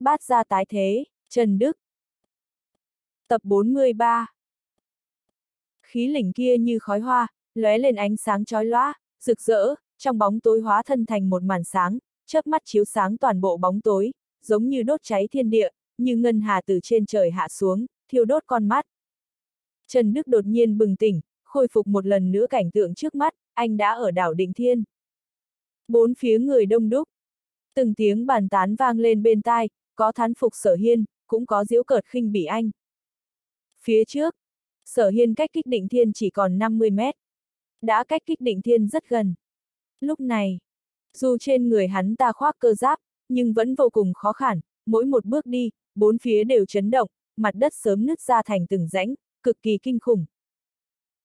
Bát gia tái thế, Trần Đức. Tập 43 Khí lĩnh kia như khói hoa, lóe lên ánh sáng chói lóa, rực rỡ, trong bóng tối hóa thân thành một màn sáng, chớp mắt chiếu sáng toàn bộ bóng tối, giống như đốt cháy thiên địa, như ngân hà từ trên trời hạ xuống, thiêu đốt con mắt. Trần Đức đột nhiên bừng tỉnh, khôi phục một lần nữa cảnh tượng trước mắt, anh đã ở đảo Định Thiên. Bốn phía người đông đúc. Từng tiếng bàn tán vang lên bên tai, có thán phục sở hiên, cũng có diễu cợt khinh bỉ anh. Phía trước, sở hiên cách kích định thiên chỉ còn 50 mét. Đã cách kích định thiên rất gần. Lúc này, dù trên người hắn ta khoác cơ giáp, nhưng vẫn vô cùng khó khăn, mỗi một bước đi, bốn phía đều chấn động, mặt đất sớm nứt ra thành từng rãnh, cực kỳ kinh khủng.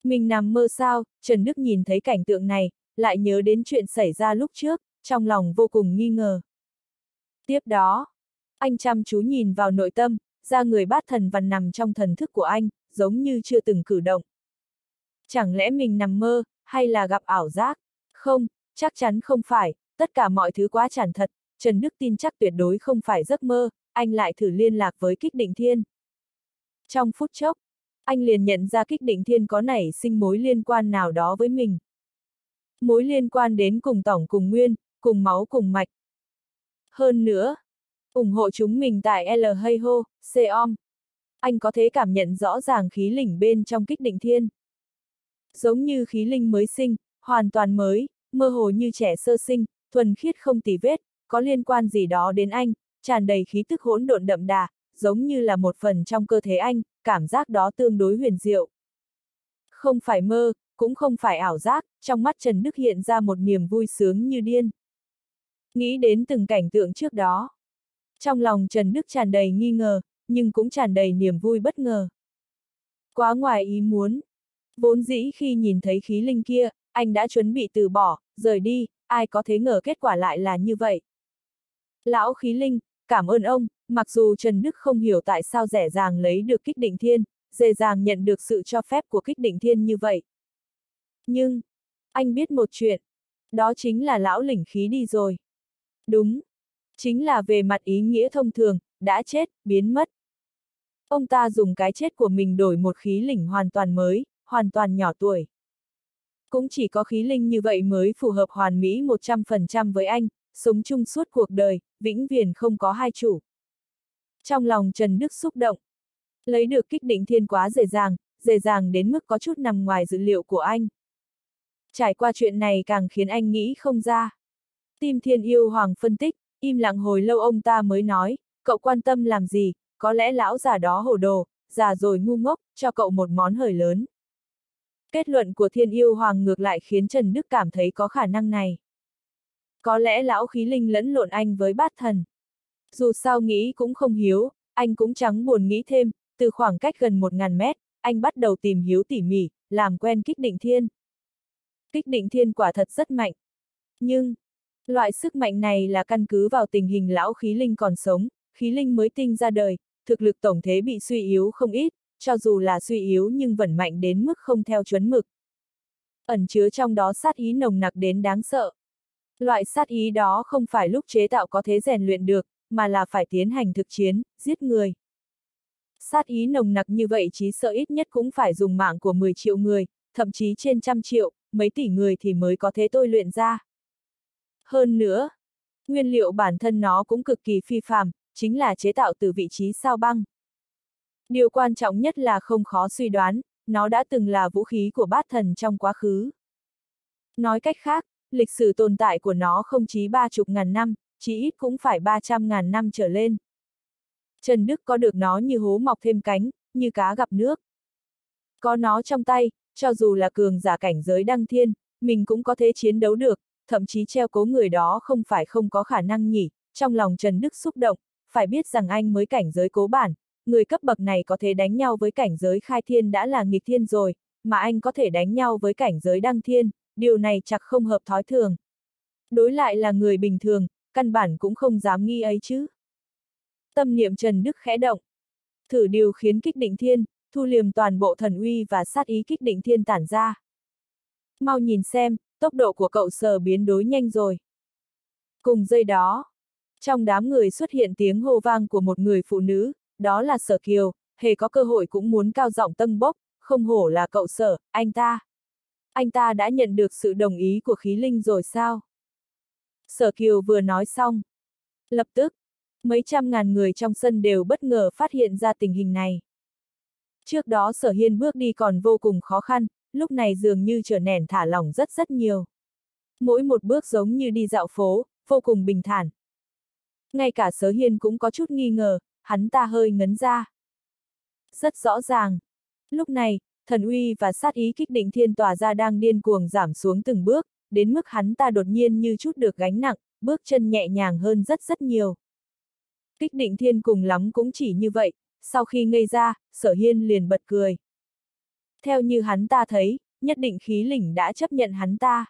Mình nằm mơ sao, Trần Đức nhìn thấy cảnh tượng này, lại nhớ đến chuyện xảy ra lúc trước, trong lòng vô cùng nghi ngờ. Tiếp đó, anh chăm chú nhìn vào nội tâm, ra người bát thần văn nằm trong thần thức của anh, giống như chưa từng cử động. Chẳng lẽ mình nằm mơ, hay là gặp ảo giác? Không, chắc chắn không phải, tất cả mọi thứ quá chản thật, Trần Đức tin chắc tuyệt đối không phải giấc mơ, anh lại thử liên lạc với kích định thiên. Trong phút chốc, anh liền nhận ra kích định thiên có nảy sinh mối liên quan nào đó với mình. Mối liên quan đến cùng tổng cùng nguyên, cùng máu cùng mạch. Hơn nữa, ủng hộ chúng mình tại L hay Ho, Seom. Anh có thể cảm nhận rõ ràng khí linh bên trong kích định thiên. Giống như khí linh mới sinh, hoàn toàn mới, mơ hồ như trẻ sơ sinh, thuần khiết không tì vết, có liên quan gì đó đến anh, tràn đầy khí tức hỗn độn đậm đà, giống như là một phần trong cơ thể anh, cảm giác đó tương đối huyền diệu. Không phải mơ, cũng không phải ảo giác, trong mắt Trần Đức hiện ra một niềm vui sướng như điên. Nghĩ đến từng cảnh tượng trước đó. Trong lòng Trần Đức tràn đầy nghi ngờ, nhưng cũng tràn đầy niềm vui bất ngờ. Quá ngoài ý muốn. Vốn dĩ khi nhìn thấy khí linh kia, anh đã chuẩn bị từ bỏ, rời đi, ai có thể ngờ kết quả lại là như vậy. Lão khí linh, cảm ơn ông, mặc dù Trần Đức không hiểu tại sao rẻ dàng lấy được kích định thiên, dễ dàng nhận được sự cho phép của kích định thiên như vậy. Nhưng, anh biết một chuyện, đó chính là lão lĩnh khí đi rồi. Đúng, chính là về mặt ý nghĩa thông thường, đã chết, biến mất. Ông ta dùng cái chết của mình đổi một khí lĩnh hoàn toàn mới, hoàn toàn nhỏ tuổi. Cũng chỉ có khí linh như vậy mới phù hợp hoàn mỹ 100% với anh, sống chung suốt cuộc đời, vĩnh viễn không có hai chủ. Trong lòng Trần Đức xúc động. Lấy được kích định thiên quá dễ dàng, dễ dàng đến mức có chút nằm ngoài dự liệu của anh. Trải qua chuyện này càng khiến anh nghĩ không ra. Tim thiên yêu hoàng phân tích, im lặng hồi lâu ông ta mới nói, cậu quan tâm làm gì, có lẽ lão già đó hồ đồ, già rồi ngu ngốc, cho cậu một món hời lớn. Kết luận của thiên yêu hoàng ngược lại khiến Trần Đức cảm thấy có khả năng này. Có lẽ lão khí linh lẫn lộn anh với bát thần. Dù sao nghĩ cũng không hiếu, anh cũng chẳng buồn nghĩ thêm, từ khoảng cách gần một ngàn mét, anh bắt đầu tìm hiếu tỉ mỉ, làm quen kích định thiên. Kích định thiên quả thật rất mạnh. Nhưng, loại sức mạnh này là căn cứ vào tình hình lão khí linh còn sống, khí linh mới tinh ra đời, thực lực tổng thế bị suy yếu không ít, cho dù là suy yếu nhưng vẫn mạnh đến mức không theo chuẩn mực. Ẩn chứa trong đó sát ý nồng nặc đến đáng sợ. Loại sát ý đó không phải lúc chế tạo có thể rèn luyện được, mà là phải tiến hành thực chiến, giết người. Sát ý nồng nặc như vậy chí sợ ít nhất cũng phải dùng mạng của 10 triệu người, thậm chí trên trăm triệu, mấy tỷ người thì mới có thế tôi luyện ra. Hơn nữa, nguyên liệu bản thân nó cũng cực kỳ phi phàm, chính là chế tạo từ vị trí sao băng. Điều quan trọng nhất là không khó suy đoán, nó đã từng là vũ khí của bát thần trong quá khứ. Nói cách khác, lịch sử tồn tại của nó không chỉ ba chục ngàn năm, chỉ ít cũng phải ba trăm ngàn năm trở lên. Trần Đức có được nó như hố mọc thêm cánh, như cá gặp nước. Có nó trong tay, cho dù là cường giả cảnh giới đăng thiên, mình cũng có thể chiến đấu được, thậm chí treo cố người đó không phải không có khả năng nhỉ, trong lòng Trần Đức xúc động, phải biết rằng anh mới cảnh giới cố bản, người cấp bậc này có thể đánh nhau với cảnh giới khai thiên đã là nghịch thiên rồi, mà anh có thể đánh nhau với cảnh giới đăng thiên, điều này chắc không hợp thói thường. Đối lại là người bình thường, căn bản cũng không dám nghi ấy chứ. Tâm niệm Trần Đức khẽ động. Thử điều khiến kích định thiên, thu liềm toàn bộ thần uy và sát ý kích định thiên tản ra. Mau nhìn xem, tốc độ của cậu sờ biến đối nhanh rồi. Cùng giây đó, Trong đám người xuất hiện tiếng hô vang của một người phụ nữ, đó là sở kiều, hề có cơ hội cũng muốn cao giọng tân bốc, không hổ là cậu sở, anh ta. Anh ta đã nhận được sự đồng ý của khí linh rồi sao? Sở kiều vừa nói xong. Lập tức, mấy trăm ngàn người trong sân đều bất ngờ phát hiện ra tình hình này. Trước đó sở hiên bước đi còn vô cùng khó khăn, lúc này dường như trở nền thả lỏng rất rất nhiều. Mỗi một bước giống như đi dạo phố, vô cùng bình thản. Ngay cả sở hiên cũng có chút nghi ngờ, hắn ta hơi ngấn ra. Rất rõ ràng. Lúc này, thần uy và sát ý kích định thiên tỏa ra đang điên cuồng giảm xuống từng bước, đến mức hắn ta đột nhiên như chút được gánh nặng, bước chân nhẹ nhàng hơn rất rất nhiều. Kích định thiên cùng lắm cũng chỉ như vậy, sau khi ngây ra, sở hiên liền bật cười. Theo như hắn ta thấy, nhất định khí lĩnh đã chấp nhận hắn ta.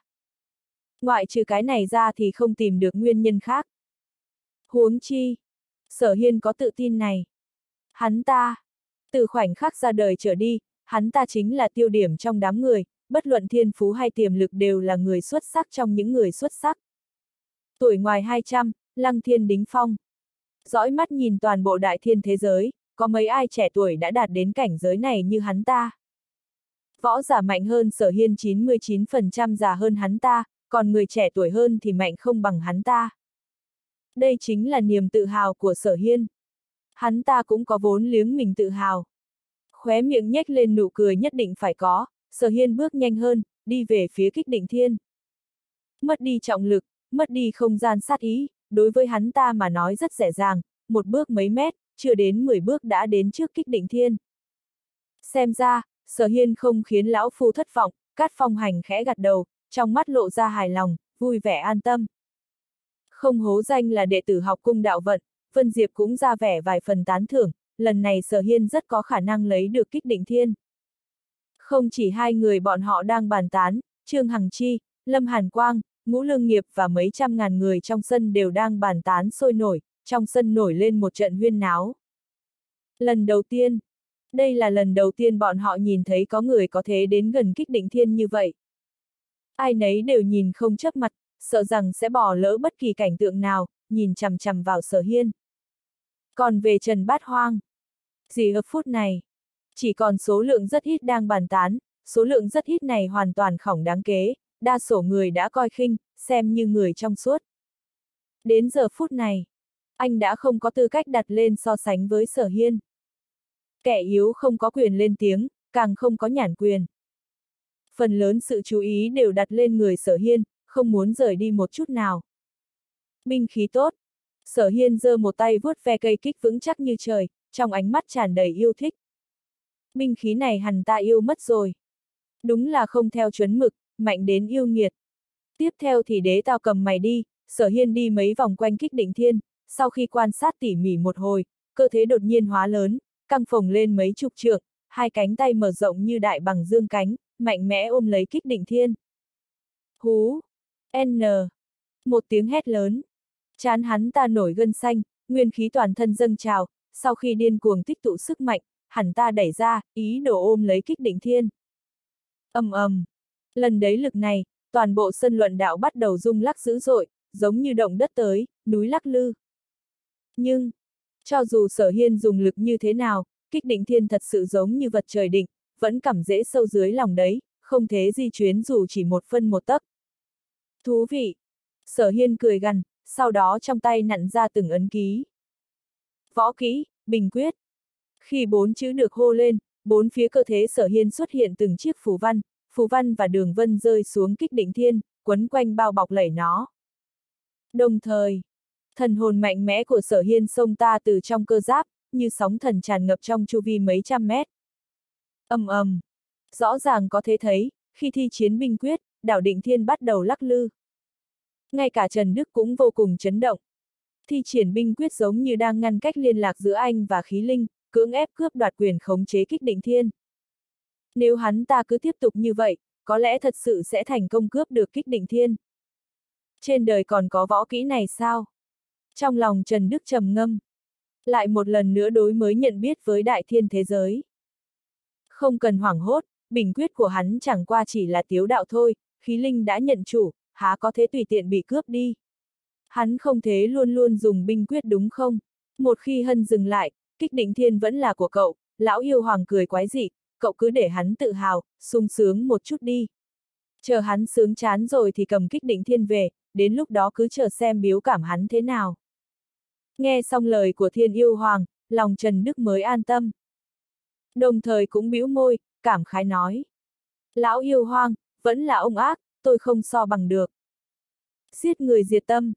Ngoại trừ cái này ra thì không tìm được nguyên nhân khác. Huống chi. Sở hiên có tự tin này. Hắn ta. Từ khoảnh khắc ra đời trở đi, hắn ta chính là tiêu điểm trong đám người, bất luận thiên phú hay tiềm lực đều là người xuất sắc trong những người xuất sắc. Tuổi ngoài 200, Lăng Thiên Đính Phong. Dõi mắt nhìn toàn bộ đại thiên thế giới, có mấy ai trẻ tuổi đã đạt đến cảnh giới này như hắn ta. Võ giả mạnh hơn sở hiên 99% già hơn hắn ta, còn người trẻ tuổi hơn thì mạnh không bằng hắn ta. Đây chính là niềm tự hào của sở hiên. Hắn ta cũng có vốn liếng mình tự hào. Khóe miệng nhếch lên nụ cười nhất định phải có, sở hiên bước nhanh hơn, đi về phía kích định thiên. Mất đi trọng lực, mất đi không gian sát ý, đối với hắn ta mà nói rất dễ dàng, một bước mấy mét, chưa đến 10 bước đã đến trước kích định thiên. Xem ra, sở hiên không khiến lão phu thất vọng, cát phong hành khẽ gật đầu, trong mắt lộ ra hài lòng, vui vẻ an tâm. Không hố danh là đệ tử học cung đạo vận, Vân Diệp cũng ra vẻ vài phần tán thưởng, lần này sở hiên rất có khả năng lấy được kích định thiên. Không chỉ hai người bọn họ đang bàn tán, Trương Hằng Chi, Lâm Hàn Quang, Ngũ Lương Nghiệp và mấy trăm ngàn người trong sân đều đang bàn tán sôi nổi, trong sân nổi lên một trận huyên náo. Lần đầu tiên, đây là lần đầu tiên bọn họ nhìn thấy có người có thế đến gần kích định thiên như vậy. Ai nấy đều nhìn không chấp mặt, sợ rằng sẽ bỏ lỡ bất kỳ cảnh tượng nào, nhìn chằm chằm vào sở hiên. Còn về Trần Bát Hoang, gì ở phút này, chỉ còn số lượng rất ít đang bàn tán, số lượng rất ít này hoàn toàn khỏng đáng kế, đa số người đã coi khinh, xem như người trong suốt. Đến giờ phút này, anh đã không có tư cách đặt lên so sánh với sở hiên. Kẻ yếu không có quyền lên tiếng, càng không có nhản quyền. Phần lớn sự chú ý đều đặt lên người sở hiên, không muốn rời đi một chút nào. Binh khí tốt. Sở hiên giơ một tay vuốt ve cây kích vững chắc như trời, trong ánh mắt tràn đầy yêu thích. Binh khí này hẳn ta yêu mất rồi. Đúng là không theo chuẩn mực, mạnh đến yêu nghiệt. Tiếp theo thì đế tao cầm mày đi, sở hiên đi mấy vòng quanh kích định thiên, sau khi quan sát tỉ mỉ một hồi, cơ thế đột nhiên hóa lớn, căng phồng lên mấy chục trượng, hai cánh tay mở rộng như đại bằng dương cánh, mạnh mẽ ôm lấy kích định thiên. Hú! N! Một tiếng hét lớn. Chán hắn ta nổi gân xanh, nguyên khí toàn thân dâng trào, sau khi điên cuồng tích tụ sức mạnh, hẳn ta đẩy ra, ý đồ ôm lấy kích định thiên. ầm ầm, Lần đấy lực này, toàn bộ sân luận đạo bắt đầu rung lắc dữ dội, giống như động đất tới, núi lắc lư. Nhưng, cho dù sở hiên dùng lực như thế nào, kích định thiên thật sự giống như vật trời định, vẫn cảm dễ sâu dưới lòng đấy, không thể di chuyến dù chỉ một phân một tấc. Thú vị! Sở hiên cười gằn, sau đó trong tay nặn ra từng ấn ký. Võ kỹ, bình quyết. Khi bốn chữ được hô lên, bốn phía cơ thế sở hiên xuất hiện từng chiếc phù văn, phù văn và đường vân rơi xuống kích định thiên, quấn quanh bao bọc lẩy nó. Đồng thời, thần hồn mạnh mẽ của sở hiên sông ta từ trong cơ giáp, như sóng thần tràn ngập trong chu vi mấy trăm mét. ầm ầm, rõ ràng có thể thấy, khi thi chiến binh quyết, đảo định thiên bắt đầu lắc lư. Ngay cả Trần Đức cũng vô cùng chấn động. Thi triển binh quyết giống như đang ngăn cách liên lạc giữa anh và khí linh, cưỡng ép cướp đoạt quyền khống chế kích định thiên. Nếu hắn ta cứ tiếp tục như vậy, có lẽ thật sự sẽ thành công cướp được kích định thiên. Trên đời còn có võ kỹ này sao? Trong lòng Trần Đức trầm ngâm. Lại một lần nữa đối mới nhận biết với đại thiên thế giới. Không cần hoảng hốt, bình quyết của hắn chẳng qua chỉ là tiếu đạo thôi, khí linh đã nhận chủ, há có thế tùy tiện bị cướp đi. Hắn không thế luôn luôn dùng binh quyết đúng không? Một khi hân dừng lại, kích định thiên vẫn là của cậu, lão yêu hoàng cười quái dị, cậu cứ để hắn tự hào, sung sướng một chút đi. Chờ hắn sướng chán rồi thì cầm kích định thiên về, đến lúc đó cứ chờ xem biếu cảm hắn thế nào. Nghe xong lời của thiên yêu hoàng, lòng Trần Đức mới an tâm. Đồng thời cũng bĩu môi, cảm khái nói. Lão yêu Hoàng vẫn là ông ác, tôi không so bằng được. Giết người diệt tâm.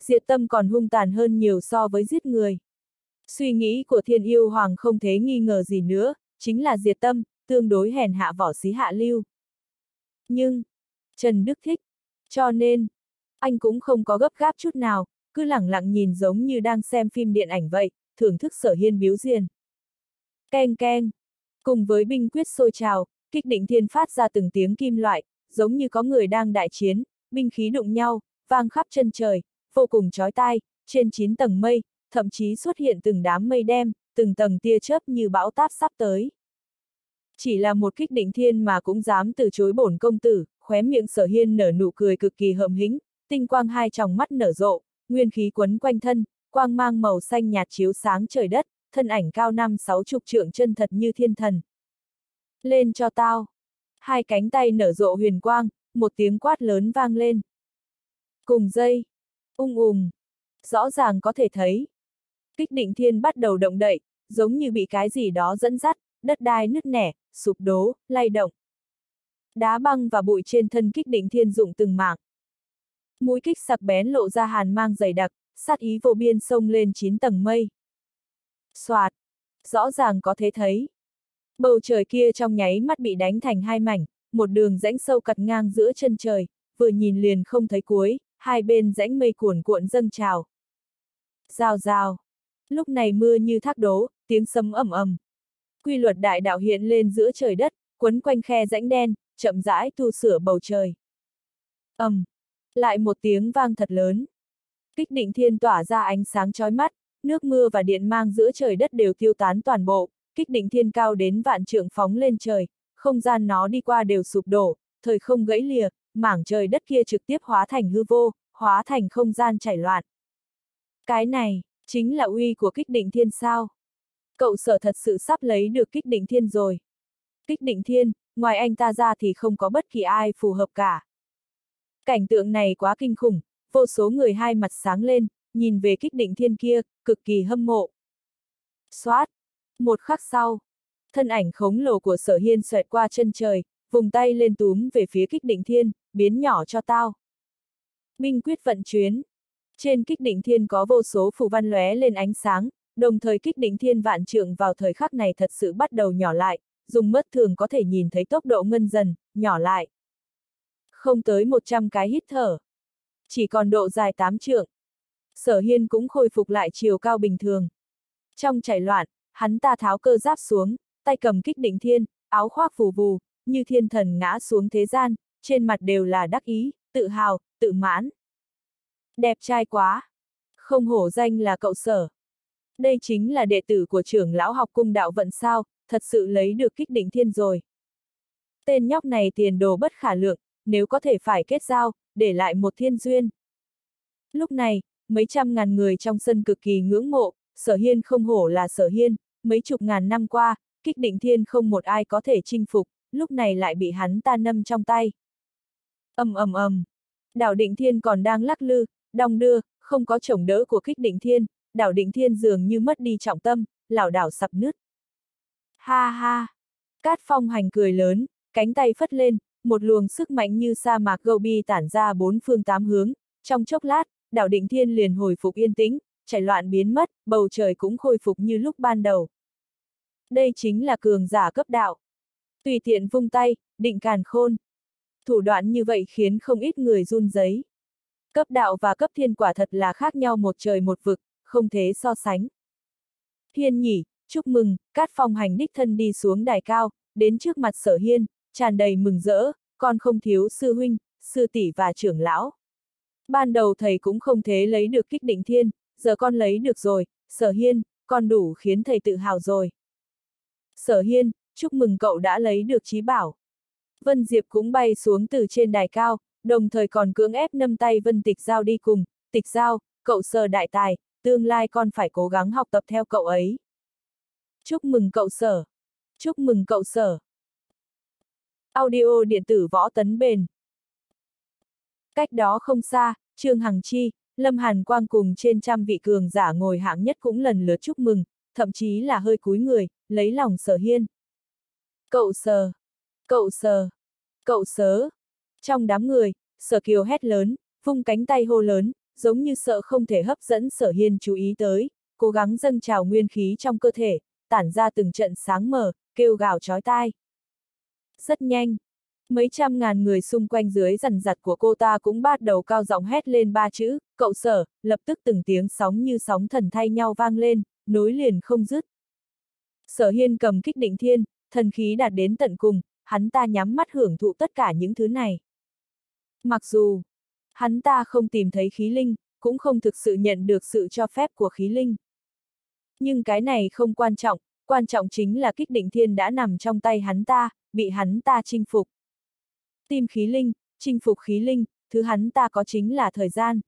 Diệt tâm còn hung tàn hơn nhiều so với giết người. Suy nghĩ của thiên yêu hoàng không thế nghi ngờ gì nữa, chính là diệt tâm, tương đối hèn hạ vỏ xí hạ lưu. Nhưng, Trần Đức thích, cho nên, anh cũng không có gấp gáp chút nào, cứ lẳng lặng nhìn giống như đang xem phim điện ảnh vậy, thưởng thức sở hiên biếu diền. Keng keng, cùng với binh quyết sôi trào, kích định thiên phát ra từng tiếng kim loại, giống như có người đang đại chiến, binh khí đụng nhau, vang khắp chân trời, vô cùng chói tai, trên 9 tầng mây, thậm chí xuất hiện từng đám mây đen, từng tầng tia chớp như bão táp sắp tới. Chỉ là một kích định thiên mà cũng dám từ chối bổn công tử, khóe miệng sở hiên nở nụ cười cực kỳ hợm hĩnh, tinh quang hai tròng mắt nở rộ, nguyên khí quấn quanh thân, quang mang màu xanh nhạt chiếu sáng trời đất, thân ảnh cao năm sáu chục trượng chân thật như thiên thần. Lên cho tao! Hai cánh tay nở rộ huyền quang, một tiếng quát lớn vang lên. Cùng dây, ung ùng, rõ ràng có thể thấy. Kích định thiên bắt đầu động đậy, giống như bị cái gì đó dẫn dắt, đất đai nứt nẻ, sụp đổ, lay động. Đá băng và bụi trên thân kích định thiên dụng từng mảng. Mũi kích sặc bén lộ ra hàn mang dày đặc, sát ý vô biên sông lên chín tầng mây. Xoạt! rõ ràng có thể thấy. Bầu trời kia trong nháy mắt bị đánh thành hai mảnh, một đường rãnh sâu cặt ngang giữa chân trời, vừa nhìn liền không thấy cuối, hai bên rãnh mây cuồn cuộn dâng trào. Rào rào. Lúc này mưa như thác đố, tiếng sấm ầm ầm. Quy luật đại đạo hiện lên giữa trời đất, quấn quanh khe rãnh đen, chậm rãi tu sửa bầu trời. ầm, um, lại một tiếng vang thật lớn. Kích định thiên tỏa ra ánh sáng chói mắt, nước mưa và điện mang giữa trời đất đều tiêu tán toàn bộ, kích định thiên cao đến vạn trượng phóng lên trời, không gian nó đi qua đều sụp đổ, thời không gãy lìa, mảng trời đất kia trực tiếp hóa thành hư vô, hóa thành không gian chảy loạn. Cái này, chính là uy của kích định thiên sao. Cậu sở thật sự sắp lấy được kích định thiên rồi. Kích định thiên, ngoài anh ta ra thì không có bất kỳ ai phù hợp cả. Cảnh tượng này quá kinh khủng, vô số người hai mặt sáng lên, nhìn về kích định thiên kia, cực kỳ hâm mộ. Xoát! Một khắc sau, thân ảnh khống lồ của sở hiên xoẹt qua chân trời, vùng tay lên túm về phía kích định thiên, biến nhỏ cho tao. Minh quyết vận chuyến. Trên kích định thiên có vô số phù văn lóe lên ánh sáng, đồng thời kích định thiên vạn trượng vào thời khắc này thật sự bắt đầu nhỏ lại, dùng mất thường có thể nhìn thấy tốc độ ngân dần, nhỏ lại. Không tới 100 cái hít thở. Chỉ còn độ dài 8 trượng. Sở hiên cũng khôi phục lại chiều cao bình thường. Trong chảy loạn, hắn ta tháo cơ giáp xuống, tay cầm kích định thiên, áo khoác phù vù, như thiên thần ngã xuống thế gian, trên mặt đều là đắc ý, tự hào, tự mãn. Đẹp trai quá! Không hổ danh là cậu sở. Đây chính là đệ tử của trưởng lão học cung đạo vận sao, thật sự lấy được kích định thiên rồi. Tên nhóc này tiền đồ bất khả lượng, nếu có thể phải kết giao, để lại một thiên duyên. Lúc này, mấy trăm ngàn người trong sân cực kỳ ngưỡng mộ, sở hiên không hổ là sở hiên, mấy chục ngàn năm qua, kích định thiên không một ai có thể chinh phục, lúc này lại bị hắn ta nâm trong tay. ầm ầm ầm, đảo định thiên còn đang lắc lư, đong đưa, không có chồng đỡ của kích định thiên, đảo định thiên dường như mất đi trọng tâm, lảo đảo sập nứt. Ha ha! Cát phong hành cười lớn, cánh tay phất lên, một luồng sức mạnh như sa mạc Gobi tản ra bốn phương tám hướng, trong chốc lát, đảo định thiên liền hồi phục yên tĩnh, chảy loạn biến mất, bầu trời cũng khôi phục như lúc ban đầu. Đây chính là cường giả cấp đạo. Tùy tiện vung tay, định càn khôn. Thủ đoạn như vậy khiến không ít người run giấy. Cấp đạo và cấp thiên quả thật là khác nhau một trời một vực, không thể so sánh. Hiên nhỉ, chúc mừng, Cát Phong hành đích thân đi xuống đài cao, đến trước mặt sở hiên, tràn đầy mừng rỡ, con không thiếu sư huynh, sư tỷ và trưởng lão. Ban đầu thầy cũng không thế lấy được kích định thiên, giờ con lấy được rồi, sở hiên, con đủ khiến thầy tự hào rồi. Sở hiên, chúc mừng cậu đã lấy được trí bảo. Vân Diệp cũng bay xuống từ trên đài cao, đồng thời còn cưỡng ép nâm tay Vân Tịch giao đi cùng, tịch giao, cậu sở đại tài, tương lai con phải cố gắng học tập theo cậu ấy. Chúc mừng cậu sở. Chúc mừng cậu sở. Audio điện tử võ tấn bền. Cách đó không xa, Trương Hằng Chi, Lâm Hàn Quang cùng trên trăm vị cường giả ngồi hạng nhất cũng lần lượt chúc mừng, thậm chí là hơi cúi người, lấy lòng sở hiên. Cậu sờ, cậu sờ, cậu sớ. Trong đám người, sở kiều hét lớn, vung cánh tay hô lớn, giống như sợ không thể hấp dẫn sở hiên chú ý tới, cố gắng dâng trào nguyên khí trong cơ thể, tản ra từng trận sáng mờ, kêu gào chói tai. Rất nhanh. Mấy trăm ngàn người xung quanh dưới dần giặt của cô ta cũng bắt đầu cao giọng hét lên ba chữ, cậu sở, lập tức từng tiếng sóng như sóng thần thay nhau vang lên, nối liền không dứt. Sở hiên cầm kích định thiên, thần khí đạt đến tận cùng, hắn ta nhắm mắt hưởng thụ tất cả những thứ này. Mặc dù, hắn ta không tìm thấy khí linh, cũng không thực sự nhận được sự cho phép của khí linh. Nhưng cái này không quan trọng, quan trọng chính là kích định thiên đã nằm trong tay hắn ta, bị hắn ta chinh phục. Tìm khí linh, chinh phục khí linh, thứ hắn ta có chính là thời gian.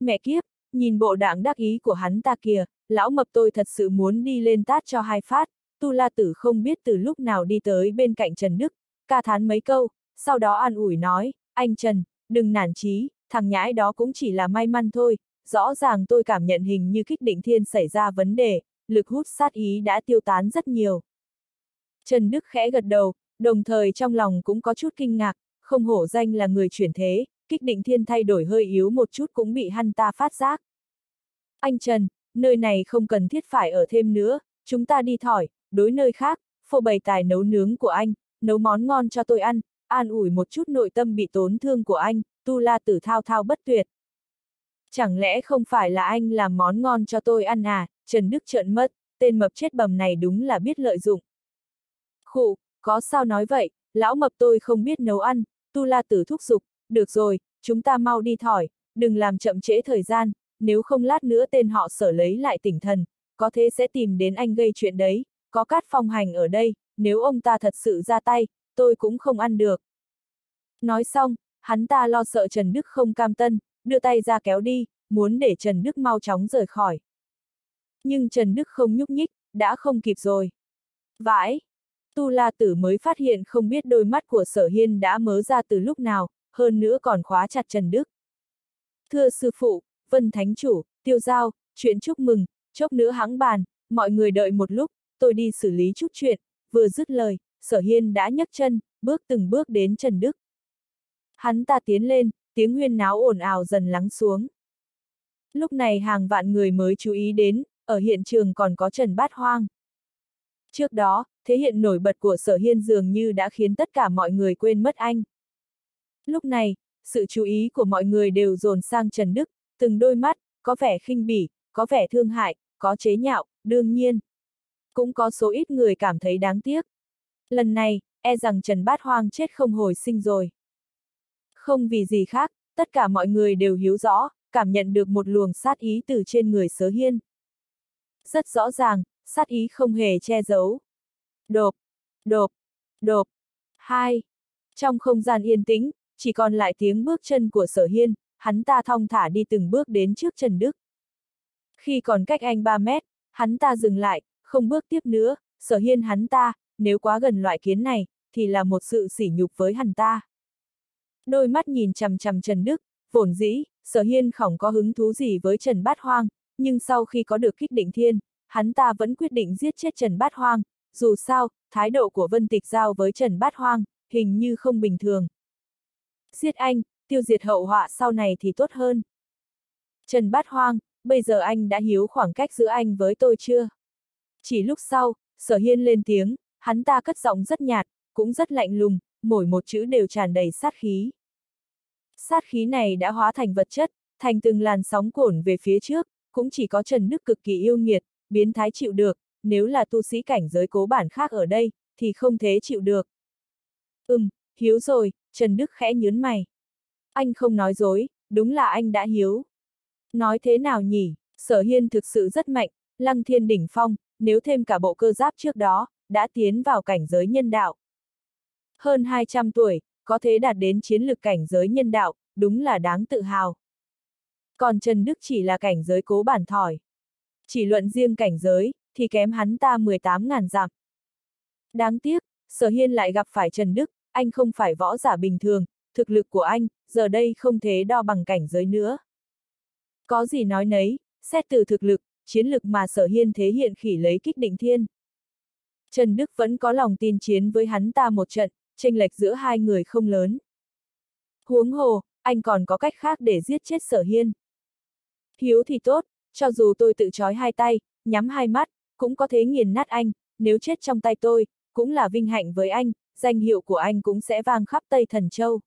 Mẹ kiếp, nhìn bộ đảng đắc ý của hắn ta kìa, lão mập tôi thật sự muốn đi lên tát cho hai phát, tu la tử không biết từ lúc nào đi tới bên cạnh Trần Đức, ca thán mấy câu, sau đó an ủi nói, anh Trần, đừng nản chí, thằng nhãi đó cũng chỉ là may mắn thôi, rõ ràng tôi cảm nhận hình như kích định thiên xảy ra vấn đề, lực hút sát ý đã tiêu tán rất nhiều. Trần Đức khẽ gật đầu, đồng thời trong lòng cũng có chút kinh ngạc, không hổ danh là người chuyển thế, kích định thiên thay đổi hơi yếu một chút cũng bị hắn ta phát giác. Anh Trần, nơi này không cần thiết phải ở thêm nữa, chúng ta đi thỏi, đối nơi khác, phô bày tài nấu nướng của anh, nấu món ngon cho tôi ăn, an ủi một chút nội tâm bị tổn thương của anh, tu la tử thao thao bất tuyệt. Chẳng lẽ không phải là anh làm món ngon cho tôi ăn à, Trần Đức trợn mất, tên mập chết bầm này đúng là biết lợi dụng. Khụ, có sao nói vậy, lão mập tôi không biết nấu ăn, tu la tử thúc giục, được rồi, chúng ta mau đi thỏi, đừng làm chậm trễ thời gian, nếu không lát nữa tên họ sở lấy lại tỉnh thần, có thế sẽ tìm đến anh gây chuyện đấy, có cát phong hành ở đây, nếu ông ta thật sự ra tay, tôi cũng không ăn được. Nói xong, hắn ta lo sợ Trần Đức không cam tân, đưa tay ra kéo đi, muốn để Trần Đức mau chóng rời khỏi. Nhưng Trần Đức không nhúc nhích, đã không kịp rồi. Vãi! Tu La Tử mới phát hiện không biết đôi mắt của sở hiên đã mớ ra từ lúc nào, hơn nữa còn khóa chặt Trần Đức. Thưa sư phụ, Vân Thánh Chủ, Tiêu Giao, chuyện chúc mừng, chốc nữa hãng bàn, mọi người đợi một lúc, tôi đi xử lý chút chuyện, vừa dứt lời, sở hiên đã nhấc chân, bước từng bước đến Trần Đức. Hắn ta tiến lên, tiếng huyên náo ồn ào dần lắng xuống. Lúc này hàng vạn người mới chú ý đến, ở hiện trường còn có Trần Bát Hoang. Trước đó, thế hiện nổi bật của sở hiên dường như đã khiến tất cả mọi người quên mất anh. Lúc này, sự chú ý của mọi người đều dồn sang Trần Đức, từng đôi mắt, có vẻ khinh bỉ, có vẻ thương hại, có chế nhạo, đương nhiên. Cũng có số ít người cảm thấy đáng tiếc. Lần này, e rằng Trần Bát Hoang chết không hồi sinh rồi. Không vì gì khác, tất cả mọi người đều hiếu rõ, cảm nhận được một luồng sát ý từ trên người sớ hiên. Rất rõ ràng, sát ý không hề che giấu. Đột, đột, đột. Hai. Trong không gian yên tĩnh, chỉ còn lại tiếng bước chân của sở hiên, hắn ta thong thả đi từng bước đến trước Trần Đức. Khi còn cách anh 3 mét, hắn ta dừng lại, không bước tiếp nữa, sở hiên hắn ta, nếu quá gần loại kiến này, thì là một sự sỉ nhục với hắn ta. Đôi mắt nhìn chằm chằm Trần Đức, vốn dĩ, sở hiên khỏng có hứng thú gì với Trần Bát Hoang, nhưng sau khi có được kích định thiên, hắn ta vẫn quyết định giết chết Trần Bát Hoang, dù sao, thái độ của Vân Tịch Giao với Trần Bát Hoang, hình như không bình thường. Giết anh, tiêu diệt hậu họa sau này thì tốt hơn. Trần Bát Hoang, bây giờ anh đã hiếu khoảng cách giữa anh với tôi chưa? Chỉ lúc sau, sở hiên lên tiếng, hắn ta cất giọng rất nhạt, cũng rất lạnh lùng, mỗi một chữ đều tràn đầy sát khí. Sát khí này đã hóa thành vật chất, thành từng làn sóng cuộn về phía trước, cũng chỉ có Trần Đức cực kỳ yêu nghiệt, biến thái chịu được, nếu là tu sĩ cảnh giới cố bản khác ở đây, thì không thế chịu được. Ừm, hiếu rồi, Trần Đức khẽ nhớn mày. Anh không nói dối, đúng là anh đã hiếu. Nói thế nào nhỉ, sở hiên thực sự rất mạnh, lăng thiên đỉnh phong, nếu thêm cả bộ cơ giáp trước đó, đã tiến vào cảnh giới nhân đạo. Hơn 200 tuổi, có thể đạt đến chiến lực cảnh giới nhân đạo, đúng là đáng tự hào còn Trần Đức chỉ là cảnh giới cố bản thỏi. Chỉ luận riêng cảnh giới, thì kém hắn ta 18.000 dặm. Đáng tiếc, Sở Hiên lại gặp phải Trần Đức, anh không phải võ giả bình thường, thực lực của anh, giờ đây không thể đo bằng cảnh giới nữa. Có gì nói nấy, xét từ thực lực, chiến lực mà Sở Hiên thể hiện khỉ lấy kích định thiên. Trần Đức vẫn có lòng tin chiến với hắn ta một trận, tranh lệch giữa hai người không lớn. Huống hồ, anh còn có cách khác để giết chết Sở Hiên. Hiếu thì tốt, cho dù tôi tự trói hai tay, nhắm hai mắt, cũng có thể nghiền nát anh, nếu chết trong tay tôi, cũng là vinh hạnh với anh, danh hiệu của anh cũng sẽ vang khắp Tây Thần Châu.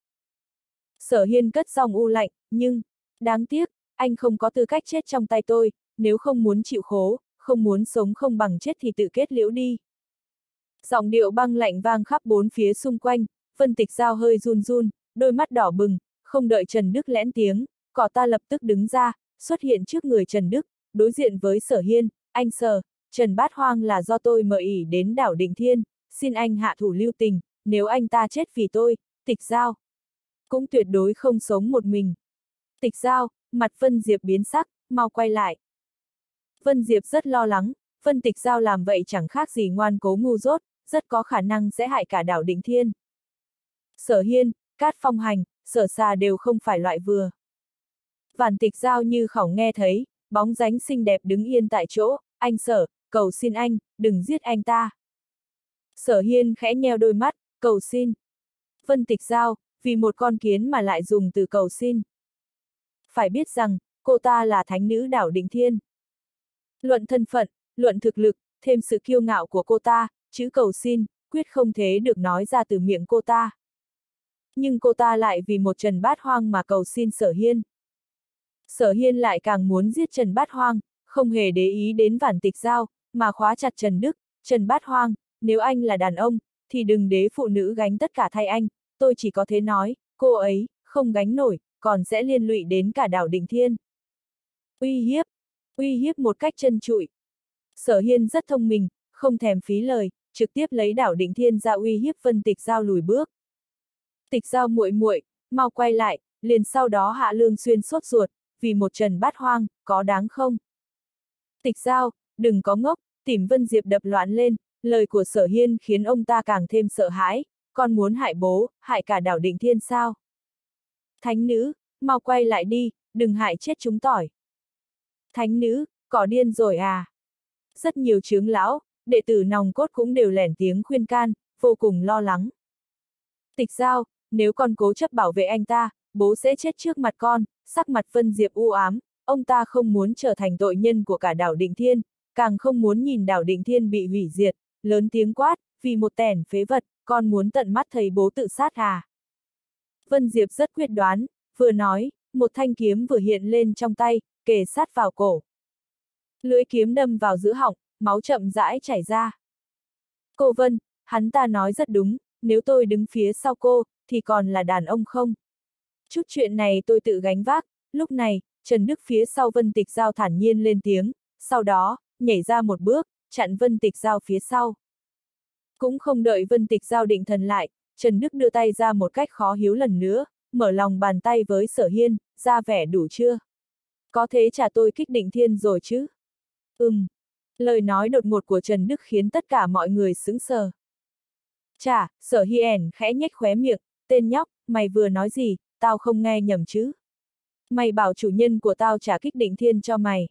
Sở Hiên cất dòng u lạnh, nhưng, đáng tiếc, anh không có tư cách chết trong tay tôi, nếu không muốn chịu khổ, không muốn sống không bằng chết thì tự kết liễu đi. Giọng điệu băng lạnh vang khắp bốn phía xung quanh, phân Tịch Giao hơi run run, đôi mắt đỏ bừng, không đợi Trần Đức lẽn tiếng, cỏ ta lập tức đứng ra, xuất hiện trước người Trần Đức, đối diện với Sở Hiên, anh Sở, Trần Bát Hoang là do tôi mời ỉ đến đảo Định Thiên, xin anh hạ thủ lưu tình, nếu anh ta chết vì tôi, tịch giao. Cũng tuyệt đối không sống một mình. Tịch giao, mặt Vân Diệp biến sắc, mau quay lại. Vân Diệp rất lo lắng, Vân Tịch Giao làm vậy chẳng khác gì ngoan cố ngu dốt, rất có khả năng sẽ hại cả đảo Định Thiên. Sở Hiên, Cát Phong Hành, Sở Xà đều không phải loại vừa. Vạn Tịch Giao như khỏng nghe thấy, bóng dáng xinh đẹp đứng yên tại chỗ, anh Sở, cầu xin anh, đừng giết anh ta. Sở Hiên khẽ nheo đôi mắt, cầu xin. Vân Tịch Giao, vì một con kiến mà lại dùng từ cầu xin. Phải biết rằng, cô ta là thánh nữ đảo Định Thiên. Luận thân phận, luận thực lực, thêm sự kiêu ngạo của cô ta, chữ cầu xin, quyết không thế được nói ra từ miệng cô ta. Nhưng cô ta lại vì một Trần Bát Hoang mà cầu xin Sở Hiên. Sở Hiên lại càng muốn giết Trần Bát Hoang, không hề để ý đến vản tịch giao, mà khóa chặt Trần Đức, Trần Bát Hoang, nếu anh là đàn ông, thì đừng để phụ nữ gánh tất cả thay anh, tôi chỉ có thế nói, cô ấy, không gánh nổi, còn sẽ liên lụy đến cả đảo Định Thiên. Uy hiếp, uy hiếp một cách chân trụi. Sở Hiên rất thông minh, không thèm phí lời, trực tiếp lấy đảo Định Thiên ra uy hiếp phân Tịch Giao lùi bước. Tịch Giao muội muội, mau quay lại, liền sau đó Hạ Lương Xuyên sốt ruột, vì một trần bát hoang, có đáng không? Tịch Giao, đừng có ngốc, tìm Vân Diệp đập loạn lên, lời của Sở Hiên khiến ông ta càng thêm sợ hãi, con muốn hại bố, hại cả đảo Định Thiên sao? Thánh nữ, mau quay lại đi, đừng hại chết chúng tỏi. Thánh nữ, cỏ điên rồi à? Rất nhiều chướng lão, đệ tử nòng cốt cũng đều lẻn tiếng khuyên can, vô cùng lo lắng. Tịch giao, nếu con cố chấp bảo vệ anh ta, bố sẽ chết trước mặt con, sắc mặt Vân Diệp u ám, ông ta không muốn trở thành tội nhân của cả đảo Định Thiên, càng không muốn nhìn đảo Định Thiên bị hủy diệt, lớn tiếng quát, vì một tẻn phế vật, con muốn tận mắt thấy bố tự sát à. Vân Diệp rất quyết đoán, vừa nói, một thanh kiếm vừa hiện lên trong tay, kề sát vào cổ. Lưỡi kiếm đâm vào giữa họng, máu chậm rãi chảy ra. Cô Vân, hắn ta nói rất đúng, nếu tôi đứng phía sau cô, thì còn là đàn ông không? Chút chuyện này tôi tự gánh vác, lúc này, Trần Đức phía sau Vân Tịch Giao thản nhiên lên tiếng, sau đó, nhảy ra một bước, chặn Vân Tịch Giao phía sau. Cũng không đợi Vân Tịch Giao định thần lại, Trần Đức đưa tay ra một cách khó hiếu lần nữa, mở lòng bàn tay với sở hiên, ra vẻ đủ chưa? Có thế trả tôi kích định thiên rồi chứ? Ừm. Lời nói đột ngột của Trần Đức khiến tất cả mọi người sững sờ. Chà, sở hiên khẽ nhếch khóe miệng, tên nhóc, mày vừa nói gì, tao không nghe nhầm chứ. Mày bảo chủ nhân của tao trả kích định thiên cho mày.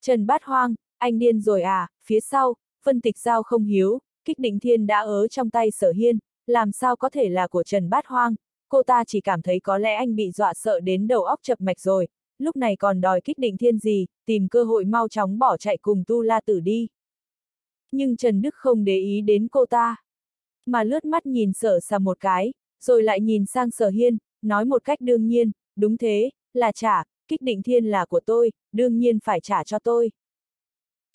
Trần Bát Hoang, anh điên rồi à, phía sau, phân tịch giao không hiếu, kích định thiên đã ở trong tay sở hiên, làm sao có thể là của Trần Bát Hoang, cô ta chỉ cảm thấy có lẽ anh bị dọa sợ đến đầu óc chập mạch rồi, lúc này còn đòi kích định thiên gì, tìm cơ hội mau chóng bỏ chạy cùng Tu La Tử đi. Nhưng Trần Đức không để ý đến cô ta, mà lướt mắt nhìn sở xa một cái, rồi lại nhìn sang sở hiên, nói một cách đương nhiên, đúng thế, là trả, kích định thiên là của tôi, đương nhiên phải trả cho tôi.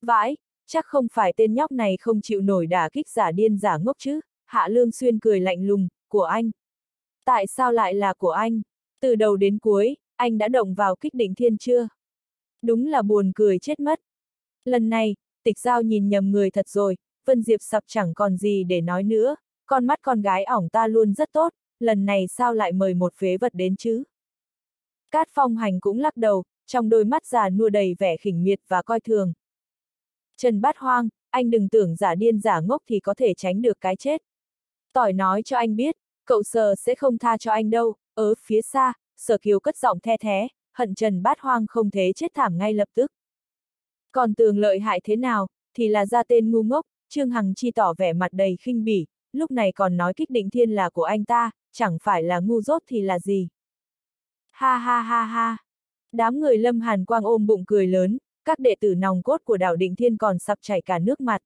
Vãi, chắc không phải tên nhóc này không chịu nổi đả kích giả điên giả ngốc chứ, Hạ Lương Xuyên cười lạnh lùng, của anh. Tại sao lại là của anh? Từ đầu đến cuối, anh đã động vào kích định thiên chưa? Đúng là buồn cười chết mất. Lần này, tịch giao nhìn nhầm người thật rồi, Vân Diệp sập chẳng còn gì để nói nữa, con mắt con gái ỏng ta luôn rất tốt, lần này sao lại mời một phế vật đến chứ? Cát phong hành cũng lắc đầu, trong đôi mắt già nua đầy vẻ khỉnh miệt và coi thường. Trần Bát Hoang, anh đừng tưởng giả điên giả ngốc thì có thể tránh được cái chết. Tỏi nói cho anh biết, cậu sờ sẽ không tha cho anh đâu, ở phía xa, sở kiều cất giọng the thế, hận Trần Bát Hoang không thế chết thảm ngay lập tức. Còn tường lợi hại thế nào, thì là ra tên ngu ngốc, Trương Hằng chi tỏ vẻ mặt đầy khinh bỉ, lúc này còn nói kích định thiên là của anh ta, chẳng phải là ngu dốt thì là gì. Ha ha ha ha. Đám người lâm hàn quang ôm bụng cười lớn, các đệ tử nòng cốt của đảo định thiên còn sắp chảy cả nước mặt.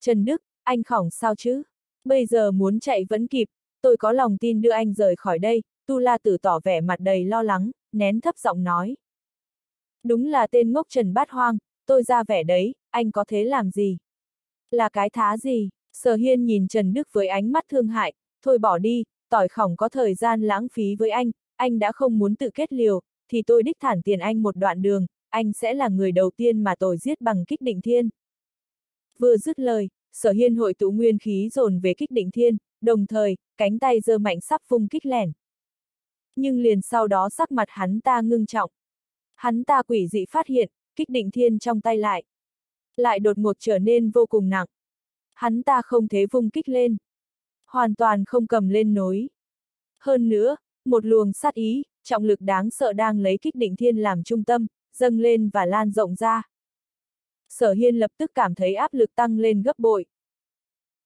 Trần Đức, anh khỏng sao chứ? Bây giờ muốn chạy vẫn kịp, tôi có lòng tin đưa anh rời khỏi đây, Tu La Tử tỏ vẻ mặt đầy lo lắng, nén thấp giọng nói. Đúng là tên ngốc Trần Bát Hoang, tôi ra vẻ đấy, anh có thế làm gì? Là cái thá gì? Sở Hiên nhìn Trần Đức với ánh mắt thương hại, thôi bỏ đi, tỏi khỏng có thời gian lãng phí với anh, anh đã không muốn tự kết liều, thì tôi đích thản tiền anh một đoạn đường, anh sẽ là người đầu tiên mà tôi giết bằng kích định thiên. Vừa dứt lời, sở hiên hội tụ nguyên khí dồn về kích định thiên, đồng thời, cánh tay giơ mạnh sắp phung kích lẻn. Nhưng liền sau đó sắc mặt hắn ta ngưng trọng. Hắn ta quỷ dị phát hiện, kích định thiên trong tay lại. Lại đột ngột trở nên vô cùng nặng. Hắn ta không thế vung kích lên. Hoàn toàn không cầm lên nối. Hơn nữa, một luồng sát ý, trọng lực đáng sợ đang lấy kích định thiên làm trung tâm, dâng lên và lan rộng ra. Sở Hiên lập tức cảm thấy áp lực tăng lên gấp bội.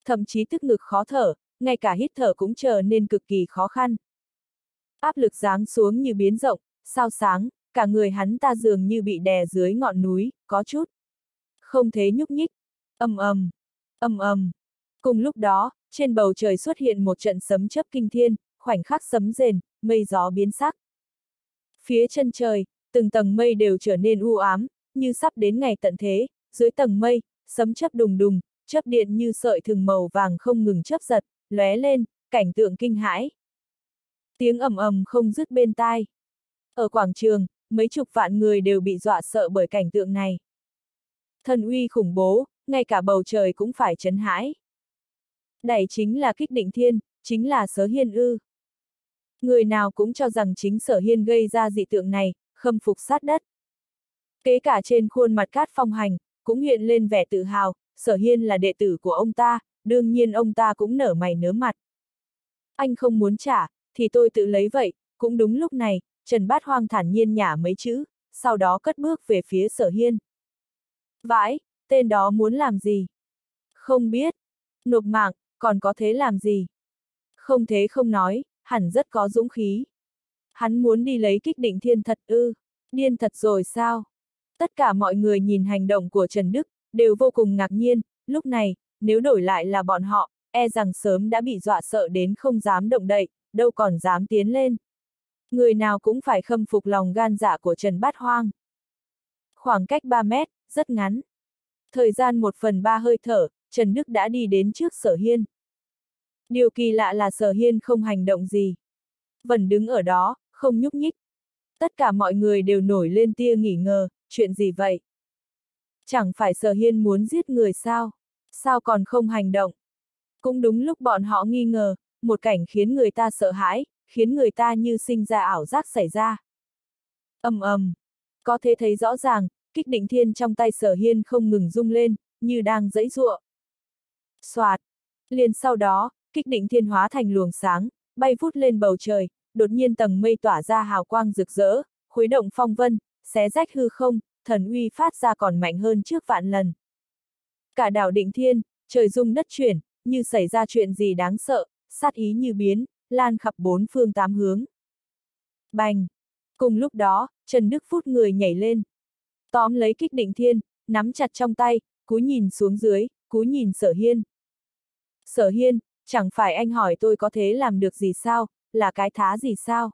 Thậm chí tức ngực khó thở, ngay cả hít thở cũng trở nên cực kỳ khó khăn. Áp lực giáng xuống như biến rộng, sao sáng, cả người hắn ta dường như bị đè dưới ngọn núi, có chút. Không thế nhúc nhích. ầm ầm, ầm ầm. Cùng lúc đó, trên bầu trời xuất hiện một trận sấm chớp kinh thiên, khoảnh khắc sấm rền, mây gió biến sắc. Phía chân trời, từng tầng mây đều trở nên u ám, như sắp đến ngày tận thế, dưới tầng mây, sấm chớp đùng đùng, chớp điện như sợi thừng màu vàng không ngừng chớp giật, lóe lên, cảnh tượng kinh hãi. Tiếng ầm ầm không dứt bên tai. Ở quảng trường, mấy chục vạn người đều bị dọa sợ bởi cảnh tượng này. Thần uy khủng bố, ngay cả bầu trời cũng phải chấn hãi. Đẩy chính là kích định thiên, chính là sở hiên ư. Người nào cũng cho rằng chính sở hiên gây ra dị tượng này, khâm phục sát đất. Kế cả trên khuôn mặt cát phong hành, cũng hiện lên vẻ tự hào, sở hiên là đệ tử của ông ta, đương nhiên ông ta cũng nở mày nớ mặt. Anh không muốn trả, thì tôi tự lấy vậy, cũng đúng lúc này, Trần Bát Hoang thản nhiên nhả mấy chữ, sau đó cất bước về phía sở hiên. Vãi, tên đó muốn làm gì? Không biết. Nộp mạng, còn có thế làm gì? Không thế không nói, hẳn rất có dũng khí. Hắn muốn đi lấy kích định thiên thật ư, điên thật rồi sao? Tất cả mọi người nhìn hành động của Trần Đức, đều vô cùng ngạc nhiên, lúc này, nếu đổi lại là bọn họ, e rằng sớm đã bị dọa sợ đến không dám động đậy, đâu còn dám tiến lên. Người nào cũng phải khâm phục lòng gan dạ của Trần Bát Hoang. Khoảng cách 3 mét, rất ngắn. Thời gian một phần ba hơi thở, Trần Đức đã đi đến trước sở hiên. Điều kỳ lạ là sở hiên không hành động gì. Vẫn đứng ở đó, không nhúc nhích. Tất cả mọi người đều nổi lên tia nghỉ ngờ, chuyện gì vậy? Chẳng phải sở hiên muốn giết người sao? Sao còn không hành động? Cũng đúng lúc bọn họ nghi ngờ, một cảnh khiến người ta sợ hãi, khiến người ta như sinh ra ảo giác xảy ra. ầm ầm, có thể thấy rõ ràng, kích định thiên trong tay sở hiên không ngừng rung lên, như đang dẫy giụa. Xoạt! liền sau đó, kích định thiên hóa thành luồng sáng, bay vút lên bầu trời, đột nhiên tầng mây tỏa ra hào quang rực rỡ, khuấy động phong vân, xé rách hư không, thần uy phát ra còn mạnh hơn trước vạn lần. Cả đảo định thiên, trời rung đất chuyển, như xảy ra chuyện gì đáng sợ, sát ý như biến, lan khắp bốn phương tám hướng. Bành! Cùng lúc đó, Trần Đức Phút người nhảy lên. Tóm lấy kích định thiên, nắm chặt trong tay, cúi nhìn xuống dưới, cúi nhìn sở hiên. Sở hiên, chẳng phải anh hỏi tôi có thế làm được gì sao, là cái thá gì sao?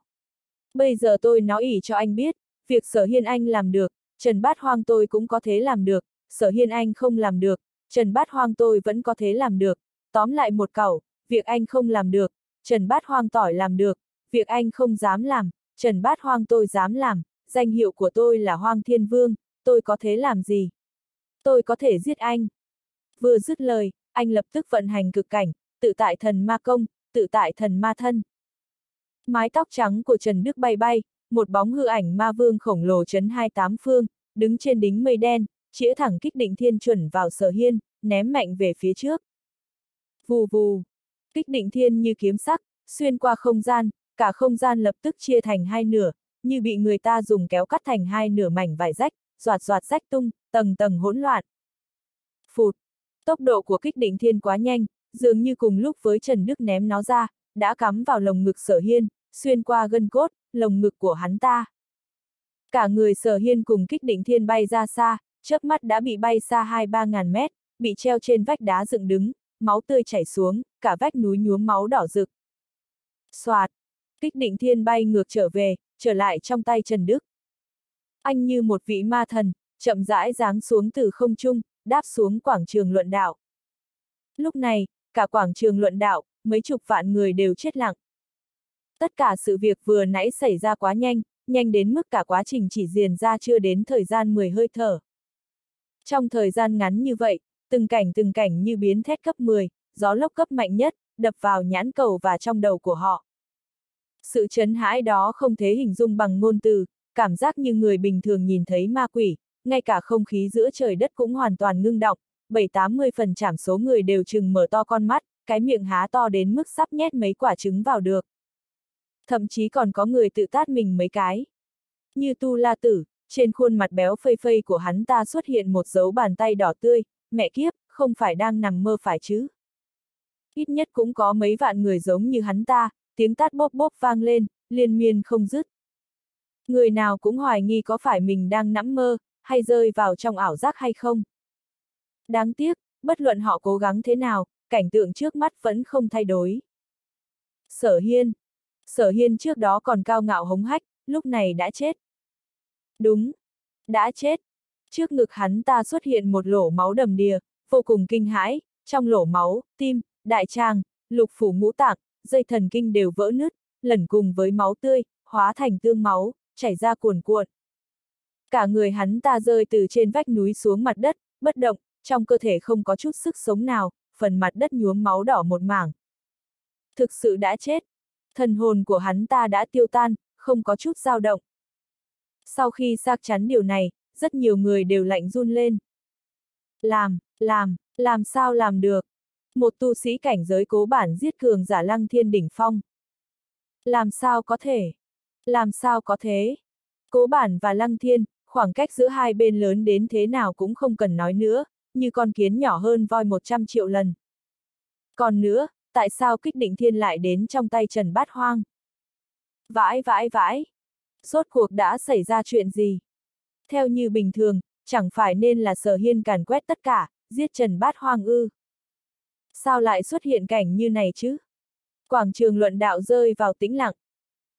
Bây giờ tôi nói ỉ cho anh biết, việc sở hiên anh làm được, Trần Bát Hoang tôi cũng có thế làm được, sở hiên anh không làm được, Trần Bát Hoang tôi vẫn có thế làm được, tóm lại một cẩu, việc anh không làm được, Trần Bát Hoang tỏi làm được, việc anh không dám làm, Trần Bát Hoang tôi dám làm, danh hiệu của tôi là Hoang Thiên Vương, tôi có thế làm gì? Tôi có thể giết anh. Vừa dứt lời, anh lập tức vận hành cực cảnh, tự tại thần ma công, tự tại thần ma thân. Mái tóc trắng của Trần Đức bay bay, một bóng hư ảnh ma vương khổng lồ chấn hai tám phương, đứng trên đính mây đen, chĩa thẳng kích định thiên chuẩn vào sở hiên, ném mạnh về phía trước. Vù vù, kích định thiên như kiếm sắc, xuyên qua không gian, cả không gian lập tức chia thành hai nửa, như bị người ta dùng kéo cắt thành hai nửa mảnh vải rách, doạt doạt rách tung, tầng tầng hỗn loạn. Phụt, tốc độ của kích định thiên quá nhanh, dường như cùng lúc với Trần Đức ném nó ra, đã cắm vào lồng ngực sở hiên, xuyên qua gân cốt, lồng ngực của hắn ta. Cả người sở hiên cùng kích định thiên bay ra xa, chớp mắt đã bị bay xa 2-3 ngàn mét, bị treo trên vách đá dựng đứng, máu tươi chảy xuống, cả vách núi nhuốm máu đỏ rực. Xoạt! Kích định thiên bay ngược trở về, trở lại trong tay Trần Đức. Anh như một vị ma thần, chậm rãi giáng xuống từ không trung, đáp xuống quảng trường luận đạo. Lúc này, cả quảng trường luận đạo, mấy chục vạn người đều chết lặng. Tất cả sự việc vừa nãy xảy ra quá nhanh, nhanh đến mức cả quá trình chỉ diền ra chưa đến thời gian 10 hơi thở. Trong thời gian ngắn như vậy, từng cảnh từng cảnh như biến thét cấp 10, gió lốc cấp mạnh nhất, đập vào nhãn cầu và trong đầu của họ. Sự chấn hãi đó không thể hình dung bằng ngôn từ, cảm giác như người bình thường nhìn thấy ma quỷ, ngay cả không khí giữa trời đất cũng hoàn toàn ngưng động, 7-80 phần chảm số người đều chừng mở to con mắt, cái miệng há to đến mức sắp nhét mấy quả trứng vào được. Thậm chí còn có người tự tát mình mấy cái. Như tu la tử, trên khuôn mặt béo phây phây của hắn ta xuất hiện một dấu bàn tay đỏ tươi, mẹ kiếp, không phải đang nằm mơ phải chứ. Ít nhất cũng có mấy vạn người giống như hắn ta, tiếng tát bốc bốc vang lên, liên miên không dứt. Người nào cũng hoài nghi có phải mình đang nắm mơ, hay rơi vào trong ảo giác hay không. Đáng tiếc, bất luận họ cố gắng thế nào, cảnh tượng trước mắt vẫn không thay đổi. Sở Hiên. Sở Hiên trước đó còn cao ngạo hống hách, lúc này đã chết. Đúng. Đã chết. Trước ngực hắn ta xuất hiện một lỗ máu đầm đìa, vô cùng kinh hãi, trong lỗ máu, tim, đại tràng, lục phủ ngũ tạng, dây thần kinh đều vỡ nứt, lẩn cùng với máu tươi, hóa thành tương máu, chảy ra cuồn cuộn. Cả người hắn ta rơi từ trên vách núi xuống mặt đất, bất động, trong cơ thể không có chút sức sống nào, phần mặt đất nhuốm máu đỏ một mảng. Thực sự đã chết. Thần hồn của hắn ta đã tiêu tan, không có chút dao động. Sau khi xác chắn điều này, rất nhiều người đều lạnh run lên. Làm, làm, làm sao làm được? Một tu sĩ cảnh giới cố bản giết cường giả lăng thiên đỉnh phong. Làm sao có thể? Làm sao có thế? Cố bản và lăng thiên, khoảng cách giữa hai bên lớn đến thế nào cũng không cần nói nữa, như con kiến nhỏ hơn voi 100 triệu lần. Còn nữa, tại sao kích định thiên lại đến trong tay Trần Bát Hoang? Vãi vãi vãi! Rốt cuộc đã xảy ra chuyện gì? Theo như bình thường, chẳng phải nên là sở hiên càn quét tất cả, giết Trần Bát Hoang ư. Sao lại xuất hiện cảnh như này chứ? Quảng trường luận đạo rơi vào tĩnh lặng.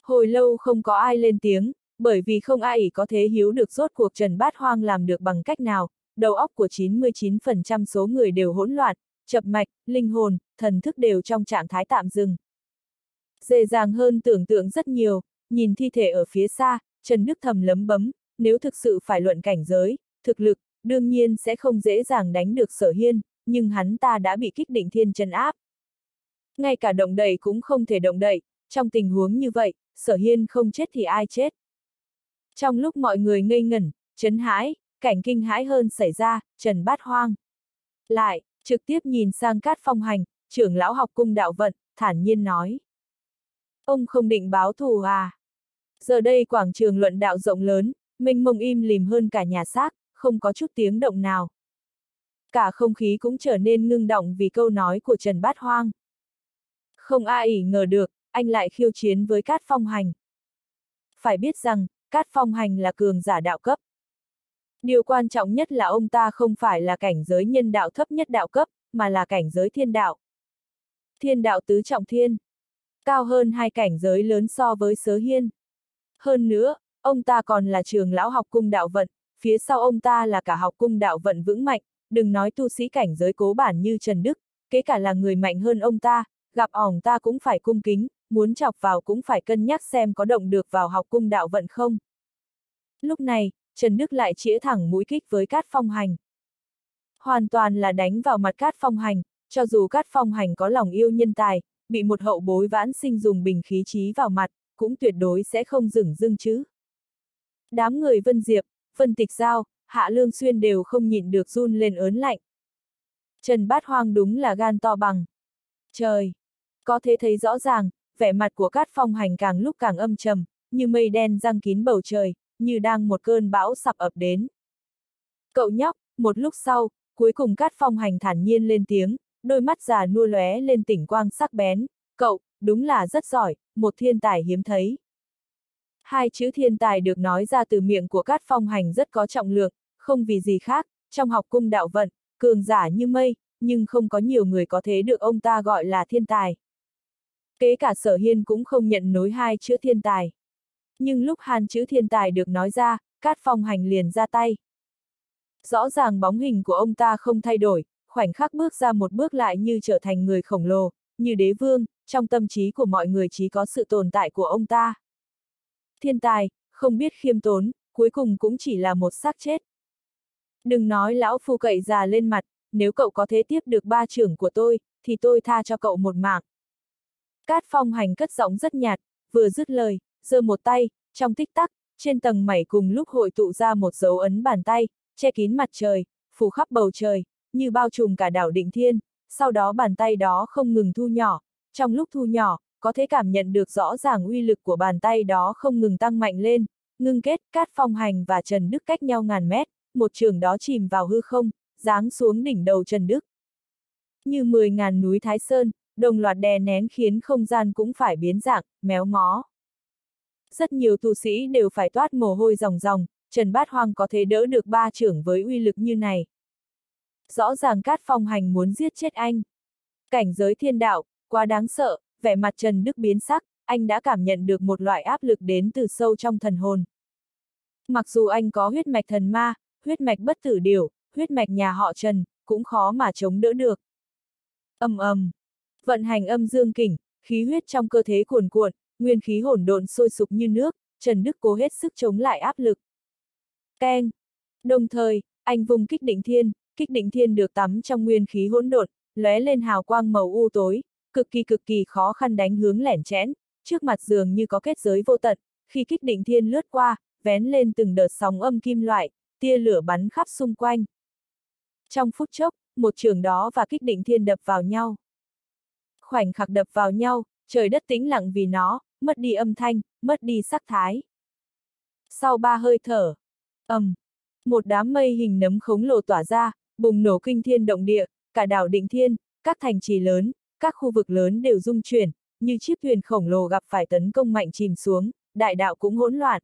Hồi lâu không có ai lên tiếng, bởi vì không ai có thể hiếu được rốt cuộc Trần Bát Hoang làm được bằng cách nào, đầu óc của 99% số người đều hỗn loạn, chập mạch, linh hồn, thần thức đều trong trạng thái tạm dừng. Dễ dàng hơn tưởng tượng rất nhiều, nhìn thi thể ở phía xa, Trần Đức thầm lấm bấm, nếu thực sự phải luận cảnh giới, thực lực, đương nhiên sẽ không dễ dàng đánh được sở hiên, nhưng hắn ta đã bị kích định thiên chân áp. Ngay cả động đậy cũng không thể động đậy, trong tình huống như vậy, sở hiên không chết thì ai chết. Trong lúc mọi người ngây ngẩn, chấn hãi, cảnh kinh hãi hơn xảy ra, Trần Bát Hoang. Lại, trực tiếp nhìn sang Cát Phong Hành, trưởng lão học cung đạo vận, thản nhiên nói. Ông không định báo thù à? Giờ đây quảng trường luận đạo rộng lớn, mênh mông im lìm hơn cả nhà xác, không có chút tiếng động nào. Cả không khí cũng trở nên ngưng động vì câu nói của Trần Bát Hoang. Không ai ngờ được, anh lại khiêu chiến với Cát Phong Hành. Phải biết rằng, Cát Phong Hành là cường giả đạo cấp. Điều quan trọng nhất là ông ta không phải là cảnh giới nhân đạo thấp nhất đạo cấp, mà là cảnh giới thiên đạo. Thiên đạo tứ trọng thiên. Cao hơn hai cảnh giới lớn so với sớ hiên. Hơn nữa, ông ta còn là trường lão học cung đạo vận, phía sau ông ta là cả học cung đạo vận vững mạnh, đừng nói tu sĩ cảnh giới cố bản như Trần Đức, kế cả là người mạnh hơn ông ta, gặp ỏng ta cũng phải cung kính, muốn chọc vào cũng phải cân nhắc xem có động được vào học cung đạo vận không. Lúc này, Trần Đức lại chĩa thẳng mũi kích với Cát Phong Hành. Hoàn toàn là đánh vào mặt Cát Phong Hành, cho dù Cát Phong Hành có lòng yêu nhân tài, bị một hậu bối vãn sinh dùng bình khí trí vào mặt, cũng tuyệt đối sẽ không dừng dưng chứ. Đám người Vân Diệp, Vân Tịch Giao, Hạ Lương Xuyên đều không nhịn được run lên ớn lạnh. Trần Bát Hoang đúng là gan to bằng. Trời! Có thể thấy rõ ràng, vẻ mặt của Cát Phong Hành càng lúc càng âm trầm, như mây đen răng kín bầu trời, như đang một cơn bão sập ập đến. Cậu nhóc, một lúc sau, cuối cùng Cát Phong Hành thản nhiên lên tiếng, đôi mắt già nua lóe lên tỉnh quang sắc bén, cậu, đúng là rất giỏi, một thiên tài hiếm thấy. Hai chữ thiên tài được nói ra từ miệng của Cát Phong Hành rất có trọng lượng, không vì gì khác, trong học cung đạo vận, cường giả như mây, nhưng không có nhiều người có thế được ông ta gọi là thiên tài. Kế cả sở hiên cũng không nhận nối hai chữ thiên tài. Nhưng lúc hàn chữ thiên tài được nói ra, Cát Phong Hành liền ra tay. Rõ ràng bóng hình của ông ta không thay đổi, khoảnh khắc bước ra một bước lại như trở thành người khổng lồ, như đế vương, trong tâm trí của mọi người chỉ có sự tồn tại của ông ta. Thiên tài, không biết khiêm tốn, cuối cùng cũng chỉ là một xác chết. Đừng nói lão phu cậy già lên mặt, nếu cậu có thể tiếp được ba trưởng của tôi, thì tôi tha cho cậu một mạng. Cát phong hành cất giọng rất nhạt, vừa dứt lời, giơ một tay, trong tích tắc, trên tầng mảy cùng lúc hội tụ ra một dấu ấn bàn tay, che kín mặt trời, phủ khắp bầu trời, như bao trùm cả đảo định thiên, sau đó bàn tay đó không ngừng thu nhỏ, trong lúc thu nhỏ, có thể cảm nhận được rõ ràng uy lực của bàn tay đó không ngừng tăng mạnh lên, ngưng kết, cát phong hành và Trần Đức cách nhau ngàn mét, một trường đó chìm vào hư không, giáng xuống đỉnh đầu Trần Đức. Như mười ngàn núi Thái Sơn, đồng loạt đè nén khiến không gian cũng phải biến dạng, méo mó. Rất nhiều tu sĩ đều phải toát mồ hôi ròng ròng, Trần Bát Hoang có thể đỡ được ba trưởng với uy lực như này. Rõ ràng Cát Phong Hành muốn giết chết anh. Cảnh giới thiên đạo, quá đáng sợ, vẻ mặt Trần Đức biến sắc, anh đã cảm nhận được một loại áp lực đến từ sâu trong thần hồn. Mặc dù anh có huyết mạch thần ma, huyết mạch bất tử điều, huyết mạch nhà họ Trần, cũng khó mà chống đỡ được. Âm ầm, vận hành âm dương kình, khí huyết trong cơ thể cuồn cuộn, nguyên khí hỗn độn sôi sục như nước, Trần Đức cố hết sức chống lại áp lực. Keng! Đồng thời, anh vùng kích định thiên, kích định thiên được tắm trong nguyên khí hỗn độn, lóe lên hào quang màu u tối, cực kỳ cực kỳ khó khăn đánh hướng lẻn chẽn, trước mặt dường như có kết giới vô tận, khi kích định thiên lướt qua, vén lên từng đợt sóng âm kim loại, tia lửa bắn khắp xung quanh. Trong phút chốc, một trường đó và kích định thiên đập vào nhau. Khoảnh khắc đập vào nhau, trời đất tĩnh lặng vì nó, mất đi âm thanh, mất đi sắc thái. Sau ba hơi thở, ầm, um, một đám mây hình nấm khổng lồ tỏa ra, bùng nổ kinh thiên động địa, cả đảo định thiên, các thành trì lớn, các khu vực lớn đều rung chuyển, như chiếc thuyền khổng lồ gặp phải tấn công mạnh chìm xuống, đại đạo cũng hỗn loạn.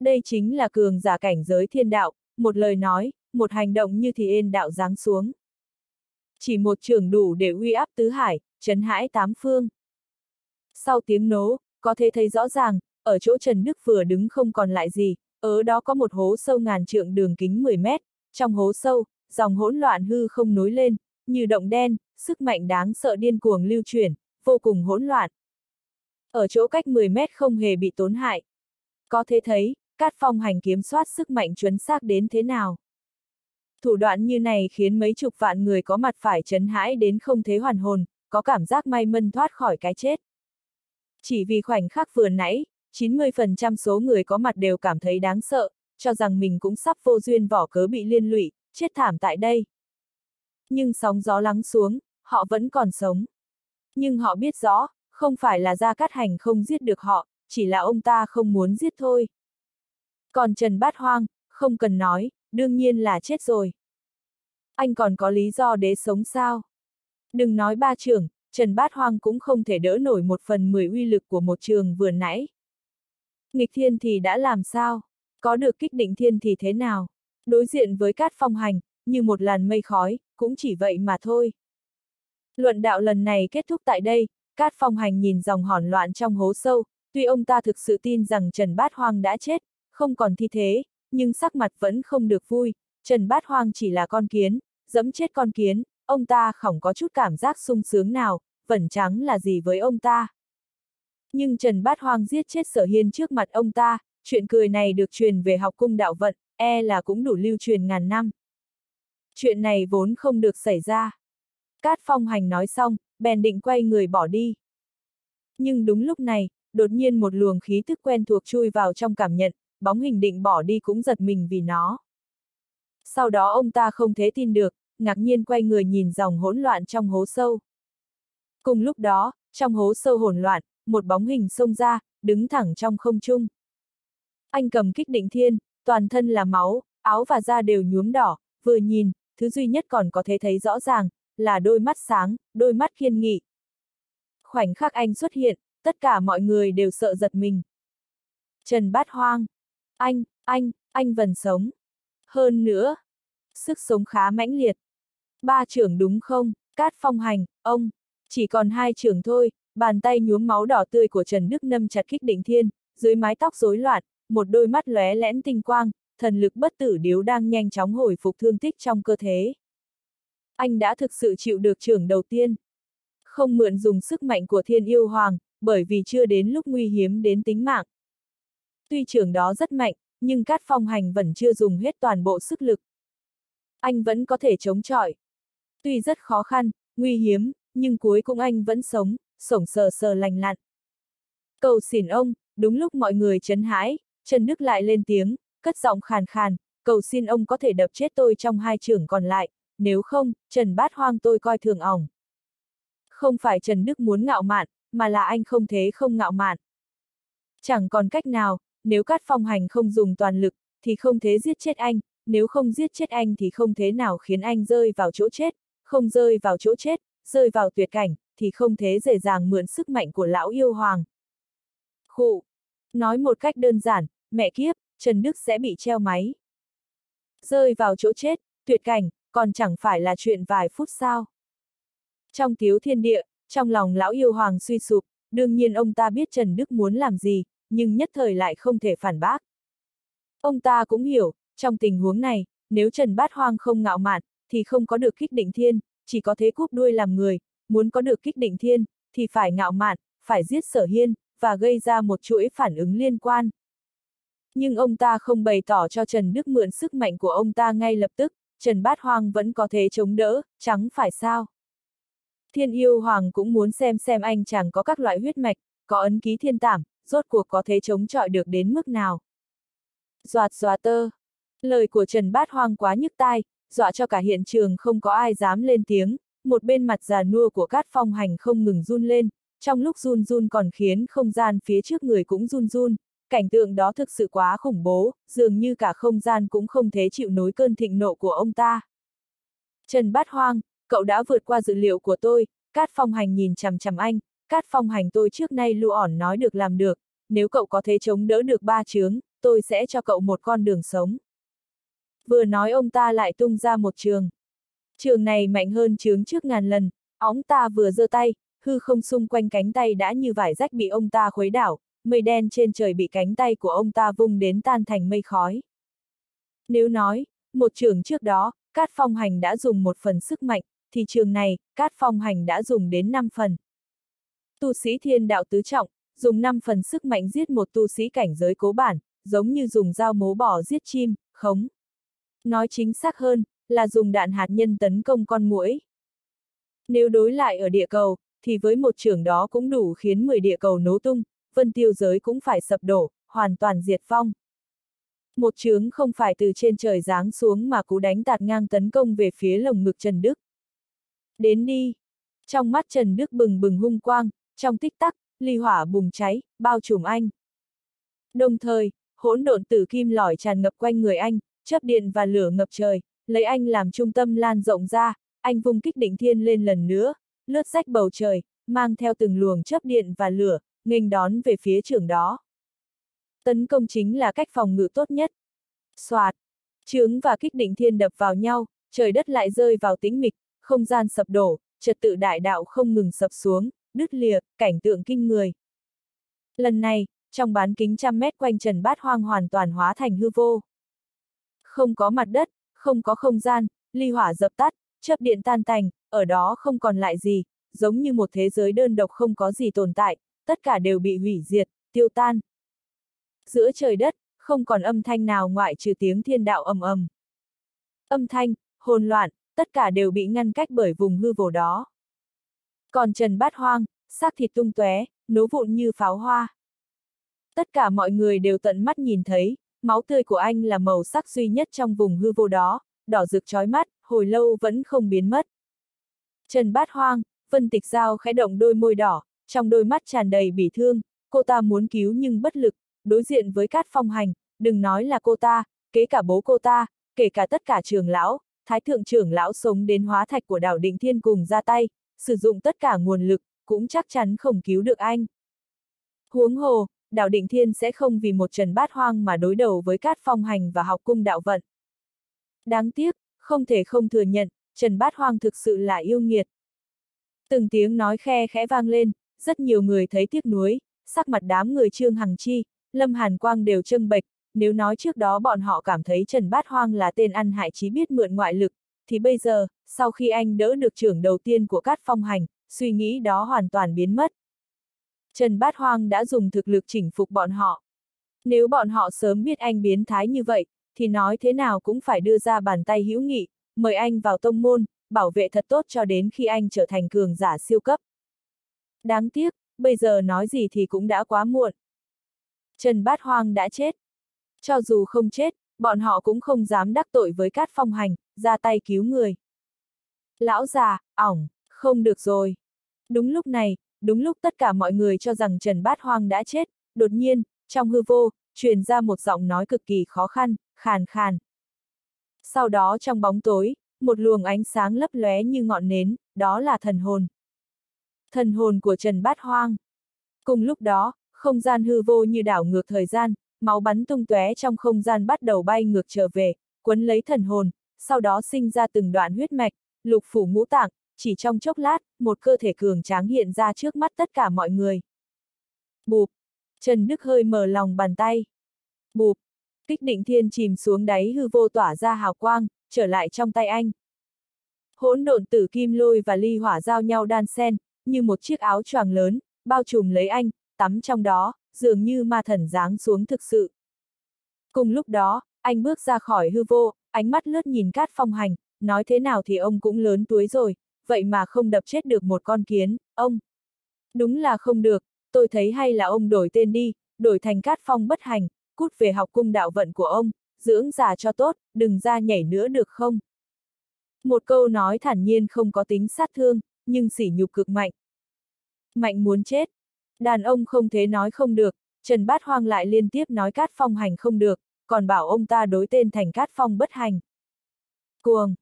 Đây chính là cường giả cảnh giới thiên đạo, một lời nói, một hành động như thì ên đạo giáng xuống. Chỉ một trường đủ để uy áp tứ hải, chấn hãi tám phương. Sau tiếng nố, có thể thấy rõ ràng, ở chỗ Trần Đức vừa đứng không còn lại gì, ở đó có một hố sâu ngàn trượng đường kính 10 mét, trong hố sâu, dòng hỗn loạn hư không nối lên, như động đen, sức mạnh đáng sợ điên cuồng lưu chuyển, vô cùng hỗn loạn. Ở chỗ cách 10 mét không hề bị tốn hại. Có thể thấy, Cát Phong hành kiếm soát sức mạnh chuẩn xác đến thế nào. Thủ đoạn như này khiến mấy chục vạn người có mặt phải chấn hãi đến không thế hoàn hồn, có cảm giác may mân thoát khỏi cái chết. Chỉ vì khoảnh khắc vừa nãy, 90% số người có mặt đều cảm thấy đáng sợ, cho rằng mình cũng sắp vô duyên vỏ cớ bị liên lụy, chết thảm tại đây. Nhưng sóng gió lắng xuống, họ vẫn còn sống. Nhưng họ biết rõ, không phải là Gia Cát Hành không giết được họ, chỉ là ông ta không muốn giết thôi. Còn Trần Bát Hoang, không cần nói, đương nhiên là chết rồi. Anh còn có lý do để sống sao? Đừng nói ba trường, Trần Bát Hoang cũng không thể đỡ nổi một phần mười uy lực của một trường vừa nãy. Nghịch thiên thì đã làm sao? Có được kích định thiên thì thế nào? Đối diện với cát phong hành, như một làn mây khói, cũng chỉ vậy mà thôi. Luận đạo lần này kết thúc tại đây, Cát Phong Hành nhìn dòng hòn loạn trong hố sâu, tuy ông ta thực sự tin rằng Trần Bát Hoang đã chết, không còn thi thế, nhưng sắc mặt vẫn không được vui, Trần Bát Hoang chỉ là con kiến, dẫm chết con kiến, ông ta không có chút cảm giác sung sướng nào, vẩn trắng là gì với ông ta. Nhưng Trần Bát Hoang giết chết sở hiên trước mặt ông ta, chuyện cười này được truyền về học cung đạo vận, e là cũng đủ lưu truyền ngàn năm. Chuyện này vốn không được xảy ra. Cát Phong Hành nói xong, bèn định quay người bỏ đi. Nhưng đúng lúc này, đột nhiên một luồng khí tức quen thuộc chui vào trong cảm nhận, bóng hình định bỏ đi cũng giật mình vì nó. Sau đó ông ta không thế tin được, ngạc nhiên quay người nhìn dòng hỗn loạn trong hố sâu. Cùng lúc đó, trong hố sâu hỗn loạn, một bóng hình xông ra, đứng thẳng trong không trung. Anh cầm kích định thiên, toàn thân là máu, áo và da đều nhuốm đỏ, vừa nhìn, thứ duy nhất còn có thể thấy rõ ràng, là đôi mắt sáng, đôi mắt kiên nghị. Khoảnh khắc anh xuất hiện, tất cả mọi người đều sợ giật mình. Trần Bát Hoang. Anh, anh, anh vẫn sống. Hơn nữa, sức sống khá mãnh liệt. Ba trưởng đúng không? Cát phong hành, ông, chỉ còn hai trưởng thôi, bàn tay nhuốm máu đỏ tươi của Trần Đức Nâm chặt kích định thiên, dưới mái tóc rối loạn, một đôi mắt lóe lẽn tinh quang, thần lực bất tử điếu đang nhanh chóng hồi phục thương tích trong cơ thể. Anh đã thực sự chịu được trưởng đầu tiên. Không mượn dùng sức mạnh của thiên yêu hoàng, bởi vì chưa đến lúc nguy hiếm đến tính mạng. Tuy trường đó rất mạnh, nhưng Cát Phong Hành vẫn chưa dùng hết toàn bộ sức lực. Anh vẫn có thể chống chọi. Tuy rất khó khăn, nguy hiếm, nhưng cuối cùng anh vẫn sống, sổng sờ sờ lành lặn. Cầu xỉn ông, đúng lúc mọi người chấn hãi, Trần Đức lại lên tiếng, cất giọng khàn khàn, cầu xin ông có thể đập chết tôi trong hai trường còn lại, nếu không, Trần Bát Hoang tôi coi thường ỏng. Không phải Trần Đức muốn ngạo mạn, mà là anh không thế không ngạo mạn. Chẳng còn cách nào, nếu Cát Phong Hành không dùng toàn lực, thì không thế giết chết anh, nếu không giết chết anh thì không thế nào khiến anh rơi vào chỗ chết, không rơi vào chỗ chết, rơi vào tuyệt cảnh, thì không thế dễ dàng mượn sức mạnh của lão yêu hoàng. Khụ! Nói một cách đơn giản, mẹ kiếp, Trần Đức sẽ bị treo máy. Rơi vào chỗ chết, tuyệt cảnh, còn chẳng phải là chuyện vài phút sao. Trong tiếu thiên địa, trong lòng lão yêu hoàng suy sụp, đương nhiên ông ta biết Trần Đức muốn làm gì, nhưng nhất thời lại không thể phản bác. Ông ta cũng hiểu, trong tình huống này, nếu Trần Bát Hoang không ngạo mạn, thì không có được kích định thiên, chỉ có thế cúp đuôi làm người, muốn có được kích định thiên, thì phải ngạo mạn, phải giết sở hiên, và gây ra một chuỗi phản ứng liên quan. Nhưng ông ta không bày tỏ cho Trần Đức mượn sức mạnh của ông ta ngay lập tức, Trần Bát Hoang vẫn có thể chống đỡ, chẳng phải sao. Thiên yêu hoàng cũng muốn xem xem anh chàng có các loại huyết mạch, có ấn ký thiên tảm, rốt cuộc có thể chống chọi được đến mức nào. Doạt Doạt tơ. Lời của Trần Bát Hoang quá nhức tai, dọa cho cả hiện trường không có ai dám lên tiếng, một bên mặt già nua của Cát Phong Hành không ngừng run lên, trong lúc run run còn khiến không gian phía trước người cũng run run, cảnh tượng đó thực sự quá khủng bố, dường như cả không gian cũng không thể chịu nối cơn thịnh nộ của ông ta. Trần Bát Hoang, cậu đã vượt qua dự liệu của tôi, Cát Phong Hành nhìn chằm chằm anh, Cát Phong Hành tôi trước nay lưu ỏn nói được làm được, nếu cậu có thể chống đỡ được ba chướng, tôi sẽ cho cậu một con đường sống. Vừa nói ông ta lại tung ra một trường. Trường này mạnh hơn chướng trước ngàn lần, óng ta vừa giơ tay, hư không xung quanh cánh tay đã như vải rách bị ông ta khuấy đảo, mây đen trên trời bị cánh tay của ông ta vung đến tan thành mây khói. Nếu nói, một trường trước đó, Cát Phong Hành đã dùng một phần sức mạnh, thì trường này, Cát Phong Hành đã dùng đến 5 phần. Tu sĩ thiên đạo tứ trọng, dùng 5 phần sức mạnh giết một tu sĩ cảnh giới cố bản, giống như dùng dao mố bỏ giết chim, khống. Nói chính xác hơn, là dùng đạn hạt nhân tấn công con muỗi. Nếu đối lại ở địa cầu, thì với một trường đó cũng đủ khiến 10 địa cầu nổ tung, vân tiêu giới cũng phải sập đổ, hoàn toàn diệt vong. Một chướng không phải từ trên trời giáng xuống mà cú đánh tạt ngang tấn công về phía lồng ngực Trần Đức. Đến đi! Trong mắt Trần Đức bừng bừng hung quang, trong tích tắc, ly hỏa bùng cháy, bao trùm anh. Đồng thời, hỗn độn tử kim lỏi tràn ngập quanh người anh, chớp điện và lửa ngập trời, lấy anh làm trung tâm lan rộng ra, anh vung kích định thiên lên lần nữa, lướt rách bầu trời, mang theo từng luồng chớp điện và lửa, nghênh đón về phía trường đó. Tấn công chính là cách phòng ngự tốt nhất. Soạt, trướng và kích định thiên đập vào nhau, trời đất lại rơi vào tĩnh mịch, không gian sập đổ, trật tự đại đạo không ngừng sập xuống, đứt lìa, cảnh tượng kinh người. Lần này, trong bán kính trăm mét quanh Trần Bát Hoang hoàn toàn hóa thành hư vô. Không có mặt đất, không có không gian, ly hỏa dập tắt, chớp điện tan tành, ở đó không còn lại gì, giống như một thế giới đơn độc không có gì tồn tại, tất cả đều bị hủy diệt, tiêu tan. Giữa trời đất, không còn âm thanh nào ngoại trừ tiếng thiên đạo ầm ầm. Âm thanh, hồn loạn, tất cả đều bị ngăn cách bởi vùng hư vô đó. Còn Trần Bát Hoang, xác thịt tung tóe, nấu vụn như pháo hoa. Tất cả mọi người đều tận mắt nhìn thấy, máu tươi của anh là màu sắc duy nhất trong vùng hư vô đó, đỏ rực chói mắt, hồi lâu vẫn không biến mất. Trần Bát Hoang, Vân Tịch Giao khẽ động đôi môi đỏ, trong đôi mắt tràn đầy bỉ thương, cô ta muốn cứu nhưng bất lực, đối diện với Cát Phong Hành, đừng nói là cô ta, kể cả bố cô ta, kể cả tất cả trường lão, thái thượng trưởng lão sống đến hóa thạch của đảo Định Thiên cùng ra tay, sử dụng tất cả nguồn lực, cũng chắc chắn không cứu được anh. Huống hồ, đảo Định Thiên sẽ không vì một trần bát hoang mà đối đầu với Cát Phong Hành và học cung đạo vận. Đáng tiếc, không thể không thừa nhận, Trần Bát Hoang thực sự là yêu nghiệt. Từng tiếng nói khe khẽ vang lên, rất nhiều người thấy tiếc nuối, sắc mặt đám người Trương Hằng Chi, Lâm Hàn Quang đều trưng bệch, nếu nói trước đó bọn họ cảm thấy Trần Bát Hoang là tên ăn hại chí biết mượn ngoại lực, thì bây giờ, sau khi anh đỡ được trưởng đầu tiên của Cát Phong Hành, suy nghĩ đó hoàn toàn biến mất. Trần Bát Hoang đã dùng thực lực chỉnh phục bọn họ. Nếu bọn họ sớm biết anh biến thái như vậy, thì nói thế nào cũng phải đưa ra bàn tay hữu nghị, mời anh vào tông môn, bảo vệ thật tốt cho đến khi anh trở thành cường giả siêu cấp. Đáng tiếc, bây giờ nói gì thì cũng đã quá muộn. Trần Bát Hoang đã chết. Cho dù không chết, bọn họ cũng không dám đắc tội với Cát Phong Hành, ra tay cứu người. Lão già, ỏng, không được rồi. Đúng lúc này, đúng lúc tất cả mọi người cho rằng Trần Bát Hoang đã chết, đột nhiên, trong hư vô, truyền ra một giọng nói cực kỳ khó khăn, khàn khàn. Sau đó trong bóng tối, một luồng ánh sáng lấp lóe như ngọn nến, đó là thần hồn. Thần hồn của Trần Bát Hoang. Cùng lúc đó, không gian hư vô như đảo ngược thời gian, máu bắn tung tóe trong không gian bắt đầu bay ngược trở về, quấn lấy thần hồn, sau đó sinh ra từng đoạn huyết mạch, lục phủ ngũ tạng, chỉ trong chốc lát, một cơ thể cường tráng hiện ra trước mắt tất cả mọi người. Bụp! Trần Đức hơi mở lòng bàn tay. Bụp! Kích định thiên chìm xuống đáy hư vô tỏa ra hào quang, trở lại trong tay anh. Hỗn độn tử kim lôi và ly hỏa giao nhau đan sen, như một chiếc áo choàng lớn, bao trùm lấy anh, tắm trong đó, dường như ma thần giáng xuống thực sự. Cùng lúc đó, anh bước ra khỏi hư vô, ánh mắt lướt nhìn cát phong hành, nói thế nào thì ông cũng lớn tuổi rồi, vậy mà không đập chết được một con kiến, ông. Đúng là không được, tôi thấy hay là ông đổi tên đi, đổi thành cát phong bất hành, cút về học cung đạo vận của ông, dưỡng già cho tốt, đừng ra nhảy nữa được không? Một câu nói thản nhiên không có tính sát thương, nhưng sỉ nhục cực mạnh. Mạnh muốn chết. Đàn ông không thế nói không được, Trần Bát Hoang lại liên tiếp nói Cát Phong hành không được, còn bảo ông ta đối tên thành Cát Phong bất hành. Cuồng.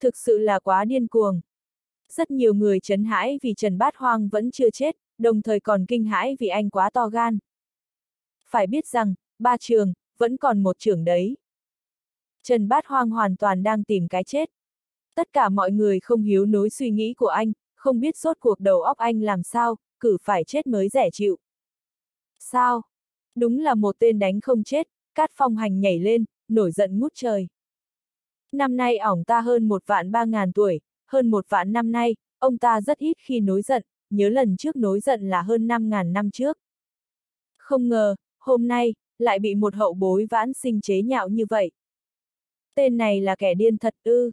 Thực sự là quá điên cuồng. Rất nhiều người chấn hãi vì Trần Bát Hoang vẫn chưa chết, đồng thời còn kinh hãi vì anh quá to gan. Phải biết rằng, ba trường, vẫn còn một trường đấy. Trần Bát Hoang hoàn toàn đang tìm cái chết. Tất cả mọi người không hiếu nối suy nghĩ của anh, không biết suốt cuộc đầu óc anh làm sao, cử phải chết mới rẻ chịu. Sao? Đúng là một tên đánh không chết, cát phong hành nhảy lên, nổi giận ngút trời. Năm nay ỏng ta hơn một vạn ba ngàn tuổi, hơn một vạn năm nay, ông ta rất ít khi nối giận, nhớ lần trước nối giận là hơn năm ngàn năm trước. Không ngờ, hôm nay, lại bị một hậu bối vãn sinh chế nhạo như vậy. Tên này là kẻ điên thật ư.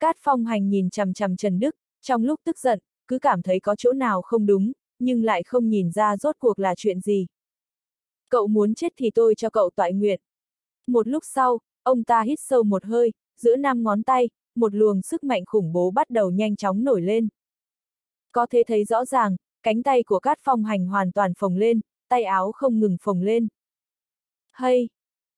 Cát phong hành nhìn chằm chằm Trần Đức, trong lúc tức giận, cứ cảm thấy có chỗ nào không đúng, nhưng lại không nhìn ra rốt cuộc là chuyện gì. Cậu muốn chết thì tôi cho cậu toại nguyện. Một lúc sau, ông ta hít sâu một hơi, giữa năm ngón tay, một luồng sức mạnh khủng bố bắt đầu nhanh chóng nổi lên. Có thể thấy rõ ràng, cánh tay của Cát Phong Hành hoàn toàn phồng lên, tay áo không ngừng phồng lên. Hay!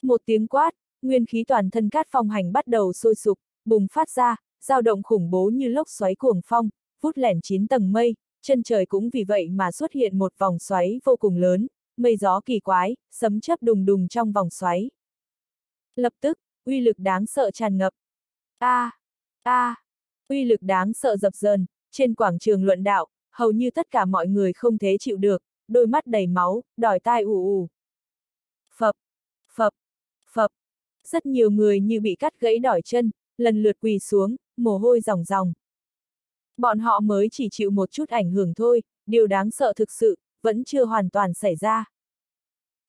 Một tiếng quát, nguyên khí toàn thân Cát Phong Hành bắt đầu sôi sục, bùng phát ra, dao động khủng bố như lốc xoáy cuồng phong, vút lẻn chín tầng mây, chân trời cũng vì vậy mà xuất hiện một vòng xoáy vô cùng lớn, mây gió kỳ quái, sấm chớp đùng đùng trong vòng xoáy. Lập tức, uy lực đáng sợ tràn ngập. A, a, uy lực đáng sợ dập dờn, trên quảng trường luận đạo, hầu như tất cả mọi người không thể chịu được, đôi mắt đầy máu, đòi tai ù ù. Phập, phập, phập. Rất nhiều người như bị cắt gãy đỏi chân, lần lượt quỳ xuống, mồ hôi ròng ròng. Bọn họ mới chỉ chịu một chút ảnh hưởng thôi, điều đáng sợ thực sự, vẫn chưa hoàn toàn xảy ra.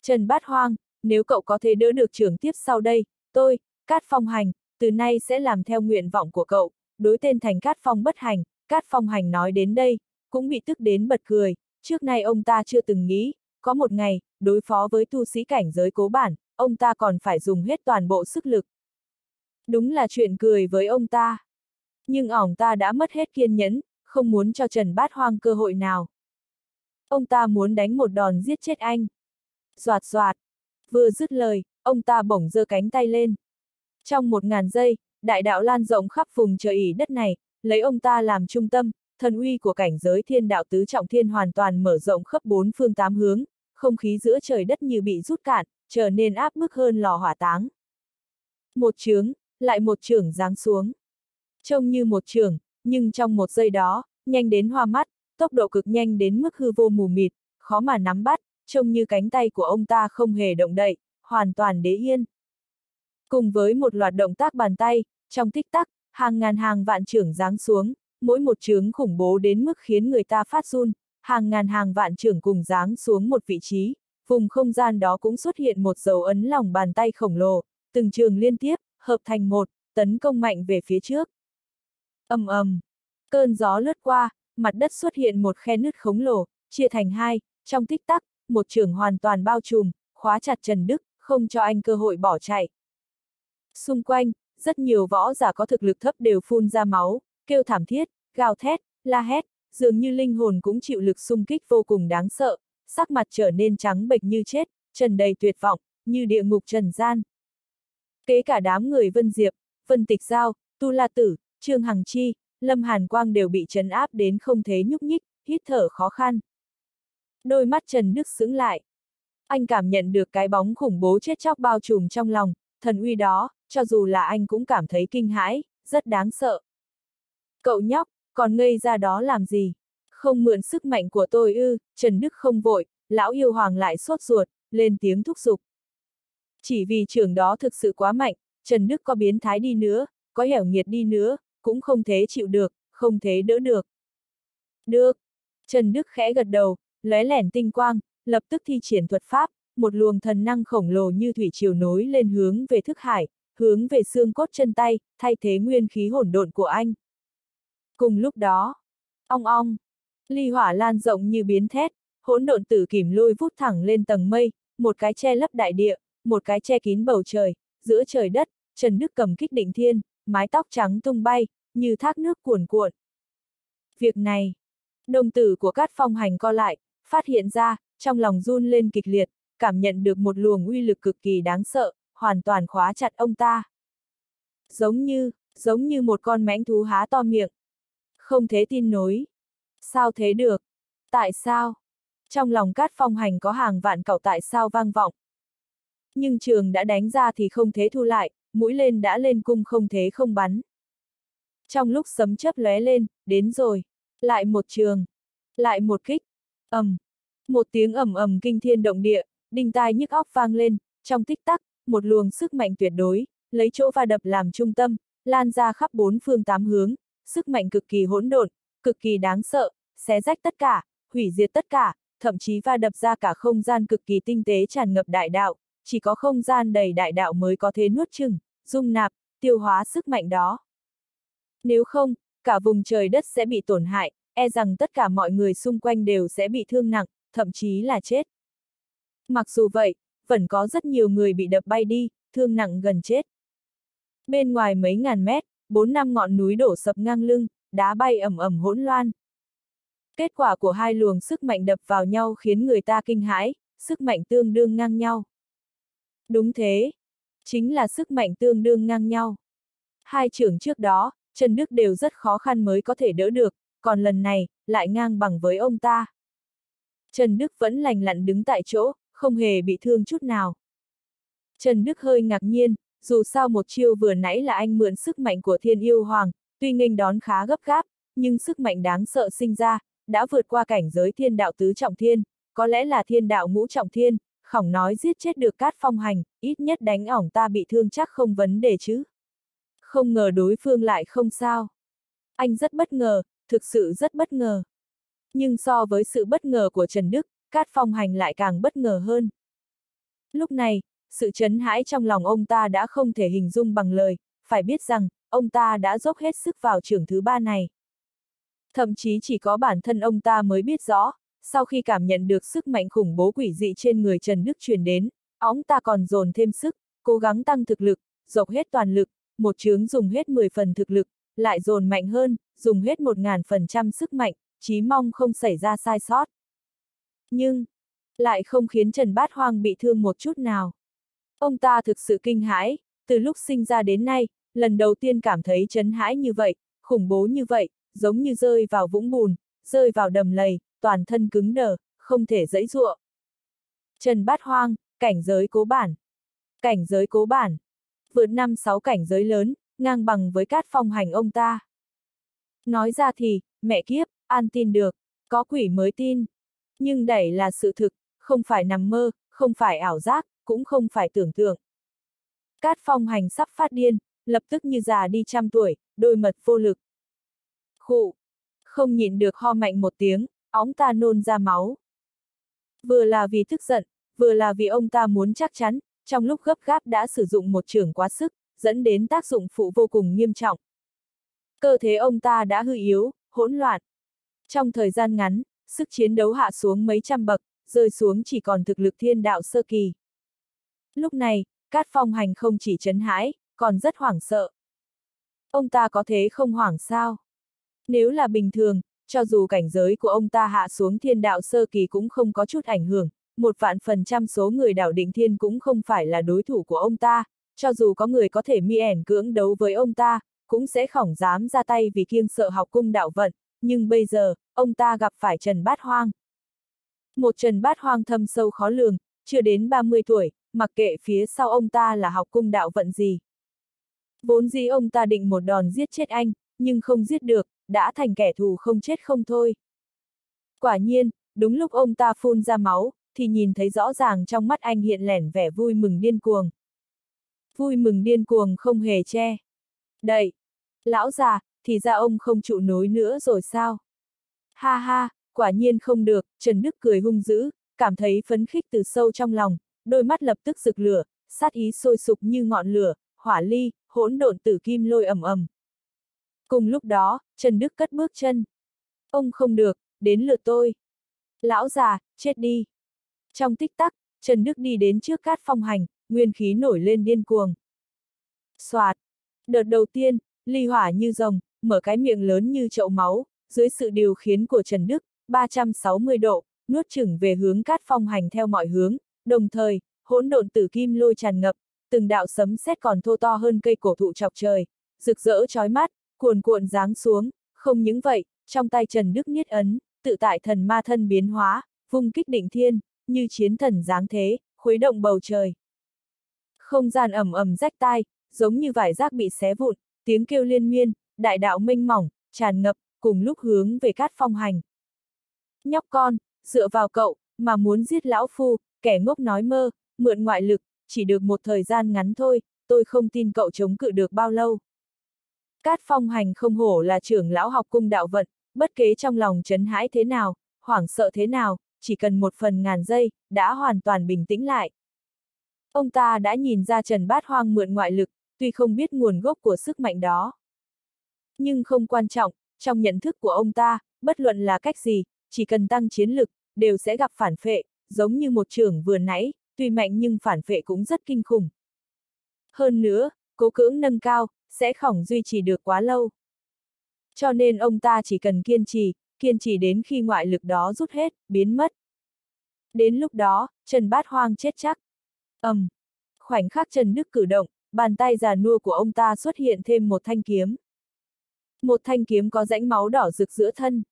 Trần Bát Hoang, nếu cậu có thể đỡ được trưởng tiếp sau đây, tôi, Cát Phong Hành, từ nay sẽ làm theo nguyện vọng của cậu, đối tên thành Cát Phong bất hành, Cát Phong Hành nói đến đây, cũng bị tức đến bật cười, trước nay ông ta chưa từng nghĩ, có một ngày, đối phó với tu sĩ cảnh giới cố bản, ông ta còn phải dùng hết toàn bộ sức lực. Đúng là chuyện cười với ông ta. Nhưng ỏng ta đã mất hết kiên nhẫn, không muốn cho Trần Bát Hoang cơ hội nào. Ông ta muốn đánh một đòn giết chết anh. Doạt doạt. Vừa dứt lời, ông ta bổng giơ cánh tay lên. Trong một ngàn giây, đại đạo lan rộng khắp vùng trời ỉ đất này, lấy ông ta làm trung tâm, thần uy của cảnh giới thiên đạo tứ trọng thiên hoàn toàn mở rộng khắp bốn phương tám hướng, không khí giữa trời đất như bị rút cạn, trở nên áp bức hơn lò hỏa táng. Một chướng, lại một trưởng giáng xuống. Trông như một trường, nhưng trong một giây đó, nhanh đến hoa mắt, tốc độ cực nhanh đến mức hư vô mù mịt, khó mà nắm bắt, trông như cánh tay của ông ta không hề động đậy, hoàn toàn đế yên. Cùng với một loạt động tác bàn tay, trong tích tắc, hàng ngàn hàng vạn trưởng giáng xuống, mỗi một chướng khủng bố đến mức khiến người ta phát run, hàng ngàn hàng vạn trưởng cùng giáng xuống một vị trí, vùng không gian đó cũng xuất hiện một dấu ấn lòng bàn tay khổng lồ, từng trường liên tiếp, hợp thành một, tấn công mạnh về phía trước ầm ầm, cơn gió lướt qua, mặt đất xuất hiện một khe nứt khổng lồ, chia thành hai, trong tích tắc, một trường hoàn toàn bao trùm, khóa chặt Trần Đức, không cho anh cơ hội bỏ chạy. Xung quanh, rất nhiều võ giả có thực lực thấp đều phun ra máu, kêu thảm thiết, gào thét, la hét, dường như linh hồn cũng chịu lực xung kích vô cùng đáng sợ, sắc mặt trở nên trắng bệch như chết, trần đầy tuyệt vọng, như địa ngục trần gian. Kế cả đám người Vân Diệp, Vân Tịch Giao, Tu La Tử, Trương Hằng Chi, Lâm Hàn Quang đều bị trấn áp đến không thế nhúc nhích, hít thở khó khăn. Đôi mắt Trần Đức sững lại. Anh cảm nhận được cái bóng khủng bố chết chóc bao trùm trong lòng, thần uy đó, cho dù là anh cũng cảm thấy kinh hãi, rất đáng sợ. Cậu nhóc, còn ngây ra đó làm gì? Không mượn sức mạnh của tôi ư, Trần Đức không vội, lão yêu hoàng lại sốt ruột, lên tiếng thúc giục. Chỉ vì trưởng đó thực sự quá mạnh, Trần Đức có biến thái đi nữa, có hẻo nghiệt đi nữa, cũng không thế chịu được, không thế đỡ được. Được. Trần Đức khẽ gật đầu, lóe lẻn tinh quang, lập tức thi triển thuật pháp, một luồng thần năng khổng lồ như thủy triều nối lên hướng về thức hải, hướng về xương cốt chân tay, thay thế nguyên khí hỗn độn của anh. Cùng lúc đó, ong ong, ly hỏa lan rộng như biến thét, hỗn độn tử kìm lôi vút thẳng lên tầng mây, một cái che lấp đại địa, một cái che kín bầu trời, giữa trời đất, Trần Đức cầm kích định thiên, mái tóc trắng tung bay, như thác nước cuồn cuộn. Việc này, đồng tử của Cát Phong Hành co lại, phát hiện ra, trong lòng run lên kịch liệt, cảm nhận được một luồng uy lực cực kỳ đáng sợ, hoàn toàn khóa chặt ông ta. Giống như, giống như một con mãnh thú há to miệng. Không thể tin nối. Sao thế được? Tại sao? Trong lòng Cát Phong Hành có hàng vạn cậu tại sao vang vọng. Nhưng trường đã đánh ra thì không thể thu lại, mũi lên đã lên cung không thế không bắn. Trong lúc sấm chớp lóe lên, đến rồi. Lại một trường. Lại một kích. ầm, Một tiếng ầm ầm kinh thiên động địa, đinh tai nhức óc vang lên, trong tích tắc, một luồng sức mạnh tuyệt đối, lấy chỗ va đập làm trung tâm, lan ra khắp bốn phương tám hướng, sức mạnh cực kỳ hỗn độn, cực kỳ đáng sợ, xé rách tất cả, hủy diệt tất cả, thậm chí va đập ra cả không gian cực kỳ tinh tế tràn ngập đại đạo, chỉ có không gian đầy đại đạo mới có thể nuốt chừng, dung nạp, tiêu hóa sức mạnh đó. Nếu không, cả vùng trời đất sẽ bị tổn hại, e rằng tất cả mọi người xung quanh đều sẽ bị thương nặng, thậm chí là chết. Mặc dù vậy, vẫn có rất nhiều người bị đập bay đi, thương nặng gần chết. Bên ngoài mấy ngàn mét, bốn năm ngọn núi đổ sập ngang lưng, đá bay ẩm ẩm hỗn loan. Kết quả của hai luồng sức mạnh đập vào nhau khiến người ta kinh hãi, sức mạnh tương đương ngang nhau. Đúng thế, chính là sức mạnh tương đương ngang nhau. Hai trưởng trước đó, Trần Đức đều rất khó khăn mới có thể đỡ được, còn lần này, lại ngang bằng với ông ta. Trần Đức vẫn lành lặn đứng tại chỗ, không hề bị thương chút nào. Trần Đức hơi ngạc nhiên, dù sao một chiêu vừa nãy là anh mượn sức mạnh của thiên yêu hoàng, tuy nghênh đón khá gấp gáp, nhưng sức mạnh đáng sợ sinh ra, đã vượt qua cảnh giới thiên đạo tứ trọng thiên, có lẽ là thiên đạo ngũ trọng thiên, khổng nói giết chết được cát phong hành, ít nhất đánh ỏng ta bị thương chắc không vấn đề chứ. Không ngờ đối phương lại không sao. Anh rất bất ngờ, thực sự rất bất ngờ. Nhưng so với sự bất ngờ của Trần Đức, Cát Phong Hành lại càng bất ngờ hơn. Lúc này, sự chấn hãi trong lòng ông ta đã không thể hình dung bằng lời, phải biết rằng, ông ta đã dốc hết sức vào trường thứ ba này. Thậm chí chỉ có bản thân ông ta mới biết rõ, sau khi cảm nhận được sức mạnh khủng bố quỷ dị trên người Trần Đức truyền đến, ông ta còn dồn thêm sức, cố gắng tăng thực lực, dốc hết toàn lực, một chướng dùng hết 10 phần thực lực, lại dồn mạnh hơn, dùng hết 1.000% sức mạnh, chí mong không xảy ra sai sót. Nhưng, lại không khiến Trần Bát Hoang bị thương một chút nào. Ông ta thực sự kinh hãi, từ lúc sinh ra đến nay, lần đầu tiên cảm thấy chấn hãi như vậy, khủng bố như vậy, giống như rơi vào vũng bùn, rơi vào đầm lầy, toàn thân cứng đờ, không thể dẫy dụa. Trần Bát Hoang, cảnh giới cố bản. Cảnh giới cố bản. Vượt năm sáu cảnh giới lớn, ngang bằng với cát phong hành ông ta. Nói ra thì, mẹ kiếp, an tin được, có quỷ mới tin. Nhưng đẩy là sự thực, không phải nằm mơ, không phải ảo giác, cũng không phải tưởng tượng. Cát phong hành sắp phát điên, lập tức như già đi trăm tuổi, đôi mật vô lực. Khụ, không nhịn được ho mạnh một tiếng, óng ta nôn ra máu. Vừa là vì tức giận, vừa là vì ông ta muốn chắc chắn, trong lúc gấp gáp đã sử dụng một trường quá sức, dẫn đến tác dụng phụ vô cùng nghiêm trọng. Cơ thể ông ta đã hư yếu, hỗn loạn. Trong thời gian ngắn, sức chiến đấu hạ xuống mấy trăm bậc, rơi xuống chỉ còn thực lực thiên đạo sơ kỳ. Lúc này, Cát Phong Hành không chỉ chấn hãi, còn rất hoảng sợ. Ông ta có thế không hoảng sao? Nếu là bình thường, cho dù cảnh giới của ông ta hạ xuống thiên đạo sơ kỳ cũng không có chút ảnh hưởng, một vạn phần trăm số người đảo định thiên cũng không phải là đối thủ của ông ta, cho dù có người có thể mi ẻn cưỡng đấu với ông ta, cũng sẽ khỏng dám ra tay vì kiêng sợ học cung đạo vận, nhưng bây giờ, ông ta gặp phải Trần Bát Hoang. Một Trần Bát Hoang thâm sâu khó lường, chưa đến 30 tuổi, mặc kệ phía sau ông ta là học cung đạo vận gì. Vốn dĩ ông ta định một đòn giết chết anh, nhưng không giết được, đã thành kẻ thù không chết không thôi. Quả nhiên, đúng lúc ông ta phun ra máu, thì nhìn thấy rõ ràng trong mắt anh hiện lẻn vẻ vui mừng điên cuồng. Vui mừng điên cuồng không hề che. Đậy! Lão già, thì ra ông không trụ nối nữa rồi sao? Ha ha, quả nhiên không được, Trần Đức cười hung dữ, cảm thấy phấn khích từ sâu trong lòng, đôi mắt lập tức rực lửa, sát ý sôi sục như ngọn lửa, hỏa ly, hỗn độn tử kim lôi ầm ầm. Cùng lúc đó, Trần Đức cất bước chân. Ông không được, đến lượt tôi. Lão già, chết đi. Trong tích tắc, Trần Đức đi đến trước cát phong hành, nguyên khí nổi lên điên cuồng. Xoạt! Đợt đầu tiên, ly hỏa như rồng, mở cái miệng lớn như chậu máu, dưới sự điều khiển của Trần Đức, 360 độ, nuốt chửng về hướng cát phong hành theo mọi hướng, đồng thời, hỗn độn tử kim lôi tràn ngập, từng đạo sấm sét còn thô to hơn cây cổ thụ chọc trời, rực rỡ chói mắt, cuồn cuộn giáng xuống, không những vậy, trong tay Trần Đức Niết ấn, tự tại thần ma thân biến hóa, vung kích định thiên, như chiến thần dáng thế, khuấy động bầu trời. Không gian ẩm ẩm rách tai, giống như vải rác bị xé vụn, tiếng kêu liên miên, đại đạo mênh mỏng, tràn ngập, cùng lúc hướng về cát phong hành. Nhóc con, dựa vào cậu, mà muốn giết lão phu, kẻ ngốc nói mơ, mượn ngoại lực, chỉ được một thời gian ngắn thôi, tôi không tin cậu chống cự được bao lâu. Cát phong hành không hổ là trưởng lão học cung đạo vận, bất kế trong lòng chấn hãi thế nào, hoảng sợ thế nào, chỉ cần một phần ngàn giây, đã hoàn toàn bình tĩnh lại. Ông ta đã nhìn ra Trần Bát Hoang mượn ngoại lực, tuy không biết nguồn gốc của sức mạnh đó. Nhưng không quan trọng, trong nhận thức của ông ta, bất luận là cách gì, chỉ cần tăng chiến lực, đều sẽ gặp phản phệ, giống như một trưởng vừa nãy, tuy mạnh nhưng phản phệ cũng rất kinh khủng. Hơn nữa, cố cưỡng nâng cao, sẽ khỏng duy trì được quá lâu. Cho nên ông ta chỉ cần kiên trì, kiên trì đến khi ngoại lực đó rút hết, biến mất. Đến lúc đó, Trần Bát Hoang chết chắc. ầm, um, khoảnh khắc Trần Đức cử động, bàn tay già nua của ông ta xuất hiện thêm một thanh kiếm. Một thanh kiếm có rãnh máu đỏ rực giữa thân.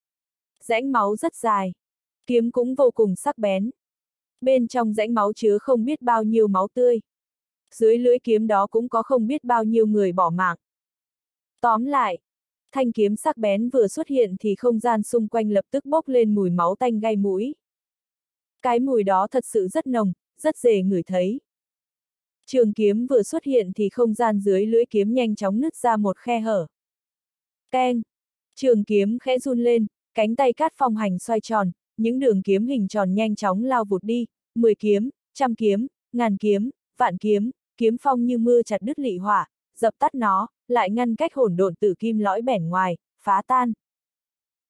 Rãnh máu rất dài. Kiếm cũng vô cùng sắc bén. Bên trong rãnh máu chứa không biết bao nhiêu máu tươi. Dưới lưỡi kiếm đó cũng có không biết bao nhiêu người bỏ mạng. Tóm lại, thanh kiếm sắc bén vừa xuất hiện thì không gian xung quanh lập tức bốc lên mùi máu tanh gai mũi. Cái mùi đó thật sự rất nồng, rất dễ ngửi thấy. Trường kiếm vừa xuất hiện thì không gian dưới lưỡi kiếm nhanh chóng nứt ra một khe hở. Keng! Trường kiếm khẽ run lên, cánh tay cát phong hành xoay tròn, những đường kiếm hình tròn nhanh chóng lao vụt đi, 10 kiếm, trăm kiếm, ngàn kiếm, vạn kiếm, kiếm phong như mưa chặt đứt lị hỏa, dập tắt nó, lại ngăn cách hỗn độn tử kim lõi bẻn ngoài, phá tan.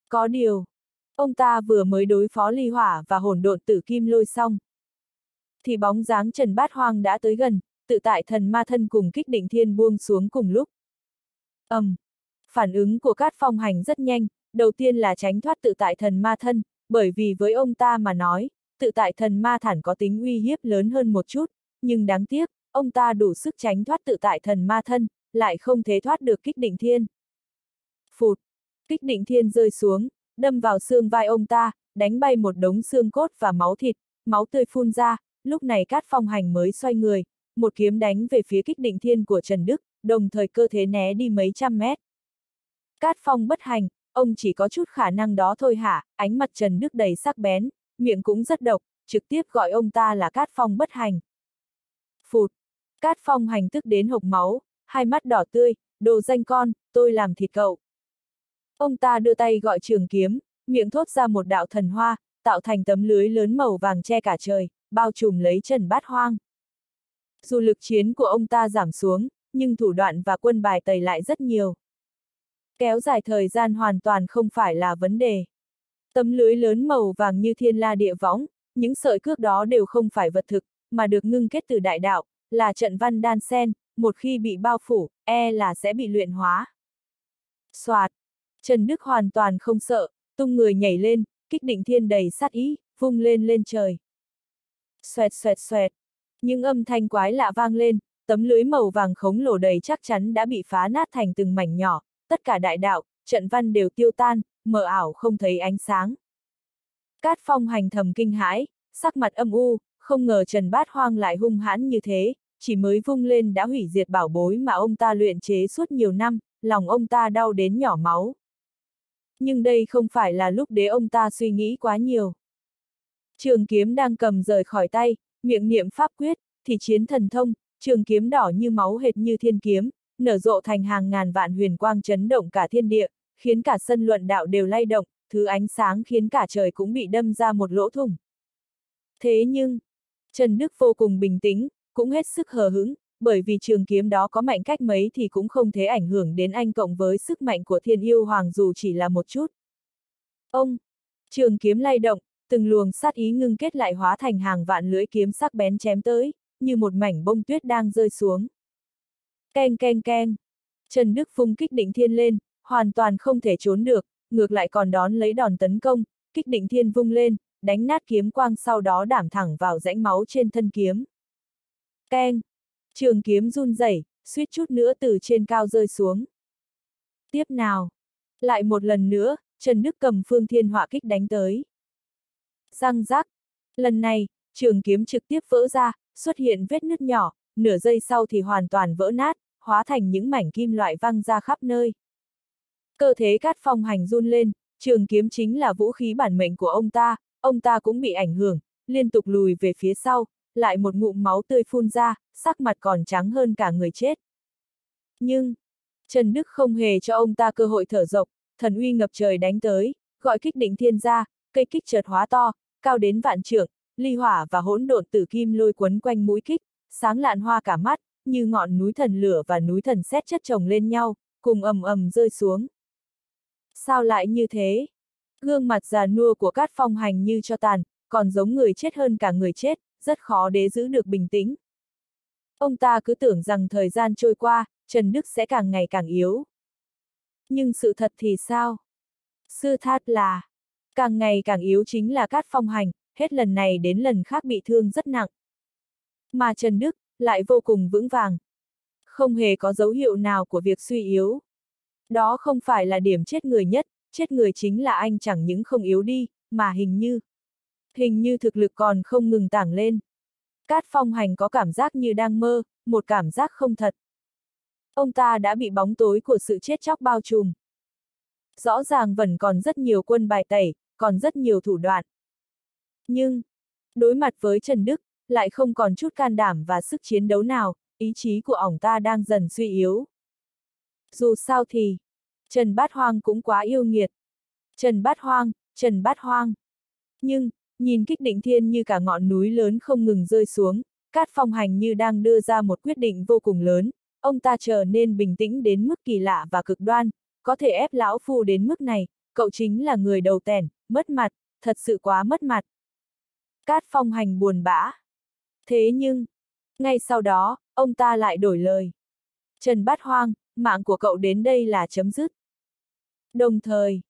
Có điều, Ông ta vừa mới đối phó ly hỏa và hỗn độn tử kim lôi xong. Thì bóng dáng Trần Bát Hoang đã tới gần, tự tại thần ma thân cùng kích định thiên buông xuống cùng lúc. ầm, um, Phản ứng của Cát Phong Hành rất nhanh, đầu tiên là tránh thoát tự tại thần ma thân, bởi vì với ông ta mà nói, tự tại thần ma thản có tính uy hiếp lớn hơn một chút, nhưng đáng tiếc, ông ta đủ sức tránh thoát tự tại thần ma thân, lại không thể thoát được kích định thiên. Phụt! Kích định thiên rơi xuống, đâm vào xương vai ông ta, đánh bay một đống xương cốt và máu thịt, máu tươi phun ra, lúc này Cát Phong Hành mới xoay người, một kiếm đánh về phía kích định thiên của Trần Đức, đồng thời cơ thế né đi mấy trăm mét. Cát Phong bất hành, ông chỉ có chút khả năng đó thôi hả, ánh mặt Trần Đức đầy sắc bén, miệng cũng rất độc, trực tiếp gọi ông ta là Cát Phong bất hành. Phụt! Cát Phong hành tức đến hộc máu, hai mắt đỏ tươi, đồ danh con, tôi làm thịt cậu. Ông ta đưa tay gọi trường kiếm, miệng thốt ra một đạo thần hoa, tạo thành tấm lưới lớn màu vàng che cả trời, bao trùm lấy Trần Bát Hoang. Dù lực chiến của ông ta giảm xuống, nhưng thủ đoạn và quân bài tẩy lại rất nhiều. Kéo dài thời gian hoàn toàn không phải là vấn đề. Tấm lưới lớn màu vàng như thiên la địa võng, những sợi cước đó đều không phải vật thực, mà được ngưng kết từ đại đạo, là trận văn đan sen, một khi bị bao phủ, e là sẽ bị luyện hóa. Soạt! Trần Đức hoàn toàn không sợ, tung người nhảy lên, kích định thiên đầy sát ý, vung lên lên trời. Xoẹt xoẹt xoẹt! Những âm thanh quái lạ vang lên, tấm lưới màu vàng khống lồ đầy chắc chắn đã bị phá nát thành từng mảnh nhỏ, tất cả đại đạo, trận văn đều tiêu tan, mờ ảo không thấy ánh sáng. Cát phong hành thầm kinh hãi, sắc mặt âm u, không ngờ Trần Bát Hoang lại hung hãn như thế, chỉ mới vung lên đã hủy diệt bảo bối mà ông ta luyện chế suốt nhiều năm, lòng ông ta đau đến nhỏ máu. Nhưng đây không phải là lúc để ông ta suy nghĩ quá nhiều. Trường kiếm đang cầm rời khỏi tay, miệng niệm pháp quyết, thì chiến thần thông, trường kiếm đỏ như máu hệt như thiên kiếm, nở rộ thành hàng ngàn vạn huyền quang chấn động cả thiên địa, khiến cả sân luận đạo đều lay động, thứ ánh sáng khiến cả trời cũng bị đâm ra một lỗ thủng. Thế nhưng, Trần Đức vô cùng bình tĩnh, cũng hết sức hờ hững, bởi vì trường kiếm đó có mạnh cách mấy thì cũng không thể ảnh hưởng đến anh cộng với sức mạnh của thiên yêu hoàng dù chỉ là một chút. Ông! Trường kiếm lay động, từng luồng sát ý ngưng kết lại hóa thành hàng vạn lưỡi kiếm sắc bén chém tới, như một mảnh bông tuyết đang rơi xuống. Keng keng keng! Trần Đức phung kích định thiên lên, hoàn toàn không thể trốn được, ngược lại còn đón lấy đòn tấn công, kích định thiên vung lên, đánh nát kiếm quang sau đó đảm thẳng vào rãnh máu trên thân kiếm. Keng! Trường kiếm run rẩy, suýt chút nữa từ trên cao rơi xuống. Tiếp nào! Lại một lần nữa, Trần Đức cầm phương thiên họa kích đánh tới. Răng rắc, Lần này, trường kiếm trực tiếp vỡ ra, xuất hiện vết nứt nhỏ, nửa giây sau thì hoàn toàn vỡ nát, hóa thành những mảnh kim loại văng ra khắp nơi. Cơ thế cát phong hành run lên, trường kiếm chính là vũ khí bản mệnh của ông ta, ông ta cũng bị ảnh hưởng, liên tục lùi về phía sau, lại một ngụm máu tươi phun ra, sắc mặt còn trắng hơn cả người chết. Nhưng, Trần Đức không hề cho ông ta cơ hội thở rộng, thần uy ngập trời đánh tới, gọi kích định thiên ra, cây kích chợt hóa to, cao đến vạn trượng, ly hỏa và hỗn độn tử kim lôi quấn quanh mũi kích, sáng lạn hoa cả mắt, như ngọn núi thần lửa và núi thần xét chất chồng lên nhau, cùng ầm ầm rơi xuống. Sao lại như thế? Gương mặt già nua của Cát Phong hành như cho tàn, còn giống người chết hơn cả người chết, rất khó để giữ được bình tĩnh. Ông ta cứ tưởng rằng thời gian trôi qua, Trần Đức sẽ càng ngày càng yếu. Nhưng sự thật thì sao? Sư thát là, càng ngày càng yếu chính là Cát Phong hành, hết lần này đến lần khác bị thương rất nặng. Mà Trần Đức, lại vô cùng vững vàng. Không hề có dấu hiệu nào của việc suy yếu. Đó không phải là điểm chết người nhất, chết người chính là anh chẳng những không yếu đi, mà hình như. Hình như thực lực còn không ngừng tảng lên. Cát phong hành có cảm giác như đang mơ, một cảm giác không thật. Ông ta đã bị bóng tối của sự chết chóc bao trùm. Rõ ràng vẫn còn rất nhiều quân bài tẩy, còn rất nhiều thủ đoạn. Nhưng, đối mặt với Trần Đức, lại không còn chút can đảm và sức chiến đấu nào, ý chí của ổng ta đang dần suy yếu. Dù sao thì, Trần Bát Hoang cũng quá yêu nghiệt. Trần Bát Hoang, Trần Bát Hoang. Nhưng, nhìn kích định thiên như cả ngọn núi lớn không ngừng rơi xuống, Cát Phong Hành như đang đưa ra một quyết định vô cùng lớn, ông ta trở nên bình tĩnh đến mức kỳ lạ và cực đoan, có thể ép lão phu đến mức này, cậu chính là người đầu tèn, mất mặt, thật sự quá mất mặt. Cát phong hành buồn bã. Thế nhưng, ngay sau đó, ông ta lại đổi lời. Trần Bát Hoang, mạng của cậu đến đây là chấm dứt. Đồng thời,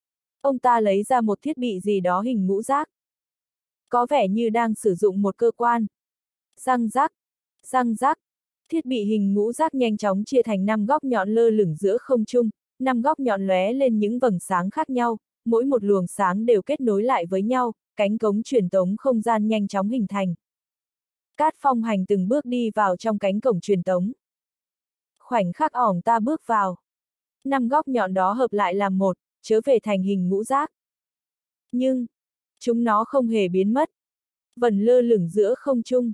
ông ta lấy ra một thiết bị gì đó hình ngũ giác. Có vẻ như đang sử dụng một cơ quan. Răng rác, răng rác. Thiết bị hình ngũ giác nhanh chóng chia thành năm góc nhọn lơ lửng giữa không trung, năm góc nhọn lóe lên những vầng sáng khác nhau, mỗi một luồng sáng đều kết nối lại với nhau, cánh cống truyền tống không gian nhanh chóng hình thành. Cát phong hành từng bước đi vào trong cánh cổng truyền tống. Khoảnh khắc ỏng ta bước vào. Năm góc nhọn đó hợp lại làm một, chớ về thành hình ngũ giác. Nhưng, chúng nó không hề biến mất. Vần lơ lửng giữa không trung.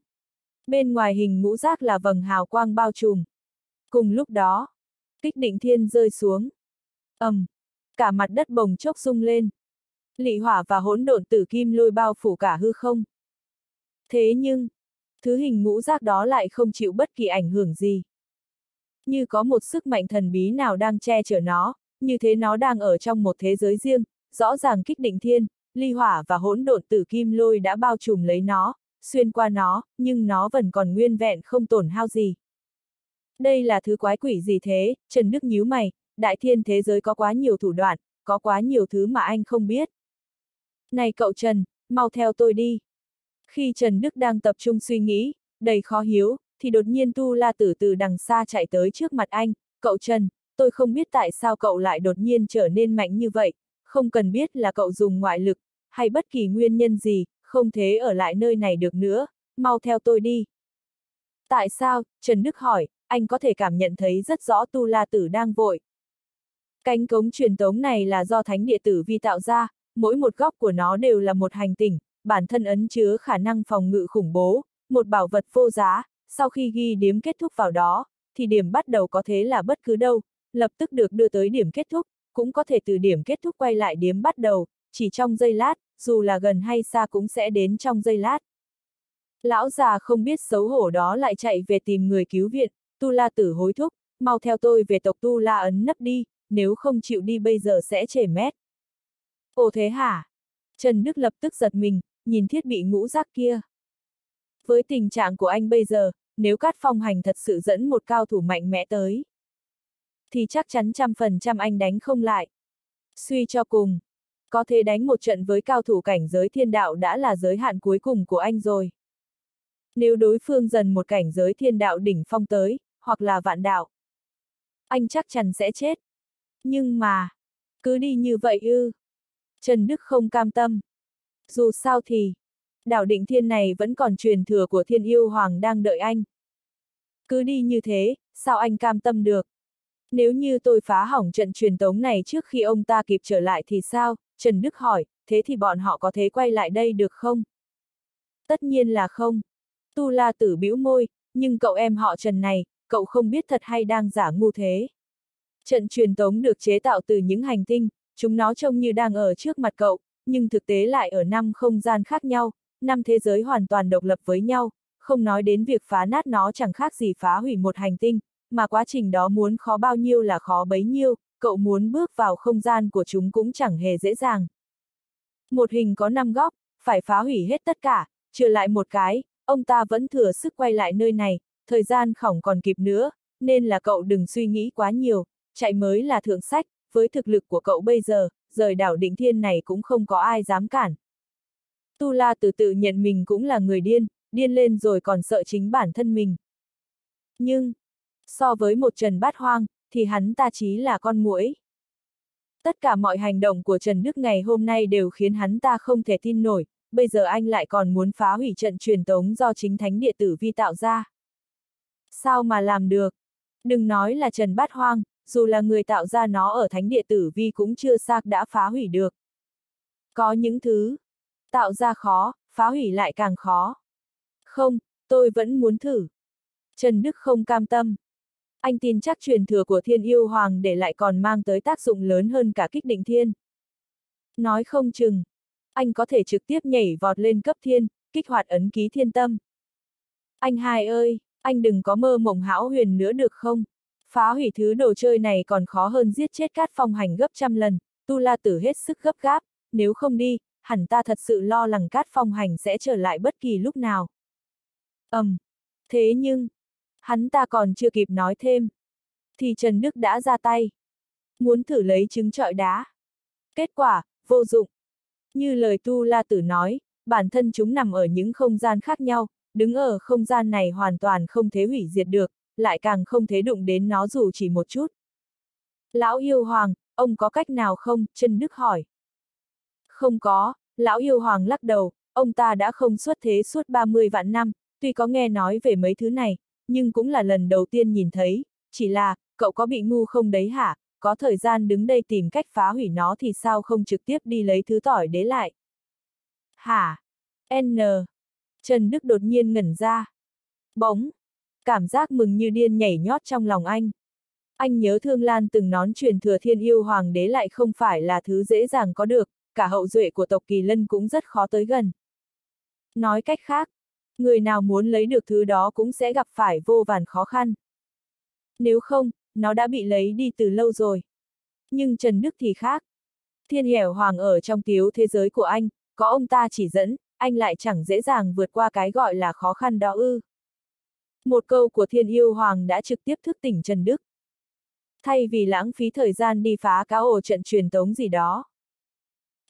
Bên ngoài hình ngũ giác là vầng hào quang bao trùm. Cùng lúc đó, kích định thiên rơi xuống. ầm, um, cả mặt đất bồng chốc rung lên. Lị hỏa và hỗn độn tử kim lôi bao phủ cả hư không. Thế nhưng, thứ hình ngũ giác đó lại không chịu bất kỳ ảnh hưởng gì. Như có một sức mạnh thần bí nào đang che chở nó, như thế nó đang ở trong một thế giới riêng, rõ ràng kích định thiên, ly hỏa và hỗn độn tử kim lôi đã bao trùm lấy nó, xuyên qua nó, nhưng nó vẫn còn nguyên vẹn không tổn hao gì. Đây là thứ quái quỷ gì thế, Trần Đức nhíu mày, đại thiên thế giới có quá nhiều thủ đoạn, có quá nhiều thứ mà anh không biết. Này cậu Trần, mau theo tôi đi. Khi Trần Đức đang tập trung suy nghĩ, đầy khó hiếu, thì đột nhiên Tu La Tử từ đằng xa chạy tới trước mặt anh, cậu Trần, tôi không biết tại sao cậu lại đột nhiên trở nên mạnh như vậy, không cần biết là cậu dùng ngoại lực, hay bất kỳ nguyên nhân gì, không thế ở lại nơi này được nữa, mau theo tôi đi. Tại sao, Trần Đức hỏi, anh có thể cảm nhận thấy rất rõ Tu La Tử đang vội. Cánh cống truyền tống này là do thánh địa tử vi tạo ra, mỗi một góc của nó đều là một hành tinh, bản thân ấn chứa khả năng phòng ngự khủng bố, một bảo vật vô giá, sau khi ghi điểm kết thúc vào đó, thì điểm bắt đầu có thể là bất cứ đâu, lập tức được đưa tới điểm kết thúc, cũng có thể từ điểm kết thúc quay lại điểm bắt đầu, chỉ trong giây lát, dù là gần hay xa cũng sẽ đến trong giây lát. Lão già không biết xấu hổ đó lại chạy về tìm người cứu viện, Tu La Tử hối thúc, mau theo tôi về tộc Tu La ấn nấp đi, nếu không chịu đi bây giờ sẽ chảy mét. Ồ thế hả? Trần Đức lập tức giật mình, nhìn thiết bị ngũ giác kia. Với tình trạng của anh bây giờ, nếu Cát Phong Hành thật sự dẫn một cao thủ mạnh mẽ tới, thì chắc chắn trăm phần trăm anh đánh không lại. Suy cho cùng, có thể đánh một trận với cao thủ cảnh giới thiên đạo đã là giới hạn cuối cùng của anh rồi. Nếu đối phương dần một cảnh giới thiên đạo đỉnh phong tới, hoặc là vạn đạo, anh chắc chắn sẽ chết. Nhưng mà, cứ đi như vậy ư. Trần Đức không cam tâm. Dù sao thì, đảo định thiên này vẫn còn truyền thừa của thiên yêu hoàng đang đợi anh. Cứ đi như thế, sao anh cam tâm được? Nếu như tôi phá hỏng trận truyền tống này trước khi ông ta kịp trở lại thì sao? Trần Đức hỏi, thế thì bọn họ có thể quay lại đây được không? Tất nhiên là không. Tu La tử bĩu môi, nhưng cậu em họ Trần này, cậu không biết thật hay đang giả ngu thế. Trận truyền tống được chế tạo từ những hành tinh, chúng nó trông như đang ở trước mặt cậu, nhưng thực tế lại ở năm không gian khác nhau, năm thế giới hoàn toàn độc lập với nhau, không nói đến việc phá nát nó chẳng khác gì phá hủy một hành tinh, mà quá trình đó muốn khó bao nhiêu là khó bấy nhiêu, cậu muốn bước vào không gian của chúng cũng chẳng hề dễ dàng. Một hình có năm góc, phải phá hủy hết tất cả, trừ lại một cái, ông ta vẫn thừa sức quay lại nơi này, thời gian khỏng còn kịp nữa, nên là cậu đừng suy nghĩ quá nhiều, chạy mới là thượng sách, với thực lực của cậu bây giờ, rời đảo định thiên này cũng không có ai dám cản. Tu La từ từ nhận mình cũng là người điên, điên lên rồi còn sợ chính bản thân mình. Nhưng, so với một Trần Bát Hoang, thì hắn ta chí là con muỗi. Tất cả mọi hành động của Trần Đức ngày hôm nay đều khiến hắn ta không thể tin nổi, bây giờ anh lại còn muốn phá hủy trận truyền tống do chính thánh địa tử vi tạo ra. Sao mà làm được? Đừng nói là Trần Bát Hoang, dù là người tạo ra nó ở thánh địa tử vi cũng chưa xác đã phá hủy được. Có những thứ, tạo ra khó, phá hủy lại càng khó. Không, tôi vẫn muốn thử. Trần Đức không cam tâm. Anh tin chắc truyền thừa của thiên yêu hoàng để lại còn mang tới tác dụng lớn hơn cả kích định thiên. Nói không chừng, anh có thể trực tiếp nhảy vọt lên cấp thiên, kích hoạt ấn ký thiên tâm. Anh hai ơi, anh đừng có mơ mộng hão huyền nữa được không? Phá hủy thứ đồ chơi này còn khó hơn giết chết cát phong hành gấp trăm lần, tu la tử hết sức gấp gáp, nếu không đi, hẳn ta thật sự lo lắng cát phong hành sẽ trở lại bất kỳ lúc nào. ầm, um, thế nhưng, hắn ta còn chưa kịp nói thêm, thì Trần Đức đã ra tay. Muốn thử lấy trứng trọi đá. Kết quả, vô dụng. Như lời Tu La Tử nói, bản thân chúng nằm ở những không gian khác nhau, đứng ở không gian này hoàn toàn không thể hủy diệt được, lại càng không thể đụng đến nó dù chỉ một chút. Lão yêu hoàng, ông có cách nào không? Trần Đức hỏi. Không có, lão yêu hoàng lắc đầu, ông ta đã không xuất thế suốt 30 vạn năm, tuy có nghe nói về mấy thứ này, nhưng cũng là lần đầu tiên nhìn thấy, chỉ là, cậu có bị ngu không đấy hả, có thời gian đứng đây tìm cách phá hủy nó thì sao không trực tiếp đi lấy thứ tỏi đế lại. Hả? N. Trần Đức đột nhiên ngẩn ra. Bỗng. Cảm giác mừng như điên nhảy nhót trong lòng anh. Anh nhớ Thương Lan từng nón truyền thừa thiên yêu hoàng đế lại không phải là thứ dễ dàng có được, cả hậu duệ của tộc Kỳ Lân cũng rất khó tới gần. Nói cách khác, người nào muốn lấy được thứ đó cũng sẽ gặp phải vô vàn khó khăn. Nếu không, nó đã bị lấy đi từ lâu rồi. Nhưng Trần Đức thì khác. Thiên Hẻo Hoàng ở trong tiếu thế giới của anh, có ông ta chỉ dẫn, anh lại chẳng dễ dàng vượt qua cái gọi là khó khăn đó ư. Một câu của Thiên Yêu Hoàng đã trực tiếp thức tỉnh Trần Đức. Thay vì lãng phí thời gian đi phá cá ổ trận truyền tống gì đó.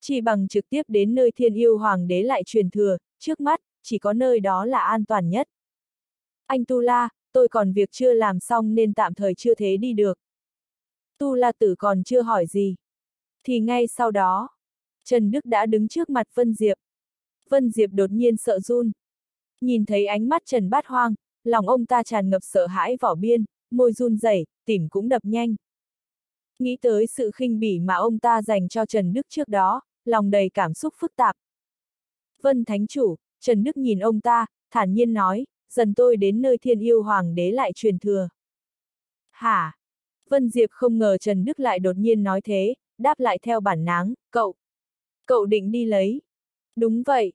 Chỉ bằng trực tiếp đến nơi Thiên Yêu Hoàng đế lại truyền thừa, trước mắt, chỉ có nơi đó là an toàn nhất. Anh Tu La, tôi còn việc chưa làm xong nên tạm thời chưa thế đi được. Tu La Tử còn chưa hỏi gì. Thì ngay sau đó, Trần Đức đã đứng trước mặt Vân Diệp. Vân Diệp đột nhiên sợ run. Nhìn thấy ánh mắt Trần Bát Hoang, lòng ông ta tràn ngập sợ hãi vỏ biên, môi run rẩy, tim cũng đập nhanh. Nghĩ tới sự khinh bỉ mà ông ta dành cho Trần Đức trước đó, lòng đầy cảm xúc phức tạp. Vân Thánh Chủ, Trần Đức nhìn ông ta, thản nhiên nói, dần tôi đến nơi thiên yêu hoàng đế lại truyền thừa. Hả? Vân Diệp không ngờ Trần Đức lại đột nhiên nói thế, đáp lại theo bản náng, cậu. Cậu định đi lấy. Đúng vậy.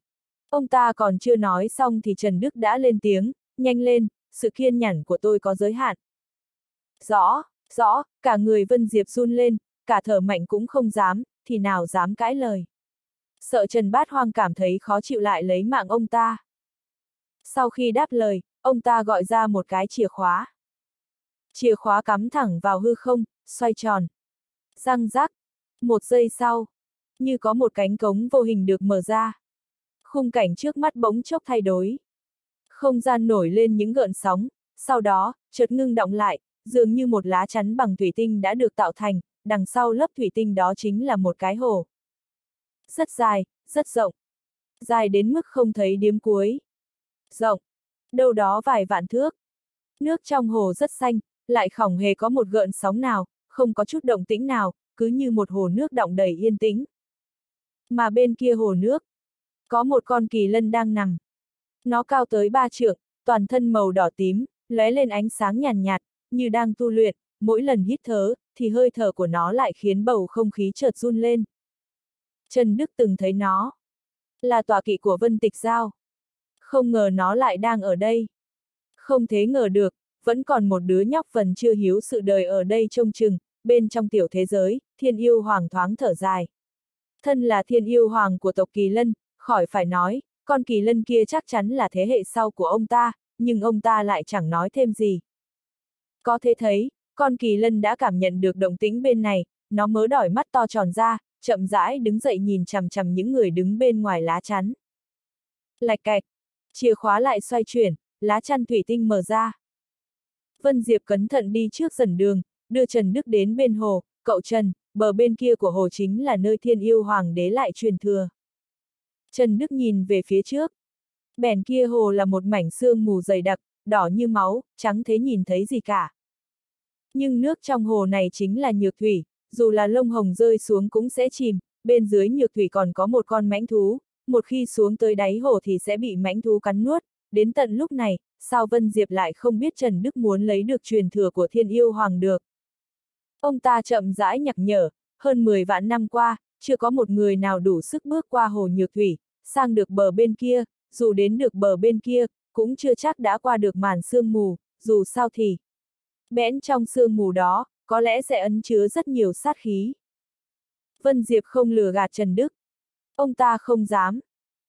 Ông ta còn chưa nói xong thì Trần Đức đã lên tiếng, nhanh lên, sự kiên nhẫn của tôi có giới hạn. Rõ, rõ, cả người Vân Diệp run lên, cả thở mạnh cũng không dám, thì nào dám cãi lời. Sợ Trần Bát Hoang cảm thấy khó chịu lại lấy mạng ông ta. Sau khi đáp lời, ông ta gọi ra một cái chìa khóa. Chìa khóa cắm thẳng vào hư không, xoay tròn. Răng rắc. Một giây sau, như có một cánh cống vô hình được mở ra. Khung cảnh trước mắt bỗng chốc thay đổi. Không gian nổi lên những gợn sóng, sau đó, chợt ngưng động lại, dường như một lá chắn bằng thủy tinh đã được tạo thành, đằng sau lớp thủy tinh đó chính là một cái hồ. Rất dài, rất rộng. Dài đến mức không thấy điếm cuối. Rộng. Đâu đó vài vạn thước. Nước trong hồ rất xanh, lại không hề có một gợn sóng nào, không có chút động tĩnh nào, cứ như một hồ nước động đầy yên tĩnh. Mà bên kia hồ nước, có một con kỳ lân đang nằm. Nó cao tới ba trượng, toàn thân màu đỏ tím, lóe lên ánh sáng nhàn nhạt, nhạt, như đang tu luyện, mỗi lần hít thở, thì hơi thở của nó lại khiến bầu không khí chợt run lên. Trần Đức từng thấy nó. Là tòa kỵ của Vân Tịch Giao. Không ngờ nó lại đang ở đây. Không thế ngờ được, vẫn còn một đứa nhóc phần chưa hiếu sự đời ở đây trông chừng, bên trong tiểu thế giới, thiên yêu hoàng thoáng thở dài. Thân là thiên yêu hoàng của tộc Kỳ Lân, khỏi phải nói, con Kỳ Lân kia chắc chắn là thế hệ sau của ông ta, nhưng ông ta lại chẳng nói thêm gì. Có thể thấy, con Kỳ Lân đã cảm nhận được động tĩnh bên này, nó mớ đỏi mắt to tròn ra, chậm rãi đứng dậy nhìn chằm chằm những người đứng bên ngoài lá chắn. Lạch cạch, chìa khóa lại xoay chuyển, lá chăn thủy tinh mở ra. Vân Diệp cẩn thận đi trước dần đường, đưa Trần Đức đến bên hồ, cậu Trần, bờ bên kia của hồ chính là nơi thiên yêu hoàng đế lại truyền thừa. Trần Đức nhìn về phía trước. Bèn kia hồ là một mảnh xương mù dày đặc, đỏ như máu, trắng thế nhìn thấy gì cả. Nhưng nước trong hồ này chính là nhược thủy, dù là lông hồng rơi xuống cũng sẽ chìm, bên dưới nhược thủy còn có một con mãnh thú, một khi xuống tới đáy hồ thì sẽ bị mãnh thú cắn nuốt, đến tận lúc này, sao Vân Diệp lại không biết Trần Đức muốn lấy được truyền thừa của thiên yêu hoàng được. Ông ta chậm rãi nhắc nhở, hơn 10 vạn năm qua, chưa có một người nào đủ sức bước qua hồ nhược thủy, sang được bờ bên kia, dù đến được bờ bên kia, cũng chưa chắc đã qua được màn sương mù, dù sao thì. Bẽn trong sương mù đó, có lẽ sẽ ấn chứa rất nhiều sát khí. Vân Diệp không lừa gạt Trần Đức. Ông ta không dám.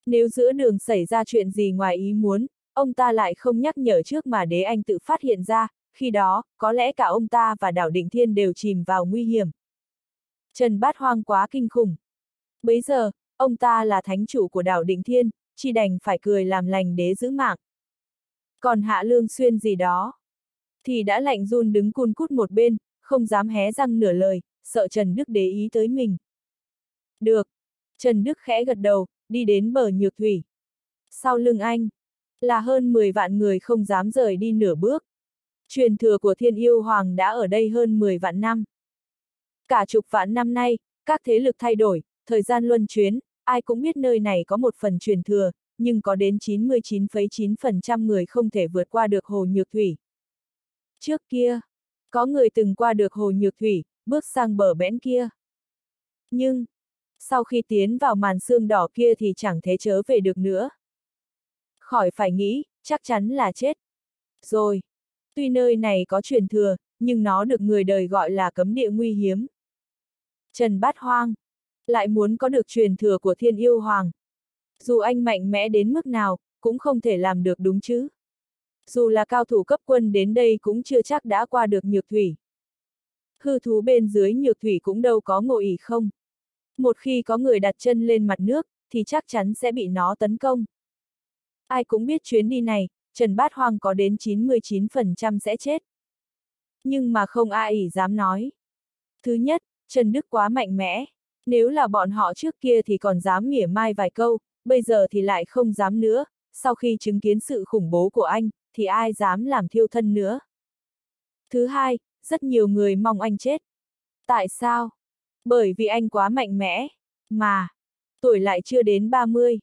Nếu giữa đường xảy ra chuyện gì ngoài ý muốn, ông ta lại không nhắc nhở trước mà đế anh tự phát hiện ra, khi đó, có lẽ cả ông ta và đảo Định Thiên đều chìm vào nguy hiểm. Trần Bát Hoang quá kinh khủng. Bấy giờ, ông ta là thánh chủ của đảo Định Thiên, chỉ đành phải cười làm lành đế giữ mạng. Còn Hạ Lương Xuyên gì đó, thì đã lạnh run đứng cun cút một bên, không dám hé răng nửa lời, sợ Trần Đức để ý tới mình. Được. Trần Đức khẽ gật đầu, đi đến bờ nhược thủy. Sau lưng anh, là hơn 10 vạn người không dám rời đi nửa bước. Truyền thừa của thiên yêu hoàng đã ở đây hơn 10 vạn năm. Cả chục vạn năm nay, các thế lực thay đổi, thời gian luân chuyến, ai cũng biết nơi này có một phần truyền thừa, nhưng có đến 99,9% người không thể vượt qua được hồ nhược thủy. Trước kia, có người từng qua được hồ nhược thủy, bước sang bờ bẽn kia. Nhưng, sau khi tiến vào màn xương đỏ kia thì chẳng thế chớ về được nữa. Khỏi phải nghĩ, chắc chắn là chết. Rồi, tuy nơi này có truyền thừa, nhưng nó được người đời gọi là cấm địa nguy hiếm. Trần Bát Hoang, lại muốn có được truyền thừa của thiên yêu hoàng. Dù anh mạnh mẽ đến mức nào, cũng không thể làm được đúng chứ. Dù là cao thủ cấp quân đến đây cũng chưa chắc đã qua được nhược thủy. Hư thú bên dưới nhược thủy cũng đâu có ngộ ỉ không. Một khi có người đặt chân lên mặt nước, thì chắc chắn sẽ bị nó tấn công. Ai cũng biết chuyến đi này, Trần Bát Hoang có đến 99% sẽ chết. Nhưng mà không ai dám nói. Thứ nhất, Trần Đức quá mạnh mẽ. Nếu là bọn họ trước kia thì còn dám mỉa mai vài câu, bây giờ thì lại không dám nữa, sau khi chứng kiến sự khủng bố của anh, thì ai dám làm thiêu thân nữa. Thứ hai, rất nhiều người mong anh chết. Tại sao? Bởi vì anh quá mạnh mẽ, mà, tuổi lại chưa đến 30.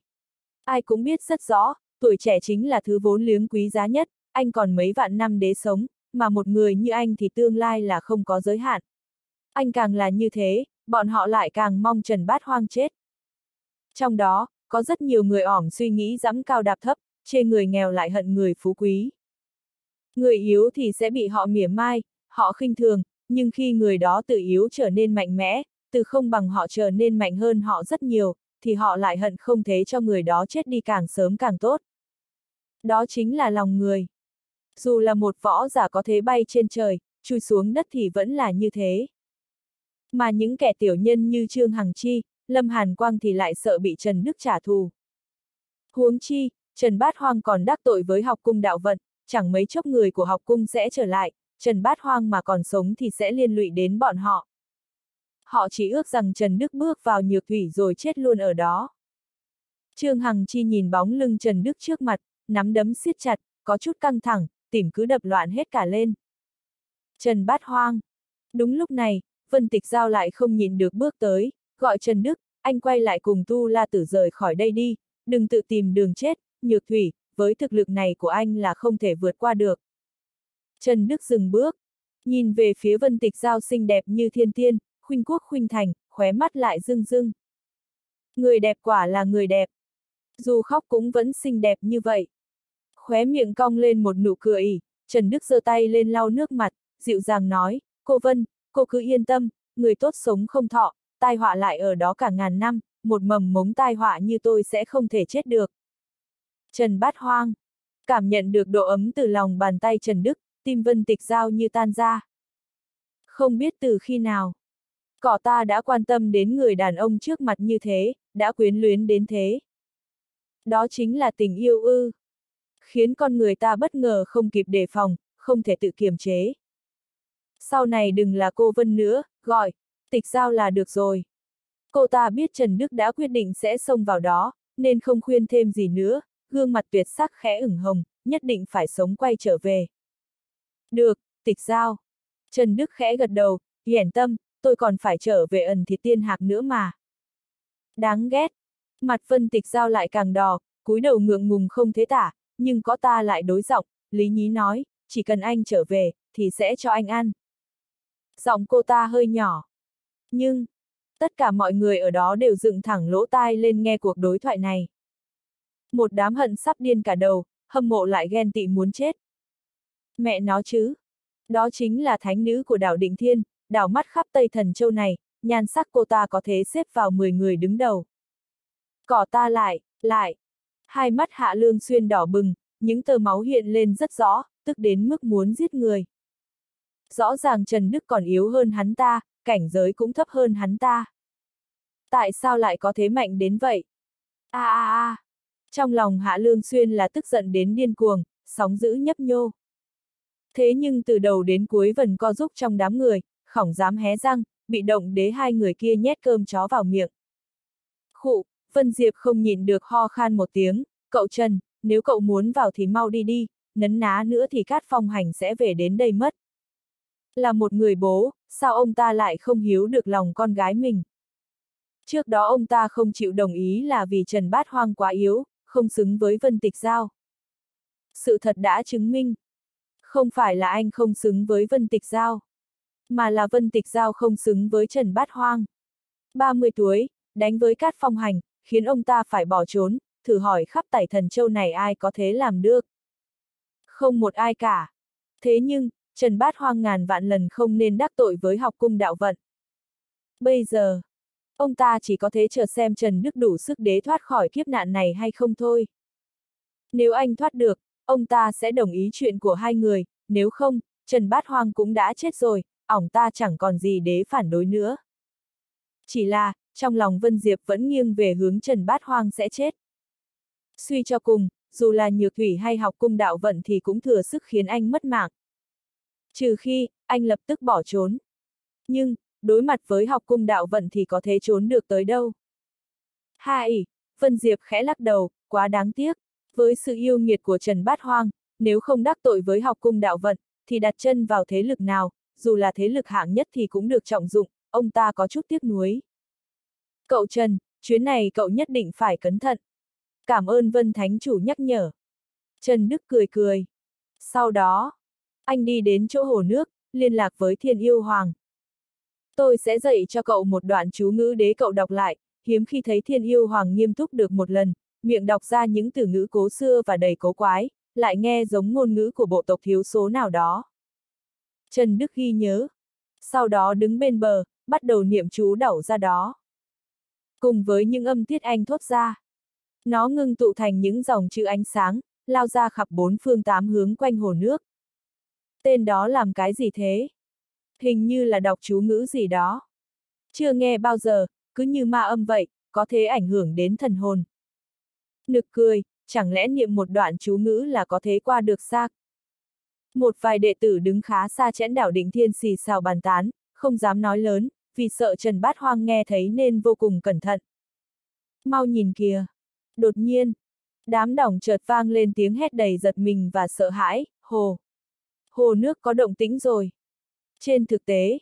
Ai cũng biết rất rõ, tuổi trẻ chính là thứ vốn liếng quý giá nhất, anh còn mấy vạn năm đế sống, mà một người như anh thì tương lai là không có giới hạn. Anh càng là như thế, bọn họ lại càng mong Trần Bát Hoang chết. Trong đó, có rất nhiều người ỏm suy nghĩ dẫm cao đạp thấp, chê người nghèo lại hận người phú quý. Người yếu thì sẽ bị họ mỉa mai, họ khinh thường, nhưng khi người đó tự yếu trở nên mạnh mẽ, từ không bằng họ trở nên mạnh hơn họ rất nhiều, thì họ lại hận không thế cho người đó chết đi càng sớm càng tốt. Đó chính là lòng người. Dù là một võ giả có thế bay trên trời, chui xuống đất thì vẫn là như thế. Mà những kẻ tiểu nhân như Trương Hằng Chi, Lâm Hàn Quang thì lại sợ bị Trần Đức trả thù. Huống chi, Trần Bát Hoang còn đắc tội với học cung đạo vận, chẳng mấy chốc người của học cung sẽ trở lại, Trần Bát Hoang mà còn sống thì sẽ liên lụy đến bọn họ. Họ chỉ ước rằng Trần Đức bước vào nhược thủy rồi chết luôn ở đó. Trương Hằng Chi nhìn bóng lưng Trần Đức trước mặt, nắm đấm siết chặt, có chút căng thẳng, tìm cứ đập loạn hết cả lên. Trần Bát Hoang. Đúng lúc này, Vân Tịch Giao lại không nhìn được bước tới, gọi Trần Đức, anh quay lại cùng Tu La Tử rời khỏi đây đi, đừng tự tìm đường chết, nhược thủy, với thực lực này của anh là không thể vượt qua được. Trần Đức dừng bước, nhìn về phía Vân Tịch Giao xinh đẹp như thiên tiên, khuynh quốc khuynh thành, khóe mắt lại rưng rưng. Người đẹp quả là người đẹp. Dù khóc cũng vẫn xinh đẹp như vậy. Khóe miệng cong lên một nụ cười Trần Đức giơ tay lên lau nước mặt, dịu dàng nói, cô Vân, cô cứ yên tâm, người tốt sống không thọ, tai họa lại ở đó cả ngàn năm, một mầm mống tai họa như tôi sẽ không thể chết được. Trần Bát Hoang, cảm nhận được độ ấm từ lòng bàn tay Trần Đức, tim Vân Tịch Giao như tan ra. Không biết từ khi nào, cỏ ta đã quan tâm đến người đàn ông trước mặt như thế, đã quyến luyến đến thế. Đó chính là tình yêu ư. Khiến con người ta bất ngờ không kịp đề phòng, không thể tự kiềm chế. Sau này đừng là cô Vân nữa, gọi, tịch giao là được rồi. Cô ta biết Trần Đức đã quyết định sẽ xông vào đó, nên không khuyên thêm gì nữa, gương mặt tuyệt sắc khẽ ửng hồng, nhất định phải sống quay trở về. Được, tịch giao. Trần Đức khẽ gật đầu, hiển tâm, tôi còn phải trở về ẩn thịt tiên hạc nữa mà. Đáng ghét. Mặt phân tịch giao lại càng đỏ, cúi đầu ngượng ngùng không thế tả, nhưng có ta lại đối giọng, Lý Nhí nói, chỉ cần anh trở về, thì sẽ cho anh ăn. Giọng cô ta hơi nhỏ. Nhưng, tất cả mọi người ở đó đều dựng thẳng lỗ tai lên nghe cuộc đối thoại này. Một đám hận sắp điên cả đầu, hâm mộ lại ghen tị muốn chết. Mẹ nó chứ. Đó chính là thánh nữ của đảo Định Thiên, đảo mắt khắp Tây Thần Châu này, nhan sắc cô ta có thể xếp vào 10 người đứng đầu. Cỏ ta lại, lại. Hai mắt Hạ Lương Xuyên đỏ bừng, những tờ máu hiện lên rất rõ, tức đến mức muốn giết người. Rõ ràng Trần Đức còn yếu hơn hắn ta, cảnh giới cũng thấp hơn hắn ta. Tại sao lại có thế mạnh đến vậy? A a a. Trong lòng Hạ Lương Xuyên là tức giận đến điên cuồng, sóng dữ nhấp nhô. Thế nhưng từ đầu đến cuối vẫn co giúp trong đám người, khỏng dám hé răng, bị động đế hai người kia nhét cơm chó vào miệng. Khụ, Vân Diệp không nhìn được ho khan một tiếng, cậu Trần, nếu cậu muốn vào thì mau đi đi, nấn ná nữa thì Cát Phong Hành sẽ về đến đây mất. Là một người bố, sao ông ta lại không hiếu được lòng con gái mình? Trước đó ông ta không chịu đồng ý là vì Trần Bát Hoang quá yếu, không xứng với Vân Tịch Giao. Sự thật đã chứng minh. Không phải là anh không xứng với Vân Tịch Giao, mà là Vân Tịch Giao không xứng với Trần Bát Hoang. 30 tuổi, đánh với Cát Phong Hành, khiến ông ta phải bỏ trốn, thử hỏi khắp tải thần châu này ai có thế làm được. Không một ai cả. Thế nhưng, Trần Bát Hoang ngàn vạn lần không nên đắc tội với học cung đạo vận. Bây giờ, ông ta chỉ có thể chờ xem Trần Đức đủ sức đế thoát khỏi kiếp nạn này hay không thôi. Nếu anh thoát được, ông ta sẽ đồng ý chuyện của hai người, nếu không, Trần Bát Hoang cũng đã chết rồi, ỏng ta chẳng còn gì đế phản đối nữa. Chỉ là, trong lòng Vân Diệp vẫn nghiêng về hướng Trần Bát Hoang sẽ chết. Suy cho cùng, dù là nhược thủy hay học cung đạo vận thì cũng thừa sức khiến anh mất mạng. Trừ khi, anh lập tức bỏ trốn. Nhưng, đối mặt với học cung đạo vận thì có thể trốn được tới đâu. Hai, Vân Diệp khẽ lắc đầu, quá đáng tiếc. Với sự yêu nghiệt của Trần Bát Hoang, nếu không đắc tội với học cung đạo vận, thì đặt chân vào thế lực nào, dù là thế lực hạng nhất thì cũng được trọng dụng, ông ta có chút tiếc nuối. Cậu Trần, chuyến này cậu nhất định phải cẩn thận. Cảm ơn Vân Thánh Chủ nhắc nhở. Trần Đức cười cười. Sau đó, anh đi đến chỗ hồ nước, liên lạc với Thiên Yêu Hoàng. Tôi sẽ dạy cho cậu một đoạn chú ngữ đế cậu đọc lại, hiếm khi thấy Thiên Yêu Hoàng nghiêm túc được một lần, miệng đọc ra những từ ngữ cố xưa và đầy cố quái, lại nghe giống ngôn ngữ của bộ tộc thiếu số nào đó. Trần Đức ghi nhớ. Sau đó đứng bên bờ, bắt đầu niệm chú đẩu ra đó. Cùng với những âm tiết anh thốt ra. Nó ngưng tụ thành những dòng chữ ánh sáng, lao ra khắp bốn phương tám hướng quanh hồ nước. Tên đó làm cái gì thế? Hình như là đọc chú ngữ gì đó. Chưa nghe bao giờ, cứ như ma âm vậy, có thể ảnh hưởng đến thần hồn. Nực cười, chẳng lẽ niệm một đoạn chú ngữ là có thể qua được xác? Một vài đệ tử đứng khá xa chẽn đảo đỉnh thiên xì xào bàn tán, không dám nói lớn, vì sợ Trần Bát Hoang nghe thấy nên vô cùng cẩn thận. Mau nhìn kìa! Đột nhiên, đám đồng chợt vang lên tiếng hét đầy giật mình và sợ hãi, hồ! Hồ nước có động tĩnh rồi. Trên thực tế,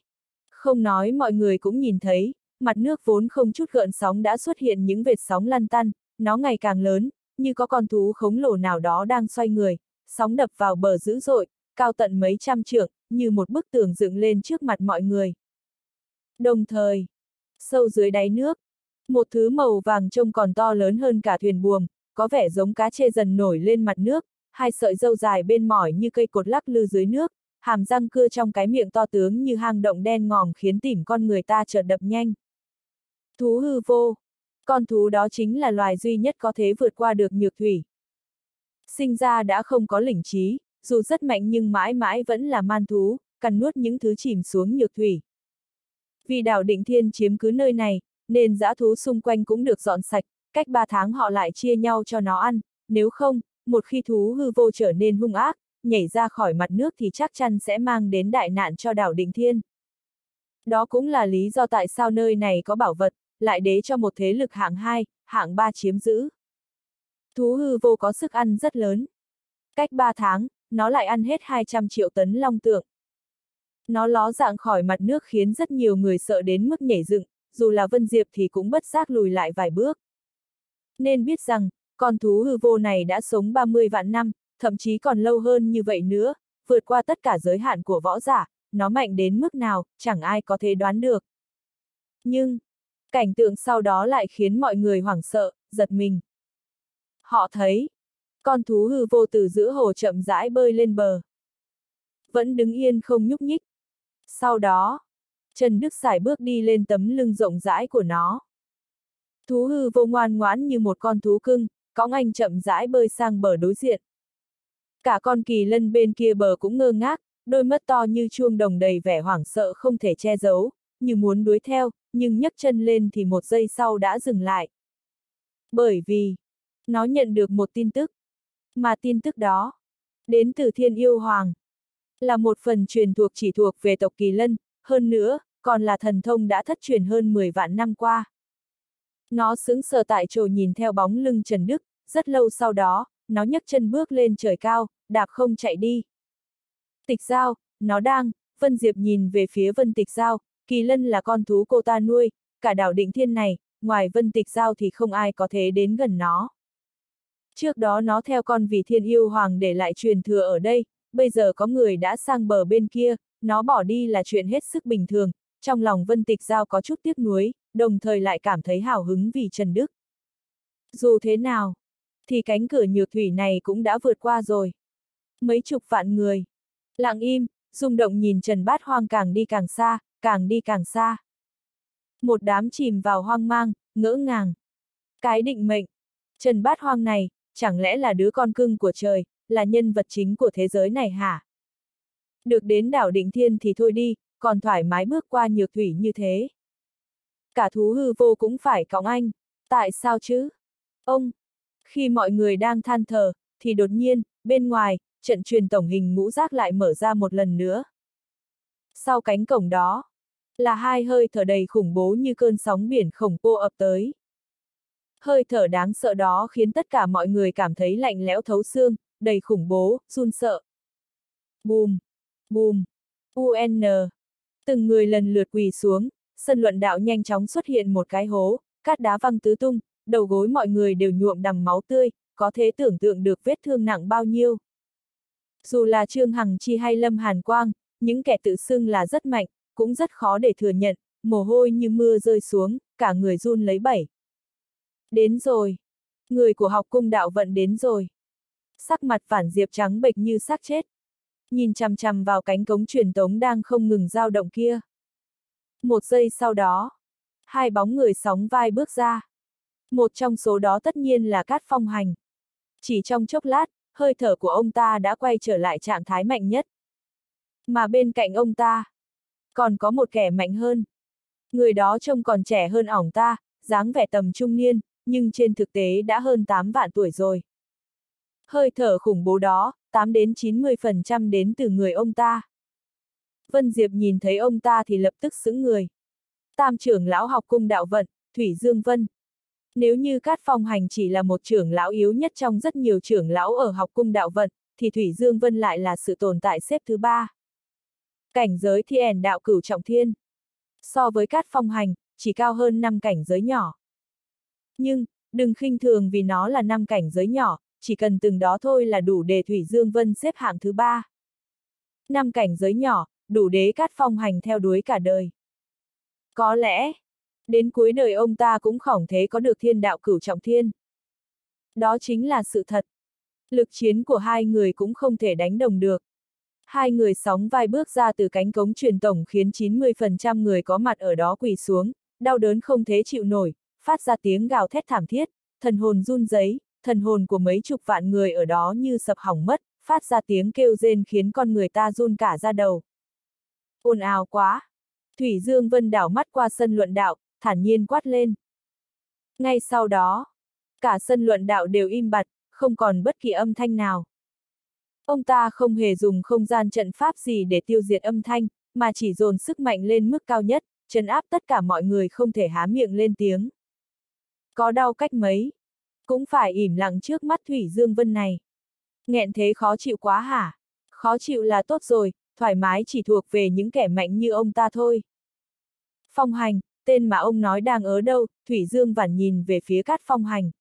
không nói mọi người cũng nhìn thấy, mặt nước vốn không chút gợn sóng đã xuất hiện những vệt sóng lăn tăn, nó ngày càng lớn, như có con thú khổng lồ nào đó đang xoay người, sóng đập vào bờ dữ dội, cao tận mấy trăm trượng, như một bức tường dựng lên trước mặt mọi người. Đồng thời, sâu dưới đáy nước, một thứ màu vàng trông còn to lớn hơn cả thuyền buồm, có vẻ giống cá chê dần nổi lên mặt nước, hai sợi dâu dài bên mỏi như cây cột lắc lư dưới nước, hàm răng cưa trong cái miệng to tướng như hang động đen ngòm khiến tìm con người ta chợt đập nhanh. Thú hư vô. Con thú đó chính là loài duy nhất có thể vượt qua được nhược thủy. Sinh ra đã không có lĩnh trí, dù rất mạnh nhưng mãi mãi vẫn là man thú, cần nuốt những thứ chìm xuống nhược thủy. Vì đảo định thiên chiếm cứ nơi này, nên dã thú xung quanh cũng được dọn sạch, cách ba tháng họ lại chia nhau cho nó ăn, nếu không, một khi thú hư vô trở nên hung ác, nhảy ra khỏi mặt nước thì chắc chắn sẽ mang đến đại nạn cho đảo Định Thiên. Đó cũng là lý do tại sao nơi này có bảo vật, lại đế cho một thế lực hạng 2, hạng 3 chiếm giữ. Thú hư vô có sức ăn rất lớn. Cách 3 tháng, nó lại ăn hết 200 triệu tấn long tượng. Nó ló dạng khỏi mặt nước khiến rất nhiều người sợ đến mức nhảy dựng, dù là Vân Diệp thì cũng bất giác lùi lại vài bước. Nên biết rằng, con thú hư vô này đã sống 30 vạn năm, thậm chí còn lâu hơn như vậy nữa, vượt qua tất cả giới hạn của võ giả, nó mạnh đến mức nào, chẳng ai có thể đoán được. Nhưng, cảnh tượng sau đó lại khiến mọi người hoảng sợ, giật mình. Họ thấy, con thú hư vô từ giữa hồ chậm rãi bơi lên bờ. Vẫn đứng yên không nhúc nhích. Sau đó, Trần Đức Sải bước đi lên tấm lưng rộng rãi của nó. Thú hư vô ngoan ngoãn như một con thú cưng, có anh chậm rãi bơi sang bờ đối diện. Cả con kỳ lân bên kia bờ cũng ngơ ngác, đôi mắt to như chuông đồng đầy vẻ hoảng sợ không thể che giấu, như muốn đuổi theo, nhưng nhấc chân lên thì một giây sau đã dừng lại. Bởi vì, nó nhận được một tin tức. Mà tin tức đó, đến từ thiên yêu hoàng. Là một phần truyền thuộc chỉ thuộc về tộc Kỳ Lân, hơn nữa, còn là thần thông đã thất truyền hơn 10 vạn năm qua. Nó sững sờ tại chỗ nhìn theo bóng lưng Trần Đức, rất lâu sau đó, nó nhấc chân bước lên trời cao, đạp không chạy đi. Tịch Giao, nó đang, Vân Diệp nhìn về phía Vân Tịch Giao, Kỳ Lân là con thú cô ta nuôi, cả đảo định thiên này, ngoài Vân Tịch Giao thì không ai có thể đến gần nó. Trước đó nó theo con vị thiên yêu hoàng để lại truyền thừa ở đây, bây giờ có người đã sang bờ bên kia, nó bỏ đi là chuyện hết sức bình thường, trong lòng Vân Tịch Giao có chút tiếc nuối, đồng thời lại cảm thấy hào hứng vì Trần Đức. Dù thế nào, thì cánh cửa nhược thủy này cũng đã vượt qua rồi. Mấy chục vạn người. Lặng im, rung động nhìn Trần Bát Hoang càng đi càng xa, càng đi càng xa. Một đám chìm vào hoang mang, ngỡ ngàng. Cái định mệnh. Trần Bát Hoang này, chẳng lẽ là đứa con cưng của trời, là nhân vật chính của thế giới này hả? Được đến đảo định thiên thì thôi đi, còn thoải mái bước qua nhược thủy như thế. Cả thú hư vô cũng phải cõng anh. Tại sao chứ? Ông! Khi mọi người đang than thờ, thì đột nhiên, bên ngoài, trận truyền tổng hình ngũ giác lại mở ra một lần nữa. Sau cánh cổng đó, là hai hơi thở đầy khủng bố như cơn sóng biển khổng lồ ập tới. Hơi thở đáng sợ đó khiến tất cả mọi người cảm thấy lạnh lẽo thấu xương, đầy khủng bố, run sợ. Bùm! Bùm! UN! Từng người lần lượt quỳ xuống, sân luận đạo nhanh chóng xuất hiện một cái hố, cát đá văng tứ tung, đầu gối mọi người đều nhuộm đầm máu tươi, có thể tưởng tượng được vết thương nặng bao nhiêu. Dù là Trương Hằng Chi hay Lâm Hàn Quang, những kẻ tự xưng là rất mạnh, cũng rất khó để thừa nhận, mồ hôi như mưa rơi xuống, cả người run lấy bảy. Đến rồi. Người của học cung đạo vận đến rồi. Sắc mặt phản diệp trắng bệch như xác chết. Nhìn chằm chằm vào cánh cống truyền tống đang không ngừng dao động kia. Một giây sau đó, hai bóng người sóng vai bước ra. Một trong số đó tất nhiên là Cát Phong Hành. Chỉ trong chốc lát, hơi thở của ông ta đã quay trở lại trạng thái mạnh nhất. Mà bên cạnh ông ta, còn có một kẻ mạnh hơn. Người đó trông còn trẻ hơn ỏng ta, dáng vẻ tầm trung niên, nhưng trên thực tế đã hơn 8 vạn tuổi rồi. Hơi thở khủng bố đó, 8 đến 90% đến từ người ông ta. Vân Diệp nhìn thấy ông ta thì lập tức sững người. Tam trưởng lão học cung đạo vận, Thủy Dương Vân. Nếu như Cát Phong Hành chỉ là một trưởng lão yếu nhất trong rất nhiều trưởng lão ở học cung đạo vận, thì Thủy Dương Vân lại là sự tồn tại xếp thứ ba. Cảnh giới thiên đạo cửu trọng thiên. So với Cát Phong Hành, chỉ cao hơn 5 cảnh giới nhỏ. Nhưng, đừng khinh thường vì nó là 5 cảnh giới nhỏ, chỉ cần từng đó thôi là đủ để Thủy Dương Vân xếp hạng thứ ba. Năm cảnh giới nhỏ, đủ đế cát phong hành theo đuối cả đời. Có lẽ, đến cuối đời ông ta cũng khỏng thế có được thiên đạo cửu trọng thiên. Đó chính là sự thật. Lực chiến của hai người cũng không thể đánh đồng được. Hai người sóng vai bước ra từ cánh cống truyền tổng khiến 90% người có mặt ở đó quỳ xuống, đau đớn không thế chịu nổi, phát ra tiếng gào thét thảm thiết, thần hồn run giấy, thần hồn của mấy chục vạn người ở đó như sập hỏng mất, phát ra tiếng kêu rên khiến con người ta run cả ra đầu. Ồn ào quá! Thủy Dương Vân đảo mắt qua sân luận đạo, thản nhiên quát lên. Ngay sau đó, cả sân luận đạo đều im bặt, không còn bất kỳ âm thanh nào. Ông ta không hề dùng không gian trận pháp gì để tiêu diệt âm thanh, mà chỉ dồn sức mạnh lên mức cao nhất, trấn áp tất cả mọi người không thể há miệng lên tiếng. Có đau cách mấy? Cũng phải ỉm lặng trước mắt Thủy Dương Vân này. Nghẹn thế khó chịu quá hả? Khó chịu là tốt rồi, thoải mái chỉ thuộc về những kẻ mạnh như ông ta thôi. Phong hành, tên mà ông nói đang ở đâu, Thủy Dương Vản nhìn về phía Cát Phong hành.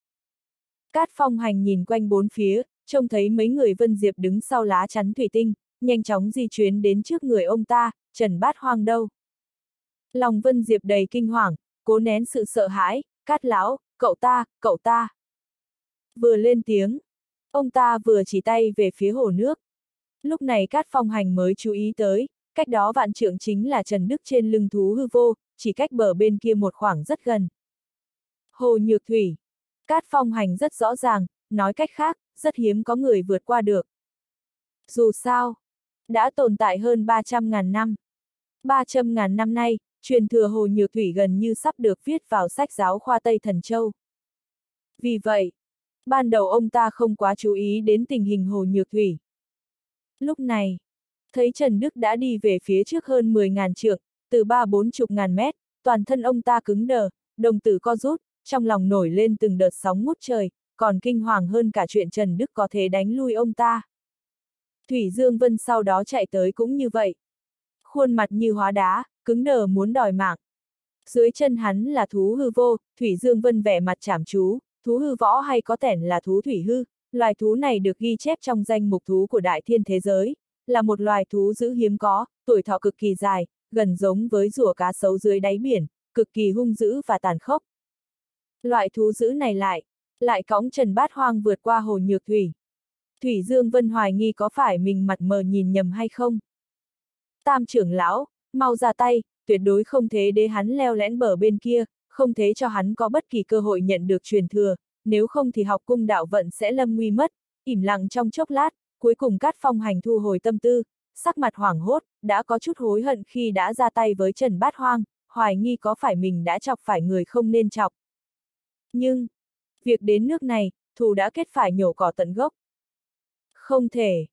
Cát Phong hành nhìn quanh bốn phía, trông thấy mấy người Vân Diệp đứng sau lá chắn thủy tinh, nhanh chóng di chuyển đến trước người ông ta, Trần Bát Hoang đâu. Lòng Vân Diệp đầy kinh hoàng, cố nén sự sợ hãi, Cát Lão, cậu ta, cậu ta. Vừa lên tiếng, ông ta vừa chỉ tay về phía hồ nước. Lúc này Cát Phong Hành mới chú ý tới, cách đó vạn trượng chính là Trần Đức trên lưng thú hư vô, chỉ cách bờ bên kia một khoảng rất gần. Hồ Nhược Thủy. Cát phong hành rất rõ ràng, nói cách khác, rất hiếm có người vượt qua được. Dù sao, đã tồn tại hơn 300.000 năm. 300.000 năm nay, truyền thừa Hồ Nhược Thủy gần như sắp được viết vào sách giáo khoa Tây Thần Châu. Vì vậy, ban đầu ông ta không quá chú ý đến tình hình Hồ Nhược Thủy. Lúc này, thấy Trần Đức đã đi về phía trước hơn 10.000 trượng, từ ba bốn chục ngàn mét, toàn thân ông ta cứng đờ, đồng tử co rút, trong lòng nổi lên từng đợt sóng ngút trời, còn kinh hoàng hơn cả chuyện Trần Đức có thể đánh lui ông ta. Thủy Dương Vân sau đó chạy tới cũng như vậy. Khuôn mặt như hóa đá, cứng đờ muốn đòi mạng. Dưới chân hắn là thú hư vô, Thủy Dương Vân vẻ mặt chảm chú, thú hư võ hay có tẻn là thú thủy hư, loài thú này được ghi chép trong danh mục thú của đại thiên thế giới, là một loài thú dữ hiếm có, tuổi thọ cực kỳ dài, gần giống với rùa cá sấu dưới đáy biển, cực kỳ hung dữ và tàn khốc. Loại thú dữ này lại, lại cõng Trần Bát Hoang vượt qua hồ nhược thủy. Thủy Dương Vân hoài nghi có phải mình mặt mờ nhìn nhầm hay không? Tam trưởng lão, mau ra tay, tuyệt đối không thế để hắn leo lẽn bờ bên kia, không thế cho hắn có bất kỳ cơ hội nhận được truyền thừa, nếu không thì học cung đạo vận sẽ lâm nguy mất. Im lặng trong chốc lát, cuối cùng Cát Phong Hành thu hồi tâm tư, sắc mặt hoảng hốt, đã có chút hối hận khi đã ra tay với Trần Bát Hoang, hoài nghi có phải mình đã chọc phải người không nên chọc. Nhưng, việc đến nước này, thù đã kết phải nhổ cỏ tận gốc. Không thể.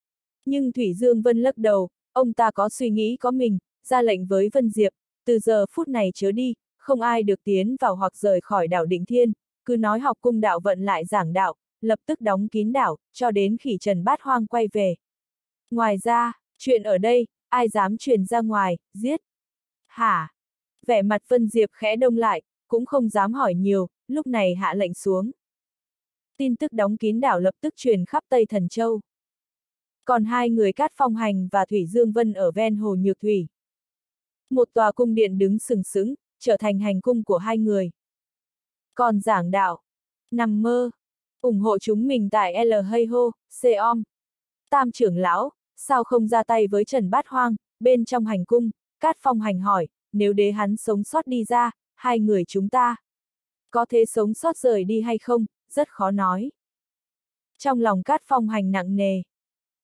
Nhưng Thủy Dương Vân lắc đầu, ông ta có suy nghĩ có mình, ra lệnh với Vân Diệp, từ giờ phút này chớ đi, không ai được tiến vào hoặc rời khỏi đảo Định Thiên, cứ nói học cung đạo vận lại giảng đạo, lập tức đóng kín đảo, cho đến khi Trần Bát Hoang quay về. Ngoài ra, chuyện ở đây, ai dám truyền ra ngoài, giết. Hả? Vẻ mặt Vân Diệp khẽ đông lại, cũng không dám hỏi nhiều, lúc này hạ lệnh xuống. Tin tức đóng kín đảo lập tức truyền khắp Tây Thần Châu. Còn hai người Cát Phong Hành và Thủy Dương Vân ở ven hồ Nhược Thủy. Một tòa cung điện đứng sừng sững, trở thành hành cung của hai người. Còn giảng đạo, nằm mơ, ủng hộ chúng mình tại L hay C Om Tam trưởng lão, sao không ra tay với Trần Bát Hoang, bên trong hành cung, Cát Phong Hành hỏi, nếu đế hắn sống sót đi ra, hai người chúng ta. Có thể sống sót rời đi hay không, rất khó nói. Trong lòng Cát Phong Hành nặng nề.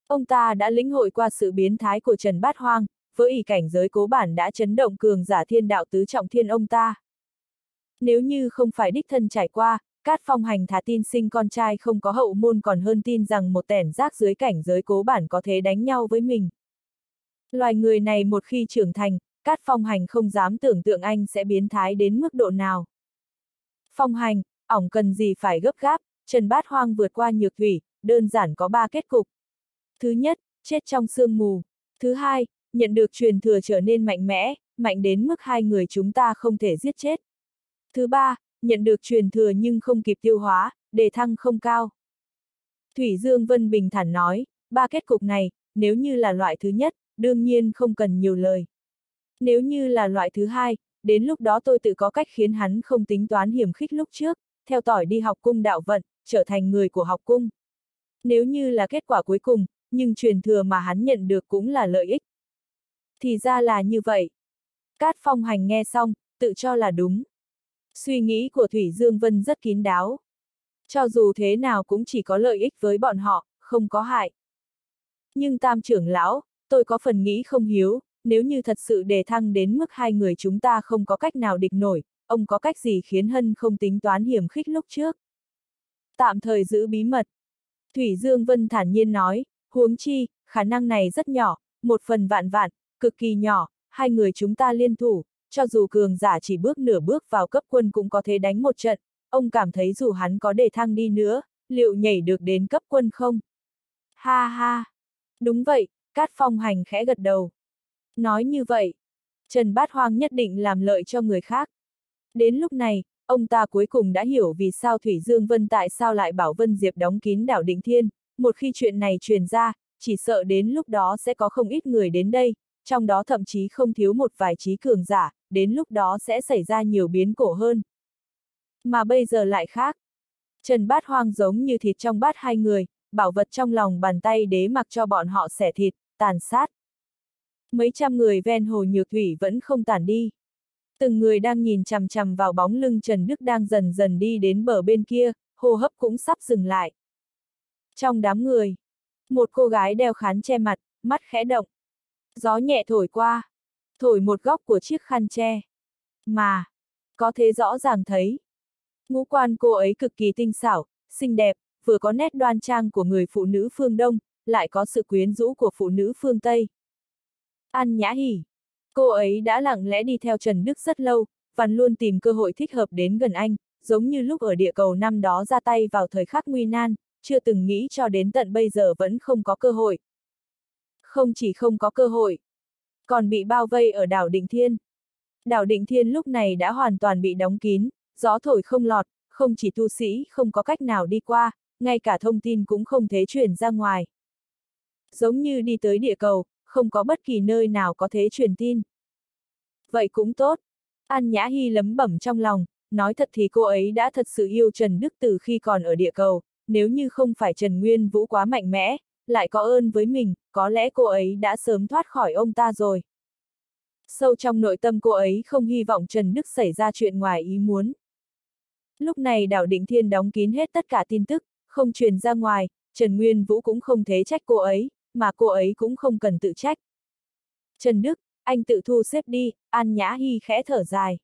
Ông ta đã lĩnh hội qua sự biến thái của Trần Bát Hoang, với ý cảnh giới cố bản đã chấn động cường giả thiên đạo tứ trọng thiên ông ta. Nếu như không phải đích thân trải qua, Cát Phong Hành thả tin sinh con trai không có hậu môn còn hơn tin rằng một tẻn rác dưới cảnh giới cố bản có thể đánh nhau với mình. Loài người này một khi trưởng thành, Cát Phong Hành không dám tưởng tượng anh sẽ biến thái đến mức độ nào. Phong Hành, ỏng cần gì phải gấp gáp, Trần Bát Hoang vượt qua nhược thủy, đơn giản có ba kết cục. Thứ nhất, chết trong sương mù. Thứ hai, nhận được truyền thừa trở nên mạnh mẽ, mạnh đến mức hai người chúng ta không thể giết chết. Thứ ba, nhận được truyền thừa nhưng không kịp tiêu hóa, đề thăng không cao. Thủy Dương Vân bình thản nói, ba kết cục này, nếu như là loại thứ nhất, đương nhiên không cần nhiều lời. Nếu như là loại thứ hai, đến lúc đó tôi tự có cách khiến hắn không tính toán hiểm khích lúc trước, theo tỏi đi học cung đạo vận, trở thành người của học cung. Nếu như là kết quả cuối cùng, nhưng truyền thừa mà hắn nhận được cũng là lợi ích. Thì ra là như vậy. Cát Phong Hành nghe xong, tự cho là đúng. Suy nghĩ của Thủy Dương Vân rất kín đáo. Cho dù thế nào cũng chỉ có lợi ích với bọn họ, không có hại. Nhưng tam trưởng lão, tôi có phần nghĩ không hiếu, nếu như thật sự đề thăng đến mức hai người chúng ta không có cách nào địch nổi, ông có cách gì khiến Hân không tính toán hiểm khích lúc trước? Tạm thời giữ bí mật. Thủy Dương Vân thản nhiên nói, huống chi, khả năng này rất nhỏ, một phần vạn vạn, cực kỳ nhỏ, hai người chúng ta liên thủ, cho dù cường giả chỉ bước nửa bước vào cấp quân cũng có thể đánh một trận, ông cảm thấy dù hắn có đề thăng đi nữa, liệu nhảy được đến cấp quân không? Ha ha! Đúng vậy, Cát Phong Hành khẽ gật đầu. Nói như vậy, Trần Bát Hoang nhất định làm lợi cho người khác. Đến lúc này, ông ta cuối cùng đã hiểu vì sao Thủy Dương Vân tại sao lại bảo Vân Diệp đóng kín đảo Định Thiên, một khi chuyện này truyền ra, chỉ sợ đến lúc đó sẽ có không ít người đến đây, trong đó thậm chí không thiếu một vài trí cường giả, đến lúc đó sẽ xảy ra nhiều biến cổ hơn. Mà bây giờ lại khác. Trần bát hoang giống như thịt trong bát hai người, bảo vật trong lòng bàn tay đế mặc cho bọn họ xẻ thịt, tàn sát. Mấy trăm người ven hồ nhược thủy vẫn không tàn đi. Từng người đang nhìn chằm chằm vào bóng lưng Trần Đức đang dần dần đi đến bờ bên kia, hô hấp cũng sắp dừng lại. Trong đám người, một cô gái đeo khán che mặt, mắt khẽ động. Gió nhẹ thổi qua, thổi một góc của chiếc khăn che. Mà, có thể rõ ràng thấy. Ngũ quan cô ấy cực kỳ tinh xảo, xinh đẹp, vừa có nét đoan trang của người phụ nữ phương Đông, lại có sự quyến rũ của phụ nữ phương Tây. An Nhã hỉ, Cô ấy đã lặng lẽ đi theo Trần Đức rất lâu, và luôn tìm cơ hội thích hợp đến gần anh, giống như lúc ở địa cầu năm đó ra tay vào thời khắc nguy nan, chưa từng nghĩ cho đến tận bây giờ vẫn không có cơ hội. Không chỉ không có cơ hội, còn bị bao vây ở đảo Định Thiên. Đảo Định Thiên lúc này đã hoàn toàn bị đóng kín, gió thổi không lọt, không chỉ tu sĩ không có cách nào đi qua, ngay cả thông tin cũng không thể truyền ra ngoài. Giống như đi tới địa cầu, không có bất kỳ nơi nào có thể truyền tin. Vậy cũng tốt. An Nhã Hy lấm bẩm trong lòng, nói thật thì cô ấy đã thật sự yêu Trần Đức từ khi còn ở địa cầu, nếu như không phải Trần Nguyên Vũ quá mạnh mẽ, lại có ơn với mình, có lẽ cô ấy đã sớm thoát khỏi ông ta rồi. Sâu trong nội tâm cô ấy không hy vọng Trần Đức xảy ra chuyện ngoài ý muốn. Lúc này đảo Định Thiên đóng kín hết tất cả tin tức, không truyền ra ngoài, Trần Nguyên Vũ cũng không thế trách cô ấy, mà cô ấy cũng không cần tự trách. Trần Đức, anh tự thu xếp đi, An Nhã Hy khẽ thở dài.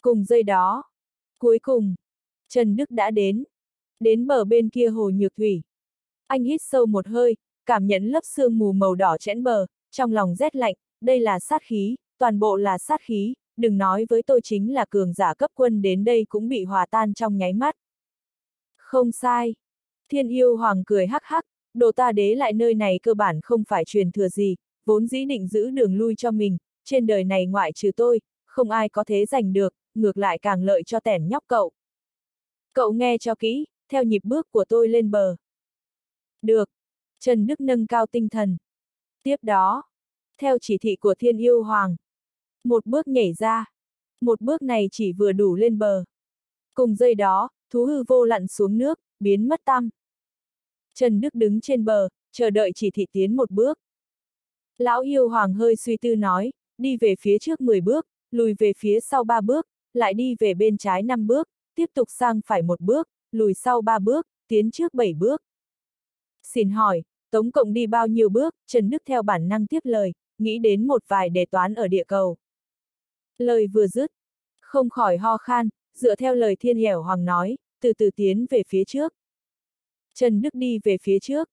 Cùng giây đó. Cuối cùng, Trần Đức đã đến. Đến bờ bên kia hồ nhược thủy. Anh hít sâu một hơi, cảm nhận lớp sương mù màu đỏ chẽn bờ, trong lòng rét lạnh, đây là sát khí, toàn bộ là sát khí, đừng nói với tôi chính là cường giả cấp quân đến đây cũng bị hòa tan trong nháy mắt. Không sai. Thiên yêu hoàng cười hắc hắc, đồ ta đế lại nơi này cơ bản không phải truyền thừa gì, vốn dĩ định giữ đường lui cho mình, trên đời này ngoại trừ tôi, không ai có thế giành được, ngược lại càng lợi cho tẻn nhóc cậu. Cậu nghe cho kỹ, theo nhịp bước của tôi lên bờ. Được. Trần Đức nâng cao tinh thần. Tiếp đó, theo chỉ thị của thiên yêu hoàng, một bước nhảy ra. Một bước này chỉ vừa đủ lên bờ. Cùng giây đó, thú hư vô lặn xuống nước, biến mất tăm. Trần Đức đứng trên bờ, chờ đợi chỉ thị tiến một bước. Lão yêu hoàng hơi suy tư nói, đi về phía trước 10 bước, lùi về phía sau 3 bước, lại đi về bên trái 5 bước, tiếp tục sang phải một bước, lùi sau 3 bước, tiến trước 7 bước. Xin hỏi, tổng cộng đi bao nhiêu bước, Trần Đức theo bản năng tiếp lời, nghĩ đến một vài đề toán ở địa cầu. Lời vừa dứt, không khỏi ho khan, dựa theo lời thiên hẻo hoàng nói, từ từ tiến về phía trước. Trần Đức đi về phía trước.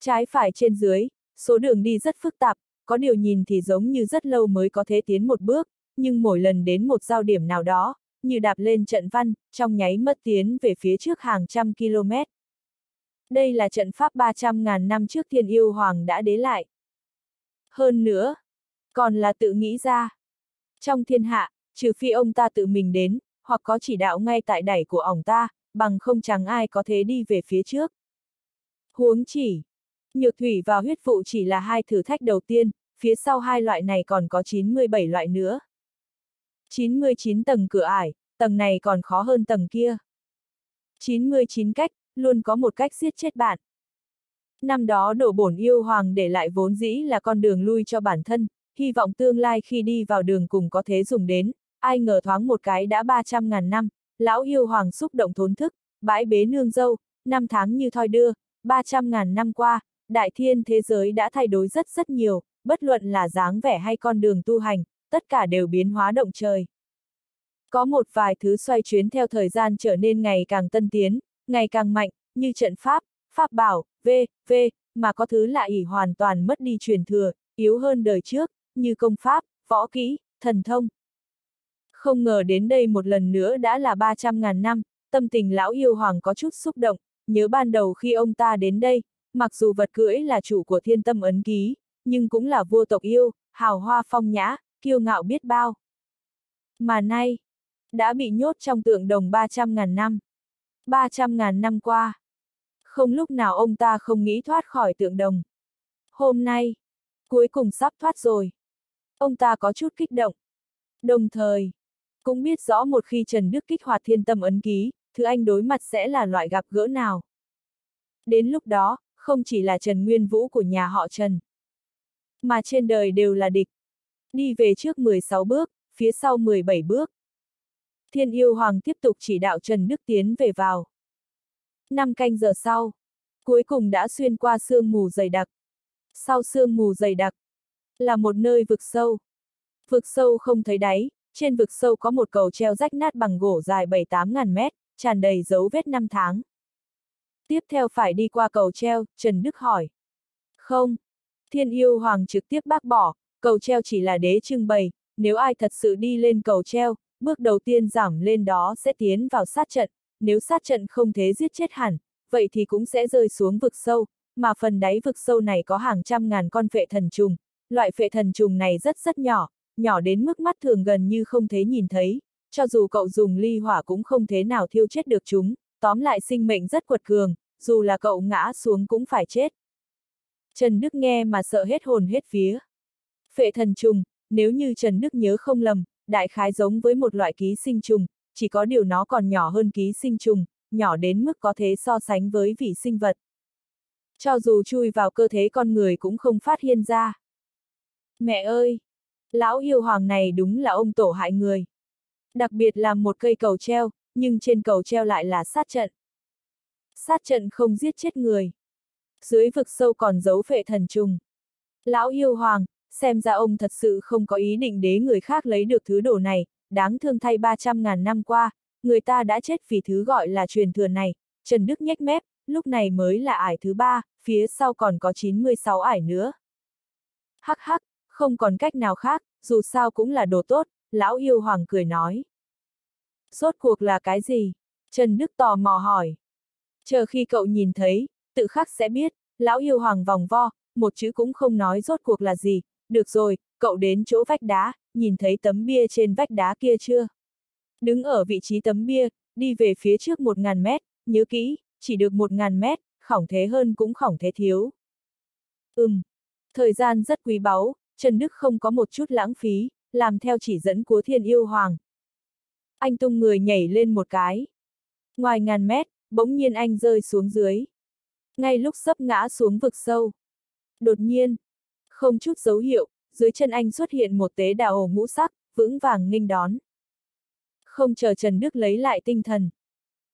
Trái phải trên dưới, số đường đi rất phức tạp, có điều nhìn thì giống như rất lâu mới có thể tiến một bước, nhưng mỗi lần đến một giao điểm nào đó, như đạp lên trận văn, trong nháy mất tiến về phía trước hàng trăm km. Đây là trận pháp 300.000 năm trước thiên yêu hoàng đã đế lại. Hơn nữa, còn là tự nghĩ ra. Trong thiên hạ, trừ phi ông ta tự mình đến, hoặc có chỉ đạo ngay tại đẩy của ổng ta, bằng không chẳng ai có thể đi về phía trước. Huống chỉ, nhược thủy và huyết vụ chỉ là hai thử thách đầu tiên, phía sau hai loại này còn có 97 loại nữa. 99 tầng cửa ải, tầng này còn khó hơn tầng kia. 99 cách, luôn có một cách giết chết bạn. Năm đó đổ bổn yêu hoàng để lại vốn dĩ là con đường lui cho bản thân, hy vọng tương lai khi đi vào đường cùng có thế dùng đến, ai ngờ thoáng một cái đã 300 ngàn năm, lão yêu hoàng xúc động thốn thức, bãi bế nương dâu, năm tháng như thoi đưa, 300 ngàn năm qua, đại thiên thế giới đã thay đổi rất rất nhiều, bất luận là dáng vẻ hay con đường tu hành, tất cả đều biến hóa động trời. Có một vài thứ xoay chuyến theo thời gian trở nên ngày càng tân tiến, ngày càng mạnh, như trận pháp, pháp bảo, v, v, mà có thứ lại ỉ hoàn toàn mất đi truyền thừa, yếu hơn đời trước, như công pháp, võ kỹ, thần thông. Không ngờ đến đây một lần nữa đã là 300 ngàn năm, tâm tình lão yêu hoàng có chút xúc động, nhớ ban đầu khi ông ta đến đây, mặc dù vật cưỡi là chủ của thiên tâm ấn ký, nhưng cũng là vua tộc yêu, hào hoa phong nhã, kiêu ngạo biết bao. Mà nay, đã bị nhốt trong tượng đồng 300 ngàn năm. 300 ngàn năm qua. Không lúc nào ông ta không nghĩ thoát khỏi tượng đồng. Hôm nay, cuối cùng sắp thoát rồi. Ông ta có chút kích động. Đồng thời, cũng biết rõ một khi Trần Đức kích hoạt thiên tâm ấn ký, thứ anh đối mặt sẽ là loại gặp gỡ nào. Đến lúc đó, không chỉ là Trần Nguyên Vũ của nhà họ Trần, mà trên đời đều là địch. Đi về trước 16 bước, phía sau 17 bước. Thiên yêu hoàng tiếp tục chỉ đạo Trần Đức tiến về vào. Năm canh giờ sau, cuối cùng đã xuyên qua sương mù dày đặc. Sau sương mù dày đặc, là một nơi vực sâu. Vực sâu không thấy đáy, trên vực sâu có một cầu treo rách nát bằng gỗ dài 7-8 ngàn mét, tràn đầy dấu vết năm tháng. Tiếp theo phải đi qua cầu treo, Trần Đức hỏi. Không. Thiên yêu hoàng trực tiếp bác bỏ, cầu treo chỉ là đế trưng bày, nếu ai thật sự đi lên cầu treo, bước đầu tiên giảm lên đó sẽ tiến vào sát trận, nếu sát trận không thế giết chết hẳn, vậy thì cũng sẽ rơi xuống vực sâu, mà phần đáy vực sâu này có hàng trăm ngàn con phệ thần trùng, loại phệ thần trùng này rất rất nhỏ, nhỏ đến mức mắt thường gần như không thể nhìn thấy, cho dù cậu dùng ly hỏa cũng không thế nào thiêu chết được chúng, tóm lại sinh mệnh rất quật cường, dù là cậu ngã xuống cũng phải chết. Trần Đức nghe mà sợ hết hồn hết vía. Phệ thần trùng, nếu như Trần Đức nhớ không lầm, đại khái giống với một loại ký sinh trùng, chỉ có điều nó còn nhỏ hơn ký sinh trùng, nhỏ đến mức có thể so sánh với vị sinh vật. Cho dù chui vào cơ thể con người cũng không phát hiện ra. Mẹ ơi! Lão yêu hoàng này đúng là ông tổ hại người. Đặc biệt là một cây cầu treo, nhưng trên cầu treo lại là sát trận. Sát trận không giết chết người. Dưới vực sâu còn giấu phệ thần trùng. Lão yêu hoàng, xem ra ông thật sự không có ý định để người khác lấy được thứ đồ này, đáng thương thay 300 ngàn năm qua, người ta đã chết vì thứ gọi là truyền thừa này, Trần Đức nhếch mép, lúc này mới là ải thứ ba, phía sau còn có 96 ải nữa. Hắc hắc, không còn cách nào khác, dù sao cũng là đồ tốt, lão yêu hoàng cười nói. Rốt cuộc là cái gì? Trần Đức tò mò hỏi. Chờ khi cậu nhìn thấy, tự khắc sẽ biết, lão yêu hoàng vòng vo, một chữ cũng không nói rốt cuộc là gì, được rồi, cậu đến chỗ vách đá, nhìn thấy tấm bia trên vách đá kia chưa? Đứng ở vị trí tấm bia, đi về phía trước một ngàn mét, nhớ kỹ, chỉ được một ngàn mét, khỏng thế hơn cũng khỏng thế thiếu. Ừm, thời gian rất quý báu, Trần Đức không có một chút lãng phí, làm theo chỉ dẫn của thiên yêu hoàng. Anh tung người nhảy lên một cái. Ngoài ngàn mét, bỗng nhiên anh rơi xuống dưới. Ngay lúc sắp ngã xuống vực sâu. Đột nhiên, không chút dấu hiệu, dưới chân anh xuất hiện một tế đào ổ ngũ sắc, vững vàng nghênh đón. Không chờ Trần Đức lấy lại tinh thần.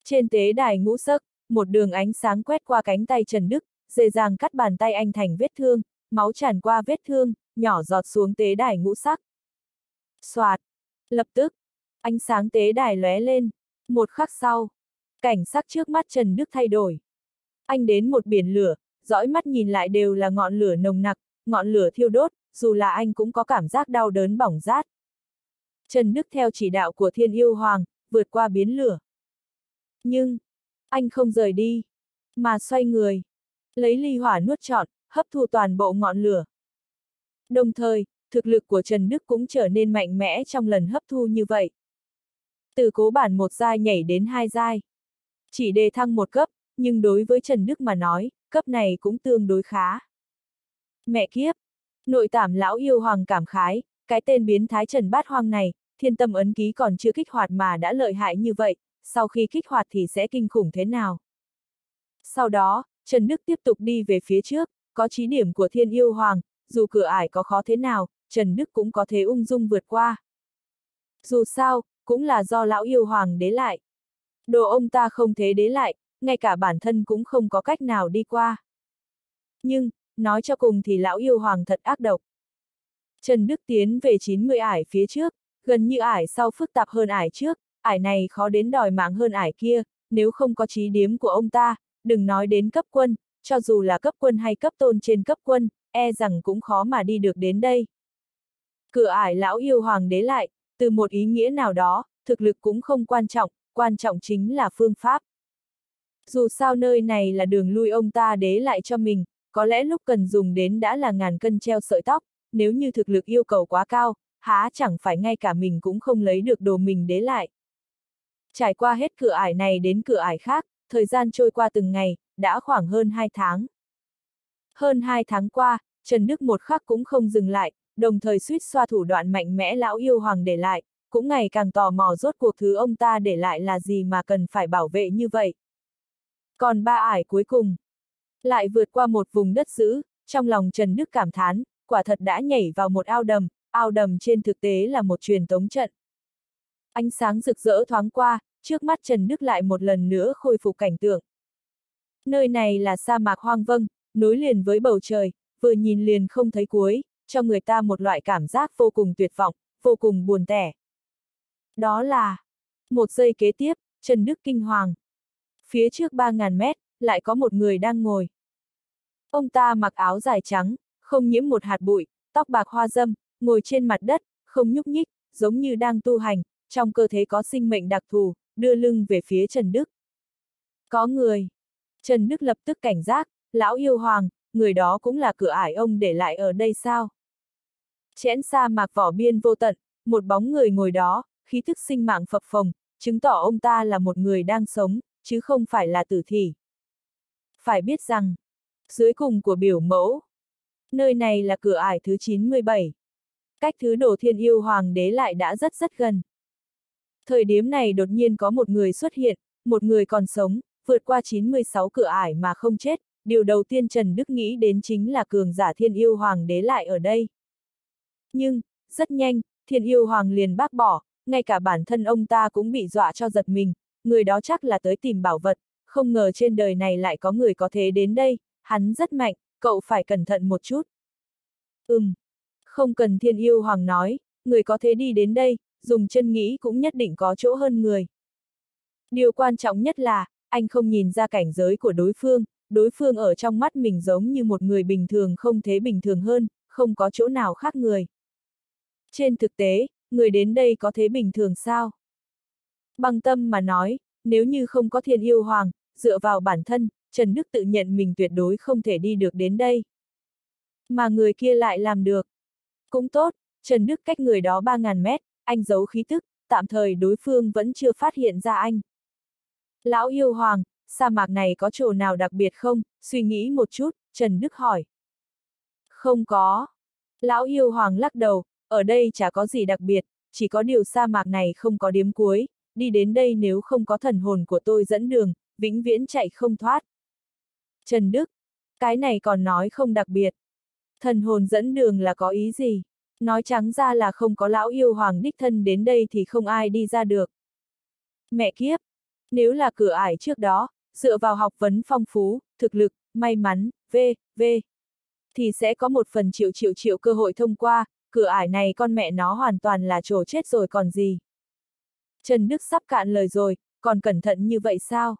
Trên tế đài ngũ sắc, một đường ánh sáng quét qua cánh tay Trần Đức, dễ dàng cắt bàn tay anh thành vết thương, máu tràn qua vết thương, nhỏ giọt xuống tế đài ngũ sắc. Xoạt! Lập tức, ánh sáng tế đài lóe lên. Một khắc sau, cảnh sắc trước mắt Trần Đức thay đổi. Anh đến một biển lửa, dõi mắt nhìn lại đều là ngọn lửa nồng nặc, ngọn lửa thiêu đốt, dù là anh cũng có cảm giác đau đớn bỏng rát. Trần Đức theo chỉ đạo của Thiên Yêu Hoàng, vượt qua biến lửa. Nhưng, anh không rời đi, mà xoay người, lấy ly hỏa nuốt trọn, hấp thu toàn bộ ngọn lửa. Đồng thời, thực lực của Trần Đức cũng trở nên mạnh mẽ trong lần hấp thu như vậy. Từ cố bản một giai nhảy đến hai giai. Chỉ đề thăng một cấp, nhưng đối với Trần Đức mà nói, cấp này cũng tương đối khá. Mẹ kiếp! Nội tảm lão yêu hoàng cảm khái, cái tên biến thái Trần Bát Hoang này, thiên tâm ấn ký còn chưa kích hoạt mà đã lợi hại như vậy, sau khi kích hoạt thì sẽ kinh khủng thế nào? Sau đó, Trần Đức tiếp tục đi về phía trước, có trí điểm của thiên yêu hoàng, dù cửa ải có khó thế nào, Trần Đức cũng có thể ung dung vượt qua. Dù sao, cũng là do lão yêu hoàng đế lại. Đồ ông ta không thế đế lại, ngay cả bản thân cũng không có cách nào đi qua. Nhưng, nói cho cùng thì lão yêu hoàng thật ác độc. Trần Đức tiến về 90 ải phía trước, gần như ải sau phức tạp hơn ải trước, ải này khó đến đòi mạng hơn ải kia, nếu không có trí điếm của ông ta, đừng nói đến cấp quân, cho dù là cấp quân hay cấp tôn trên cấp quân, e rằng cũng khó mà đi được đến đây. Cửa ải lão yêu hoàng đế lại, từ một ý nghĩa nào đó, thực lực cũng không quan trọng, quan trọng chính là phương pháp. Dù sao nơi này là đường lui ông ta đế lại cho mình, có lẽ lúc cần dùng đến đã là ngàn cân treo sợi tóc, nếu như thực lực yêu cầu quá cao, há chẳng phải ngay cả mình cũng không lấy được đồ mình đế lại. Trải qua hết cửa ải này đến cửa ải khác, thời gian trôi qua từng ngày, đã khoảng hơn 2 tháng. Hơn 2 tháng qua, Trần Đức một khắc cũng không dừng lại, đồng thời suýt xoa thủ đoạn mạnh mẽ lão yêu hoàng để lại, cũng ngày càng tò mò rốt cuộc thứ ông ta để lại là gì mà cần phải bảo vệ như vậy. Còn ba ải cuối cùng, lại vượt qua một vùng đất dữ, trong lòng Trần Đức cảm thán, quả thật đã nhảy vào một ao đầm, ao đầm trên thực tế là một truyền tống trận. Ánh sáng rực rỡ thoáng qua, trước mắt Trần Đức lại một lần nữa khôi phục cảnh tượng. Nơi này là sa mạc hoang vâng, nối liền với bầu trời, vừa nhìn liền không thấy cuối, cho người ta một loại cảm giác vô cùng tuyệt vọng, vô cùng buồn tẻ. Đó là, một giây kế tiếp, Trần Đức kinh hoàng. Phía trước 3.000 mét, lại có một người đang ngồi. Ông ta mặc áo dài trắng, không nhiễm một hạt bụi, tóc bạc hoa dâm, ngồi trên mặt đất, không nhúc nhích, giống như đang tu hành, trong cơ thể có sinh mệnh đặc thù, đưa lưng về phía Trần Đức. Có người. Trần Đức lập tức cảnh giác, lão yêu hoàng, người đó cũng là cửa ải ông để lại ở đây sao? Chẽn sa mạc vỏ biên vô tận, một bóng người ngồi đó, khí thức sinh mạng phập phồng, chứng tỏ ông ta là một người đang sống, chứ không phải là tử thi. Phải biết rằng, dưới cùng của biểu mẫu, nơi này là cửa ải thứ 97. Cách thứ đổ thiên yêu hoàng đế lại đã rất rất gần. Thời điểm này đột nhiên có một người xuất hiện, một người còn sống, vượt qua 96 cửa ải mà không chết, điều đầu tiên Trần Đức nghĩ đến chính là cường giả thiên yêu hoàng đế lại ở đây. Nhưng, rất nhanh, thiên yêu hoàng liền bác bỏ, ngay cả bản thân ông ta cũng bị dọa cho giật mình, người đó chắc là tới tìm bảo vật, không ngờ trên đời này lại có người có thế đến đây, hắn rất mạnh, cậu phải cẩn thận một chút. Ừm, không cần thiên yêu hoàng nói, người có thế đi đến đây, dùng chân nghĩ cũng nhất định có chỗ hơn người. Điều quan trọng nhất là, anh không nhìn ra cảnh giới của đối phương, đối phương ở trong mắt mình giống như một người bình thường không thế bình thường hơn, không có chỗ nào khác người. Trên thực tế, người đến đây có thế bình thường sao? Bằng tâm mà nói, nếu như không có thiên yêu hoàng, dựa vào bản thân, Trần Đức tự nhận mình tuyệt đối không thể đi được đến đây. Mà người kia lại làm được. Cũng tốt, Trần Đức cách người đó 3.000 mét, anh giấu khí tức, tạm thời đối phương vẫn chưa phát hiện ra anh. Lão yêu hoàng, sa mạc này có chỗ nào đặc biệt không? Suy nghĩ một chút, Trần Đức hỏi. Không có. Lão yêu hoàng lắc đầu, ở đây chả có gì đặc biệt, chỉ có điều sa mạc này không có điếm cuối, đi đến đây nếu không có thần hồn của tôi dẫn đường, vĩnh viễn chạy không thoát. Trần Đức, cái này còn nói không đặc biệt. Thần hồn dẫn đường là có ý gì? Nói trắng ra là không có lão yêu hoàng đích thân đến đây thì không ai đi ra được. Mẹ kiếp! Nếu là cửa ải trước đó, dựa vào học vấn phong phú, thực lực, may mắn, v, v, thì sẽ có một phần triệu triệu triệu cơ hội thông qua, cửa ải này con mẹ nó hoàn toàn là trổ chết rồi còn gì. Trần Đức sắp cạn lời rồi, còn cẩn thận như vậy sao?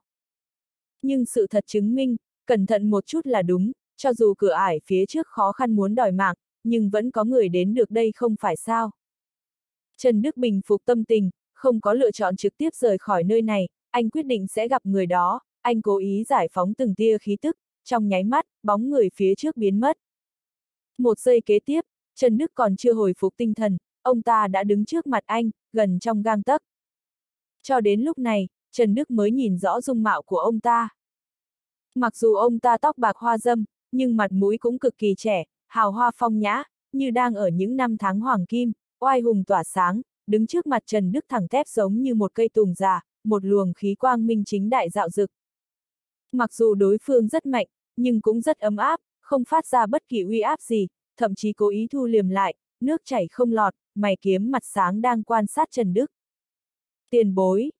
Nhưng sự thật chứng minh, cẩn thận một chút là đúng, cho dù cửa ải phía trước khó khăn muốn đòi mạng, nhưng vẫn có người đến được đây không phải sao. Trần Đức bình phục tâm tình, không có lựa chọn trực tiếp rời khỏi nơi này, anh quyết định sẽ gặp người đó, anh cố ý giải phóng từng tia khí tức, trong nháy mắt, bóng người phía trước biến mất. Một giây kế tiếp, Trần Đức còn chưa hồi phục tinh thần, ông ta đã đứng trước mặt anh, gần trong gang tấc. Cho đến lúc này, Trần Đức mới nhìn rõ dung mạo của ông ta. Mặc dù ông ta tóc bạc hoa dâm, nhưng mặt mũi cũng cực kỳ trẻ, hào hoa phong nhã, như đang ở những năm tháng hoàng kim, oai hùng tỏa sáng, đứng trước mặt Trần Đức thẳng tép giống như một cây tùng già, một luồng khí quang minh chính đại dạo dực. Mặc dù đối phương rất mạnh, nhưng cũng rất ấm áp, không phát ra bất kỳ uy áp gì, thậm chí cố ý thu liềm lại, nước chảy không lọt, mày kiếm mặt sáng đang quan sát Trần Đức. Tiền bối.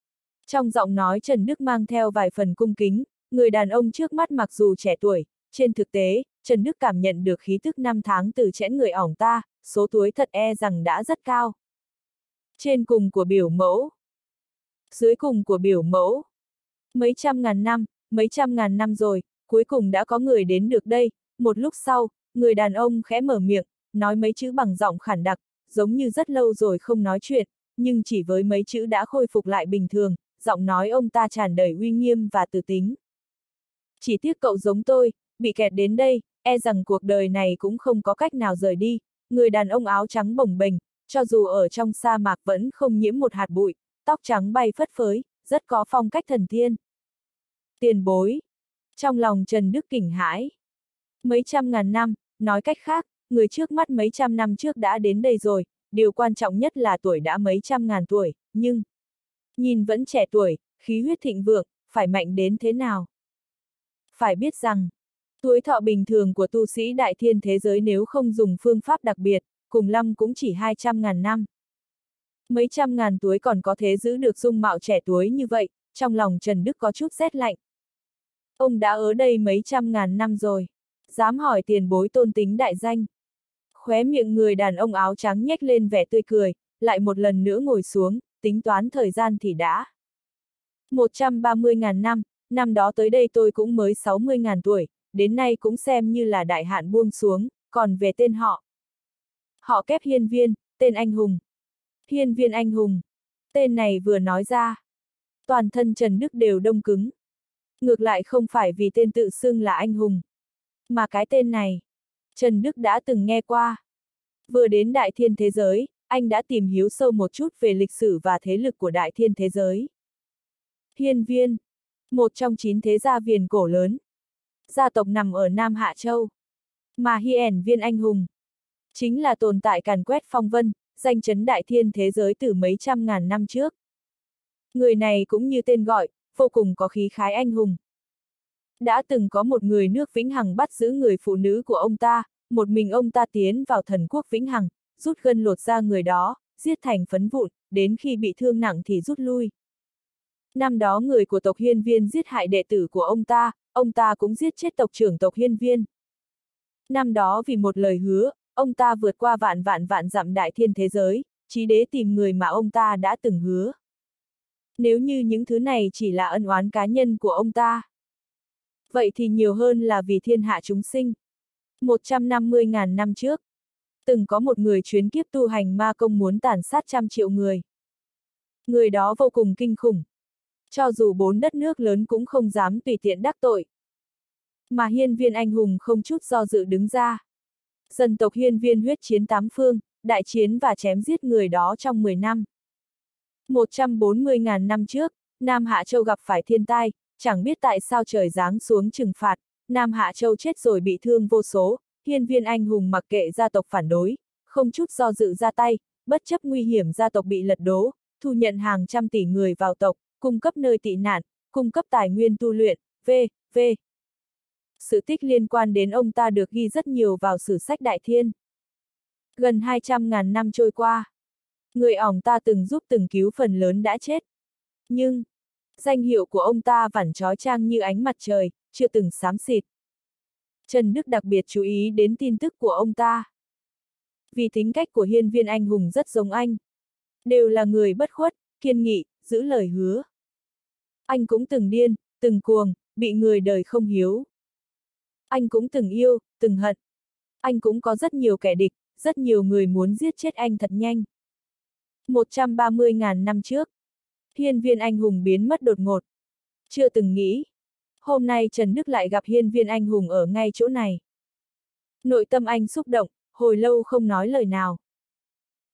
Trong giọng nói Trần Đức mang theo vài phần cung kính, người đàn ông trước mắt mặc dù trẻ tuổi, trên thực tế, Trần Đức cảm nhận được khí tức năm tháng từ chẽn người ỏng ta, số tuổi thật e rằng đã rất cao. Trên cùng của biểu mẫu. Dưới cùng của biểu mẫu. Mấy trăm ngàn năm, mấy trăm ngàn năm rồi, cuối cùng đã có người đến được đây, một lúc sau, người đàn ông khẽ mở miệng, nói mấy chữ bằng giọng khản đặc, giống như rất lâu rồi không nói chuyện, nhưng chỉ với mấy chữ đã khôi phục lại bình thường, giọng nói ông ta tràn đầy uy nghiêm và tự tính. Chỉ tiếc cậu giống tôi, bị kẹt đến đây, e rằng cuộc đời này cũng không có cách nào rời đi, người đàn ông áo trắng bồng bềnh, cho dù ở trong sa mạc vẫn không nhiễm một hạt bụi, tóc trắng bay phất phới, rất có phong cách thần tiên Tiền bối. Trong lòng Trần Đức kinh hãi. Mấy trăm ngàn năm, nói cách khác, người trước mắt mấy trăm năm trước đã đến đây rồi, điều quan trọng nhất là tuổi đã mấy trăm ngàn tuổi, nhưng nhìn vẫn trẻ tuổi, khí huyết thịnh vượng, phải mạnh đến thế nào? Phải biết rằng, tuổi thọ bình thường của tu sĩ đại thiên thế giới nếu không dùng phương pháp đặc biệt, cùng lắm cũng chỉ 200 ngàn năm. Mấy trăm ngàn tuổi còn có thể giữ được dung mạo trẻ tuổi như vậy, trong lòng Trần Đức có chút rét lạnh. Ông đã ở đây mấy trăm ngàn năm rồi, dám hỏi tiền bối tôn tính đại danh. Khóe miệng người đàn ông áo trắng nhếch lên vẻ tươi cười, lại một lần nữa ngồi xuống, tính toán thời gian thì đã. 130.000 năm, năm đó tới đây tôi cũng mới 60.000 tuổi, đến nay cũng xem như là đại hạn buông xuống, còn về tên họ. Họ kép hiên viên, tên anh hùng. Hiên viên anh hùng. Tên này vừa nói ra. Toàn thân Trần Đức đều đông cứng. Ngược lại không phải vì tên tự xưng là anh hùng. Mà cái tên này, Trần Đức đã từng nghe qua. Vừa đến đại thiên thế giới, anh đã tìm hiểu sâu một chút về lịch sử và thế lực của đại thiên thế giới. Hiên viên, một trong chín thế gia viền cổ lớn. Gia tộc nằm ở Nam Hạ Châu. Mà Hiển viên anh hùng. Chính là tồn tại càn quét phong vân, danh chấn đại thiên thế giới từ mấy trăm ngàn năm trước. Người này cũng như tên gọi, vô cùng có khí khái anh hùng. Đã từng có một người nước Vĩnh Hằng bắt giữ người phụ nữ của ông ta, một mình ông ta tiến vào thần quốc Vĩnh Hằng, rút gân lột ra người đó, giết thành phấn vụn, đến khi bị thương nặng thì rút lui. Năm đó người của tộc Hiên Viên giết hại đệ tử của ông ta, ông ta cũng giết chết tộc trưởng tộc Hiên Viên. Năm đó vì một lời hứa, ông ta vượt qua vạn vạn vạn dặm đại thiên thế giới, chí đế tìm người mà ông ta đã từng hứa. Nếu như những thứ này chỉ là ân oán cá nhân của ông ta, vậy thì nhiều hơn là vì thiên hạ chúng sinh. 150.000 năm trước, từng có một người chuyến kiếp tu hành ma công muốn tàn sát trăm triệu người. Người đó vô cùng kinh khủng. Cho dù bốn đất nước lớn cũng không dám tùy tiện đắc tội. Mà hiên viên anh hùng không chút do dự đứng ra. Dân tộc hiên viên huyết chiến tám phương, đại chiến và chém giết người đó trong 10 năm. 140.000 năm trước, Nam Hạ Châu gặp phải thiên tai, chẳng biết tại sao trời giáng xuống trừng phạt, Nam Hạ Châu chết rồi bị thương vô số, hiên viên anh hùng mặc kệ gia tộc phản đối, không chút do dự ra tay, bất chấp nguy hiểm gia tộc bị lật đổ, thu nhận hàng trăm tỷ người vào tộc, cung cấp nơi tị nạn, cung cấp tài nguyên tu luyện, v, v. Sự tích liên quan đến ông ta được ghi rất nhiều vào sử sách Đại Thiên. Gần 200.000 năm trôi qua, người ỏng ta từng giúp từng cứu phần lớn đã chết. Nhưng, danh hiệu của ông ta vẫn trói trang như ánh mặt trời, chưa từng xám xịt. Trần Đức đặc biệt chú ý đến tin tức của ông ta. Vì tính cách của hiên viên anh hùng rất giống anh. Đều là người bất khuất, kiên nghị, giữ lời hứa. Anh cũng từng điên, từng cuồng, bị người đời không hiếu. Anh cũng từng yêu, từng hận. Anh cũng có rất nhiều kẻ địch, rất nhiều người muốn giết chết anh thật nhanh. 130.000 năm trước, hiên viên anh hùng biến mất đột ngột. Chưa từng nghĩ. Hôm nay Trần Đức lại gặp hiên viên anh hùng ở ngay chỗ này. Nội tâm anh xúc động, hồi lâu không nói lời nào.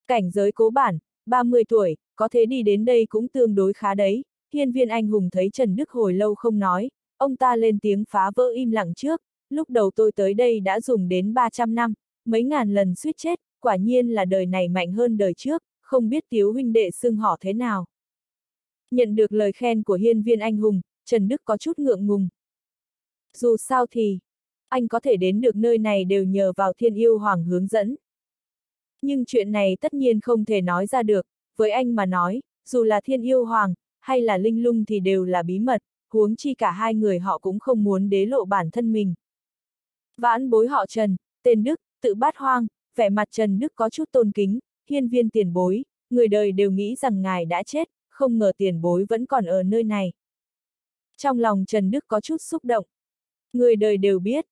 Cảnh giới cố bản, 30 tuổi, có thể đi đến đây cũng tương đối khá đấy. Hiên viên anh hùng thấy Trần Đức hồi lâu không nói, ông ta lên tiếng phá vỡ im lặng trước, lúc đầu tôi tới đây đã dùng đến 300 năm, mấy ngàn lần suýt chết, quả nhiên là đời này mạnh hơn đời trước, không biết tiếu huynh đệ xưng họ thế nào. Nhận được lời khen của hiên viên anh hùng, Trần Đức có chút ngượng ngùng. Dù sao thì, anh có thể đến được nơi này đều nhờ vào thiên yêu hoàng hướng dẫn. Nhưng chuyện này tất nhiên không thể nói ra được, với anh mà nói, dù là thiên yêu hoàng, hay là linh lung thì đều là bí mật, huống chi cả hai người họ cũng không muốn đế lộ bản thân mình. Vãn bối họ Trần, tên Đức, tự bát hoang, vẻ mặt Trần Đức có chút tôn kính, hiên viên tiền bối, người đời đều nghĩ rằng ngài đã chết, không ngờ tiền bối vẫn còn ở nơi này. Trong lòng Trần Đức có chút xúc động. Người đời đều biết,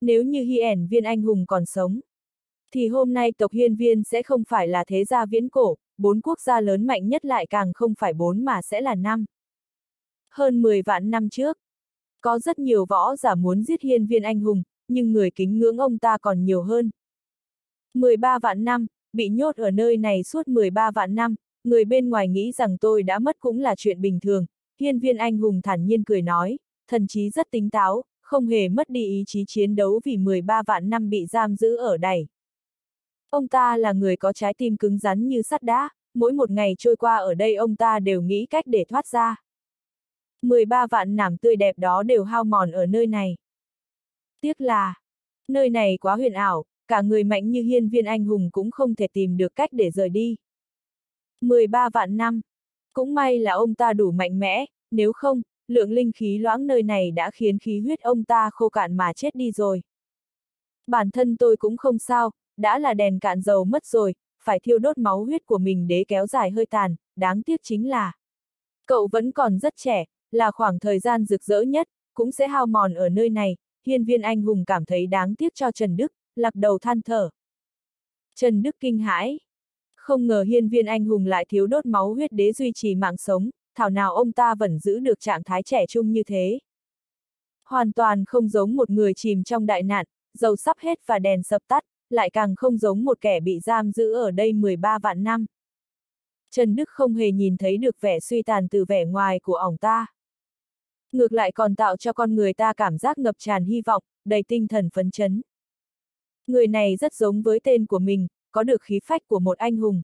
nếu như Hy ẻn viên anh hùng còn sống, thì hôm nay tộc hiên viên sẽ không phải là thế gia viễn cổ, bốn quốc gia lớn mạnh nhất lại càng không phải bốn mà sẽ là năm. Hơn 10 vạn năm trước, có rất nhiều võ giả muốn giết hiên viên anh hùng, nhưng người kính ngưỡng ông ta còn nhiều hơn. 13 vạn năm, bị nhốt ở nơi này suốt 13 vạn năm, người bên ngoài nghĩ rằng tôi đã mất cũng là chuyện bình thường, hiên viên anh hùng thản nhiên cười nói, thần chí rất tính táo, không hề mất đi ý chí chiến đấu vì 13 vạn năm bị giam giữ ở đây. Ông ta là người có trái tim cứng rắn như sắt đá, mỗi một ngày trôi qua ở đây ông ta đều nghĩ cách để thoát ra. 13 vạn nảm tươi đẹp đó đều hao mòn ở nơi này. Tiếc là, nơi này quá huyền ảo, cả người mạnh như hiên viên anh hùng cũng không thể tìm được cách để rời đi. 13 vạn năm. Cũng may là ông ta đủ mạnh mẽ, nếu không, lượng linh khí loãng nơi này đã khiến khí huyết ông ta khô cạn mà chết đi rồi. Bản thân tôi cũng không sao, đã là đèn cạn dầu mất rồi, phải thiêu đốt máu huyết của mình để kéo dài hơi tàn, đáng tiếc chính là cậu vẫn còn rất trẻ, là khoảng thời gian rực rỡ nhất, cũng sẽ hao mòn ở nơi này, hiên viên anh hùng cảm thấy đáng tiếc cho Trần Đức, lặc đầu than thở. Trần Đức kinh hãi. Không ngờ hiên viên anh hùng lại thiếu đốt máu huyết đế duy trì mạng sống, thảo nào ông ta vẫn giữ được trạng thái trẻ trung như thế. Hoàn toàn không giống một người chìm trong đại nạn, dầu sắp hết và đèn sập tắt, lại càng không giống một kẻ bị giam giữ ở đây 13 vạn năm. Trần Đức không hề nhìn thấy được vẻ suy tàn từ vẻ ngoài của ổng ta. Ngược lại còn tạo cho con người ta cảm giác ngập tràn hy vọng, đầy tinh thần phấn chấn. Người này rất giống với tên của mình, có được khí phách của một anh hùng.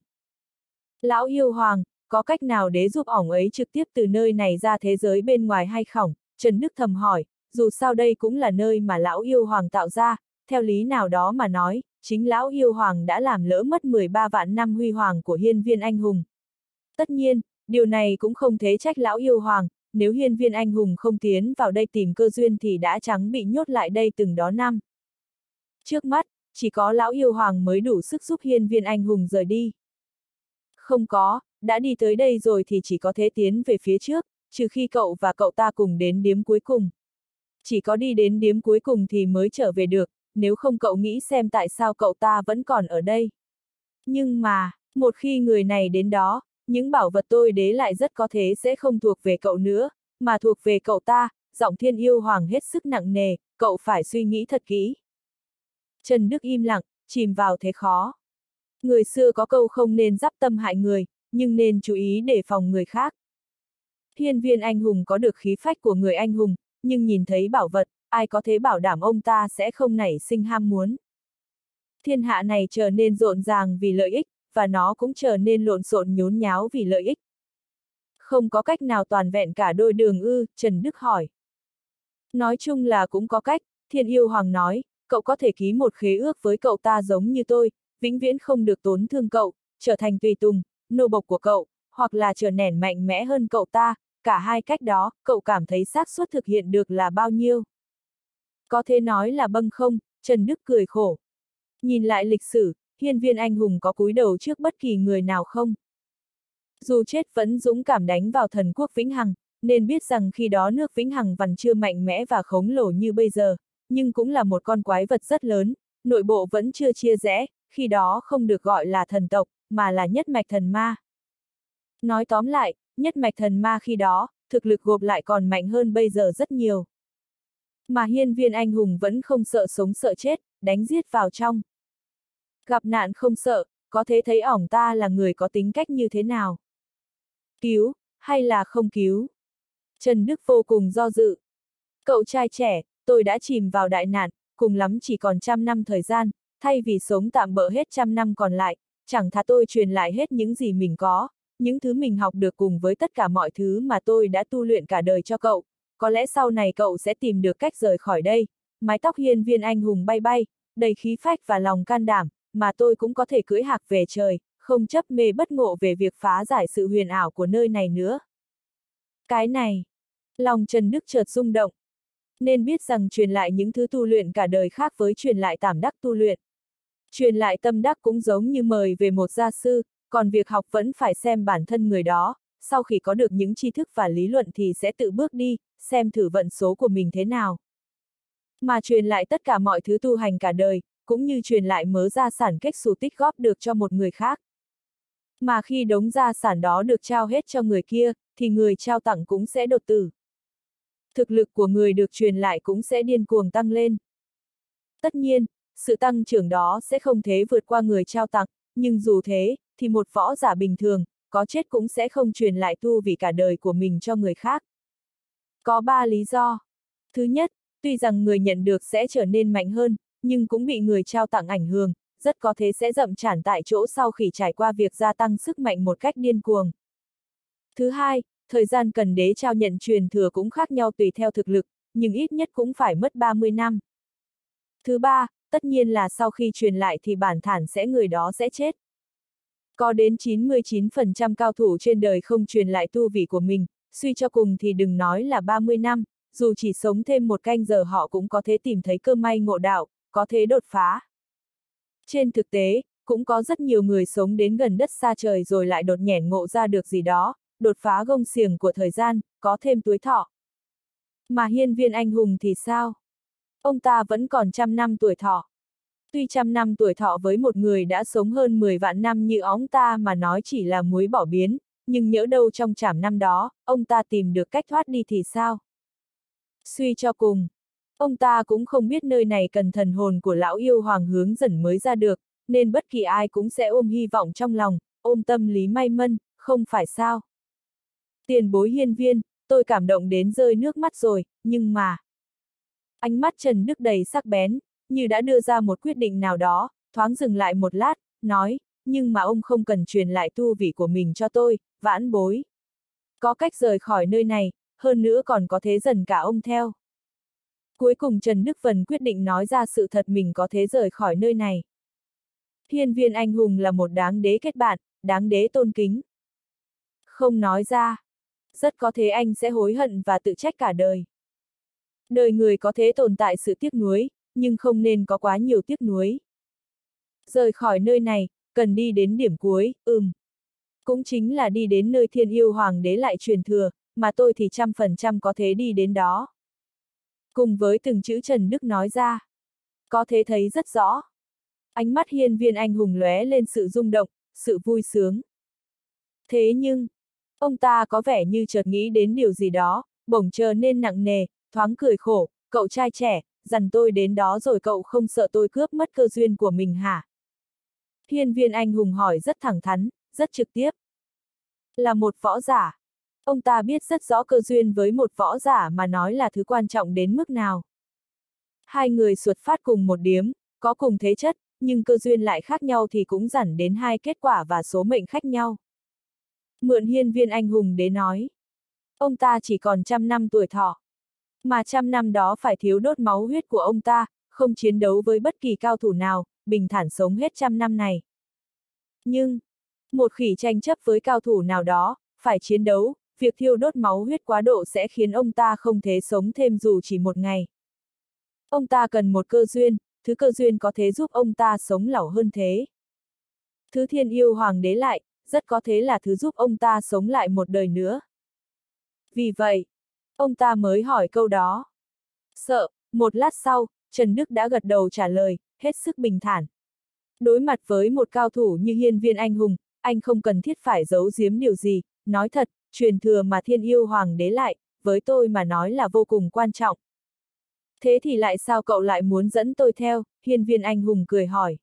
Lão yêu hoàng, có cách nào để giúp ổng ấy trực tiếp từ nơi này ra thế giới bên ngoài hay không? Trần Đức thầm hỏi, dù sao đây cũng là nơi mà lão yêu hoàng tạo ra, theo lý nào đó mà nói, chính lão yêu hoàng đã làm lỡ mất 13 vạn năm huy hoàng của hiên viên anh hùng. Tất nhiên, điều này cũng không thế trách lão yêu hoàng, nếu hiên viên anh hùng không tiến vào đây tìm cơ duyên thì đã trắng bị nhốt lại đây từng đó năm. Trước mắt, chỉ có lão yêu hoàng mới đủ sức giúp hiên viên anh hùng rời đi. Không có, đã đi tới đây rồi thì chỉ có thế tiến về phía trước, trừ khi cậu và cậu ta cùng đến điếm cuối cùng. Chỉ có đi đến điếm cuối cùng thì mới trở về được, nếu không cậu nghĩ xem tại sao cậu ta vẫn còn ở đây. Nhưng mà, một khi người này đến đó, những bảo vật tôi đế lại rất có thể sẽ không thuộc về cậu nữa, mà thuộc về cậu ta, giọng thiên yêu hoàng hết sức nặng nề, cậu phải suy nghĩ thật kỹ. Trần Đức im lặng, chìm vào thế khó. Người xưa có câu không nên giáp tâm hại người, nhưng nên chú ý để phòng người khác. Thiên viên anh hùng có được khí phách của người anh hùng, nhưng nhìn thấy bảo vật, ai có thể bảo đảm ông ta sẽ không nảy sinh ham muốn. Thiên hạ này trở nên rộn ràng vì lợi ích, và nó cũng trở nên lộn xộn nhốn nháo vì lợi ích. Không có cách nào toàn vẹn cả đôi đường ư, Trần Đức hỏi. Nói chung là cũng có cách, Thiên Yêu Hoàng nói, cậu có thể ký một khế ước với cậu ta giống như tôi, vĩnh viễn không được tốn thương cậu, trở thành tùy tùng, nô bộc của cậu, hoặc là trở nẻn mạnh mẽ hơn cậu ta, cả hai cách đó, cậu cảm thấy xác suất thực hiện được là bao nhiêu? Có thể nói là bâng không, Trần Đức cười khổ. Nhìn lại lịch sử, hiên viên anh hùng có cúi đầu trước bất kỳ người nào không? Dù chết vẫn dũng cảm đánh vào thần quốc Vĩnh Hằng, nên biết rằng khi đó nước Vĩnh Hằng vẫn chưa mạnh mẽ và khổng lồ như bây giờ, nhưng cũng là một con quái vật rất lớn, nội bộ vẫn chưa chia rẽ, khi đó không được gọi là thần tộc, mà là nhất mạch thần ma. Nói tóm lại, nhất mạch thần ma khi đó, thực lực gộp lại còn mạnh hơn bây giờ rất nhiều. Mà hiên viên anh hùng vẫn không sợ sống sợ chết, đánh giết vào trong. Gặp nạn không sợ, có thể thấy ỏng ta là người có tính cách như thế nào. Cứu, hay là không cứu? Trần Đức vô cùng do dự. Cậu trai trẻ, tôi đã chìm vào đại nạn, cùng lắm chỉ còn trăm năm thời gian, thay vì sống tạm bỡ hết trăm năm còn lại, chẳng thà tôi truyền lại hết những gì mình có, những thứ mình học được cùng với tất cả mọi thứ mà tôi đã tu luyện cả đời cho cậu, có lẽ sau này cậu sẽ tìm được cách rời khỏi đây. Mái tóc hiên viên anh hùng bay bay, đầy khí phách và lòng can đảm, mà tôi cũng có thể cưỡi hạc về trời, không chấp mê bất ngộ về việc phá giải sự huyền ảo của nơi này nữa. Cái này, lòng Trần Đức chợt rung động. Nên biết rằng truyền lại những thứ tu luyện cả đời khác với truyền lại tảm đắc tu luyện. Truyền lại tâm đắc cũng giống như mời về một gia sư, còn việc học vẫn phải xem bản thân người đó, sau khi có được những tri thức và lý luận thì sẽ tự bước đi, xem thử vận số của mình thế nào. Mà truyền lại tất cả mọi thứ tu hành cả đời, cũng như truyền lại mớ gia sản kết xù tích góp được cho một người khác. Mà khi đống gia sản đó được trao hết cho người kia, thì người trao tặng cũng sẽ đột tử. Thực lực của người được truyền lại cũng sẽ điên cuồng tăng lên. Tất nhiên, sự tăng trưởng đó sẽ không thế vượt qua người trao tặng, nhưng dù thế, thì một võ giả bình thường, có chết cũng sẽ không truyền lại tu vì cả đời của mình cho người khác. Có ba lý do. Thứ nhất, tuy rằng người nhận được sẽ trở nên mạnh hơn, nhưng cũng bị người trao tặng ảnh hưởng, rất có thể sẽ dậm chản tại chỗ sau khi trải qua việc gia tăng sức mạnh một cách điên cuồng. Thứ hai, thời gian cần đế trao nhận truyền thừa cũng khác nhau tùy theo thực lực, nhưng ít nhất cũng phải mất 30 năm. Thứ ba, tất nhiên là sau khi truyền lại thì bản thản sẽ người đó sẽ chết. Có đến 99% cao thủ trên đời không truyền lại tu vị của mình, suy cho cùng thì đừng nói là 30 năm, dù chỉ sống thêm một canh giờ họ cũng có thể tìm thấy cơ may ngộ đạo, có thể đột phá. Trên thực tế, cũng có rất nhiều người sống đến gần đất xa trời rồi lại đột nhẻn ngộ ra được gì đó, đột phá gông xiềng của thời gian, có thêm tuổi thọ. Mà hiên viên anh hùng thì sao? Ông ta vẫn còn trăm năm tuổi thọ. Tuy trăm năm tuổi thọ với một người đã sống hơn 10 vạn năm như ông ta mà nói chỉ là muối bỏ biến, nhưng nhỡ đâu trong chảm năm đó, ông ta tìm được cách thoát đi thì sao? Suy cho cùng, ông ta cũng không biết nơi này cần thần hồn của lão yêu hoàng hướng dần mới ra được, nên bất kỳ ai cũng sẽ ôm hy vọng trong lòng, ôm tâm lý may mân, không phải sao? Tiền bối hiên viên, tôi cảm động đến rơi nước mắt rồi, nhưng mà... Ánh mắt Trần Đức đầy sắc bén, như đã đưa ra một quyết định nào đó, thoáng dừng lại một lát, nói, nhưng mà ông không cần truyền lại tu vị của mình cho tôi, vãn bối. Có cách rời khỏi nơi này, hơn nữa còn có thế dần cả ông theo. Cuối cùng Trần Đức Vân quyết định nói ra sự thật mình có thế rời khỏi nơi này. Hiên viên anh hùng là một đáng đế kết bạn, đáng đế tôn kính. Không nói ra. Rất có thể anh sẽ hối hận và tự trách cả đời. Đời người có thế tồn tại sự tiếc nuối, nhưng không nên có quá nhiều tiếc nuối. Rời khỏi nơi này, cần đi đến điểm cuối, ừm. Cũng chính là đi đến nơi thiên yêu hoàng đế lại truyền thừa, mà tôi thì trăm phần trăm có thể đi đến đó. Cùng với từng chữ Trần Đức nói ra. Có thể thấy rất rõ. Ánh mắt hiên viên anh hùng lóe lên sự rung động, sự vui sướng. Thế nhưng, ông ta có vẻ như chợt nghĩ đến điều gì đó, bỗng trở nên nặng nề, thoáng cười khổ, cậu trai trẻ, dằn tôi đến đó rồi cậu không sợ tôi cướp mất cơ duyên của mình hả? Hiên viên anh hùng hỏi rất thẳng thắn, rất trực tiếp. Là một võ giả. Ông ta biết rất rõ cơ duyên với một võ giả mà nói là thứ quan trọng đến mức nào. Hai người xuất phát cùng một điếm, có cùng thế chất, nhưng cơ duyên lại khác nhau thì cũng dẫn đến hai kết quả và số mệnh khác nhau. Mượn hiên viên anh hùng đế nói. Ông ta chỉ còn trăm năm tuổi thọ. Mà trăm năm đó phải thiếu đốt máu huyết của ông ta, không chiến đấu với bất kỳ cao thủ nào, bình thản sống hết trăm năm này. Nhưng, một khỉ tranh chấp với cao thủ nào đó, phải chiến đấu, việc thiêu đốt máu huyết quá độ sẽ khiến ông ta không thể sống thêm dù chỉ một ngày. Ông ta cần một cơ duyên, thứ cơ duyên có thể giúp ông ta sống lão hơn thế. Thứ thiên yêu hoàng đế lại, rất có thể là thứ giúp ông ta sống lại một đời nữa. Vì vậy, ông ta mới hỏi câu đó. Sợ, một lát sau, Trần Đức đã gật đầu trả lời, hết sức bình thản. Đối mặt với một cao thủ như hiên viên anh hùng, anh không cần thiết phải giấu giếm điều gì, nói thật, truyền thừa mà thiên yêu hoàng đế lại, với tôi mà nói là vô cùng quan trọng. Thế thì lại sao cậu lại muốn dẫn tôi theo, hiên viên anh hùng cười hỏi.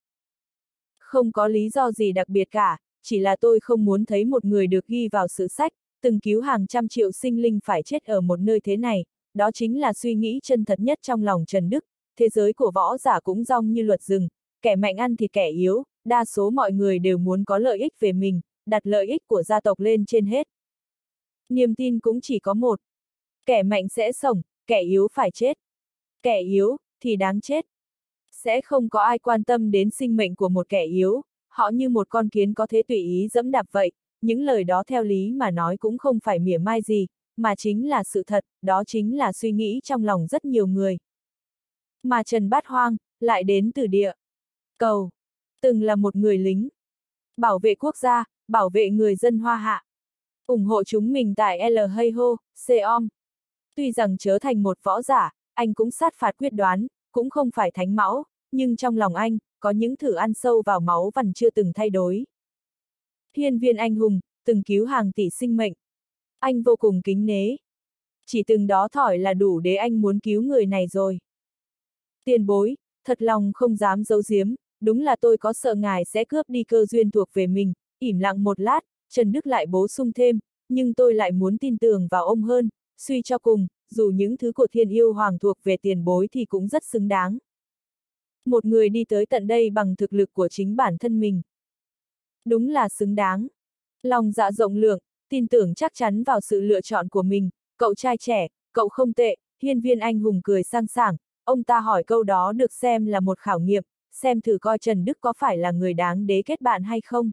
Không có lý do gì đặc biệt cả, chỉ là tôi không muốn thấy một người được ghi vào sử sách, từng cứu hàng trăm triệu sinh linh phải chết ở một nơi thế này, đó chính là suy nghĩ chân thật nhất trong lòng Trần Đức, thế giới của võ giả cũng rong như luật rừng, kẻ mạnh ăn thì kẻ yếu, đa số mọi người đều muốn có lợi ích về mình, đặt lợi ích của gia tộc lên trên hết. Niềm tin cũng chỉ có một. Kẻ mạnh sẽ sống, kẻ yếu phải chết. Kẻ yếu, thì đáng chết. Sẽ không có ai quan tâm đến sinh mệnh của một kẻ yếu, họ như một con kiến có thể tùy ý dẫm đạp vậy, những lời đó theo lý mà nói cũng không phải mỉa mai gì, mà chính là sự thật, đó chính là suy nghĩ trong lòng rất nhiều người. Mà Trần Bát Hoang, lại đến từ địa. Cầu, từng là một người lính. Bảo vệ quốc gia, bảo vệ người dân hoa hạ. ủng hộ chúng mình tại L hay hô, Seom. Tuy rằng trở thành một võ giả, anh cũng sát phạt quyết đoán, cũng không phải thánh mẫu, nhưng trong lòng anh, có những thử ăn sâu vào máu vằn chưa từng thay đổi. Hiên viên anh hùng, từng cứu hàng tỷ sinh mệnh. Anh vô cùng kính nế. Chỉ từng đó thỏi là đủ để anh muốn cứu người này rồi. Tiền bối, thật lòng không dám giấu giếm, đúng là tôi có sợ ngài sẽ cướp đi cơ duyên thuộc về mình, ỉm lặng một lát, Trần Đức lại bổ sung thêm, nhưng tôi lại muốn tin tưởng vào ông hơn, suy cho cùng, dù những thứ của thiên yêu hoàng thuộc về tiền bối thì cũng rất xứng đáng. Một người đi tới tận đây bằng thực lực của chính bản thân mình. Đúng là xứng đáng. Lòng dạ rộng lượng, tin tưởng chắc chắn vào sự lựa chọn của mình, cậu trai trẻ, cậu không tệ, hiên viên anh hùng cười sang sảng, ông ta hỏi câu đó được xem là một khảo nghiệm, xem thử coi Trần Đức có phải là người đáng đế kết bạn hay không.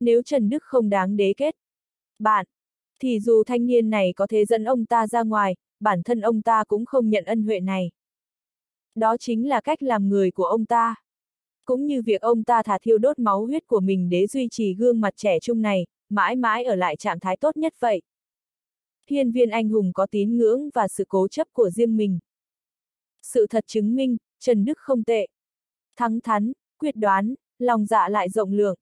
Nếu Trần Đức không đáng đế kết bạn, thì dù thanh niên này có thể dẫn ông ta ra ngoài, bản thân ông ta cũng không nhận ân huệ này. Đó chính là cách làm người của ông ta. Cũng như việc ông ta thả thiêu đốt máu huyết của mình để duy trì gương mặt trẻ trung này, mãi mãi ở lại trạng thái tốt nhất vậy. Hiên viên anh hùng có tín ngưỡng và sự cố chấp của riêng mình. Sự thật chứng minh, Trần Đức không tệ. Thắng thắn, quyết đoán, lòng dạ lại rộng lượng.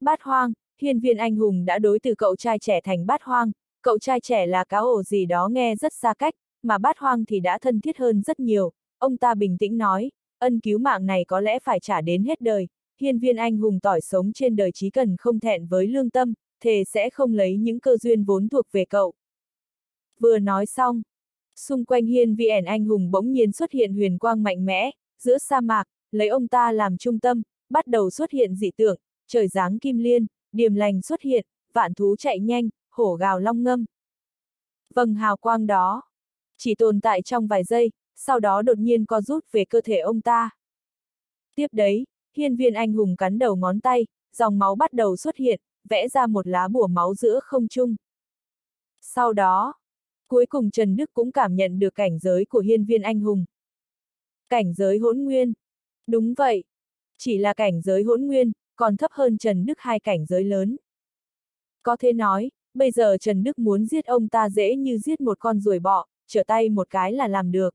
Bát hoang, hiên viên anh hùng đã đối từ cậu trai trẻ thành bát hoang, cậu trai trẻ là cáo ổ gì đó nghe rất xa cách, mà bát hoang thì đã thân thiết hơn rất nhiều, ông ta bình tĩnh nói, ân cứu mạng này có lẽ phải trả đến hết đời, hiên viên anh hùng tỏi sống trên đời chí cần không thẹn với lương tâm, thề sẽ không lấy những cơ duyên vốn thuộc về cậu. Vừa nói xong, xung quanh hiên viên anh hùng bỗng nhiên xuất hiện huyền quang mạnh mẽ, giữa sa mạc, lấy ông ta làm trung tâm, bắt đầu xuất hiện dị tượng, trời dáng kim liên, điềm lành xuất hiện, vạn thú chạy nhanh, hổ gào long ngâm. Vầng hào quang đó, chỉ tồn tại trong vài giây, sau đó đột nhiên co rút về cơ thể ông ta. Tiếp đấy, hiên viên anh hùng cắn đầu ngón tay, dòng máu bắt đầu xuất hiện, vẽ ra một lá bùa máu giữa không trung. Sau đó, cuối cùng Trần Đức cũng cảm nhận được cảnh giới của hiên viên anh hùng. Cảnh giới hỗn nguyên. Đúng vậy. Chỉ là cảnh giới hỗn nguyên, còn thấp hơn Trần Đức hai cảnh giới lớn. Có thể nói, bây giờ Trần Đức muốn giết ông ta dễ như giết một con ruồi bọ, trở tay một cái là làm được.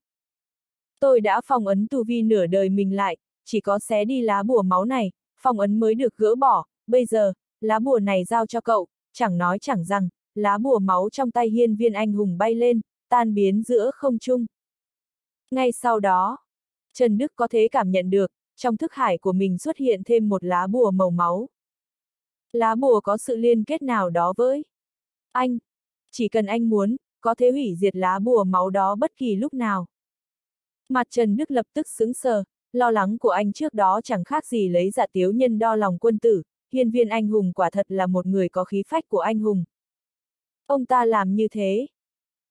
Tôi đã phong ấn tu vi nửa đời mình lại, chỉ có xé đi lá bùa máu này, phong ấn mới được gỡ bỏ, bây giờ, lá bùa này giao cho cậu, chẳng nói chẳng rằng, lá bùa máu trong tay hiên viên anh hùng bay lên, tan biến giữa không trung. Ngay sau đó, Trần Đức có thể cảm nhận được, trong thức hải của mình xuất hiện thêm một lá bùa màu máu. Lá bùa có sự liên kết nào đó với anh. Chỉ cần anh muốn, có thể hủy diệt lá bùa máu đó bất kỳ lúc nào. Mặt Trần Đức lập tức sững sờ, lo lắng của anh trước đó chẳng khác gì lấy giả tiếu nhân đo lòng quân tử, hiên viên anh hùng quả thật là một người có khí phách của anh hùng. Ông ta làm như thế.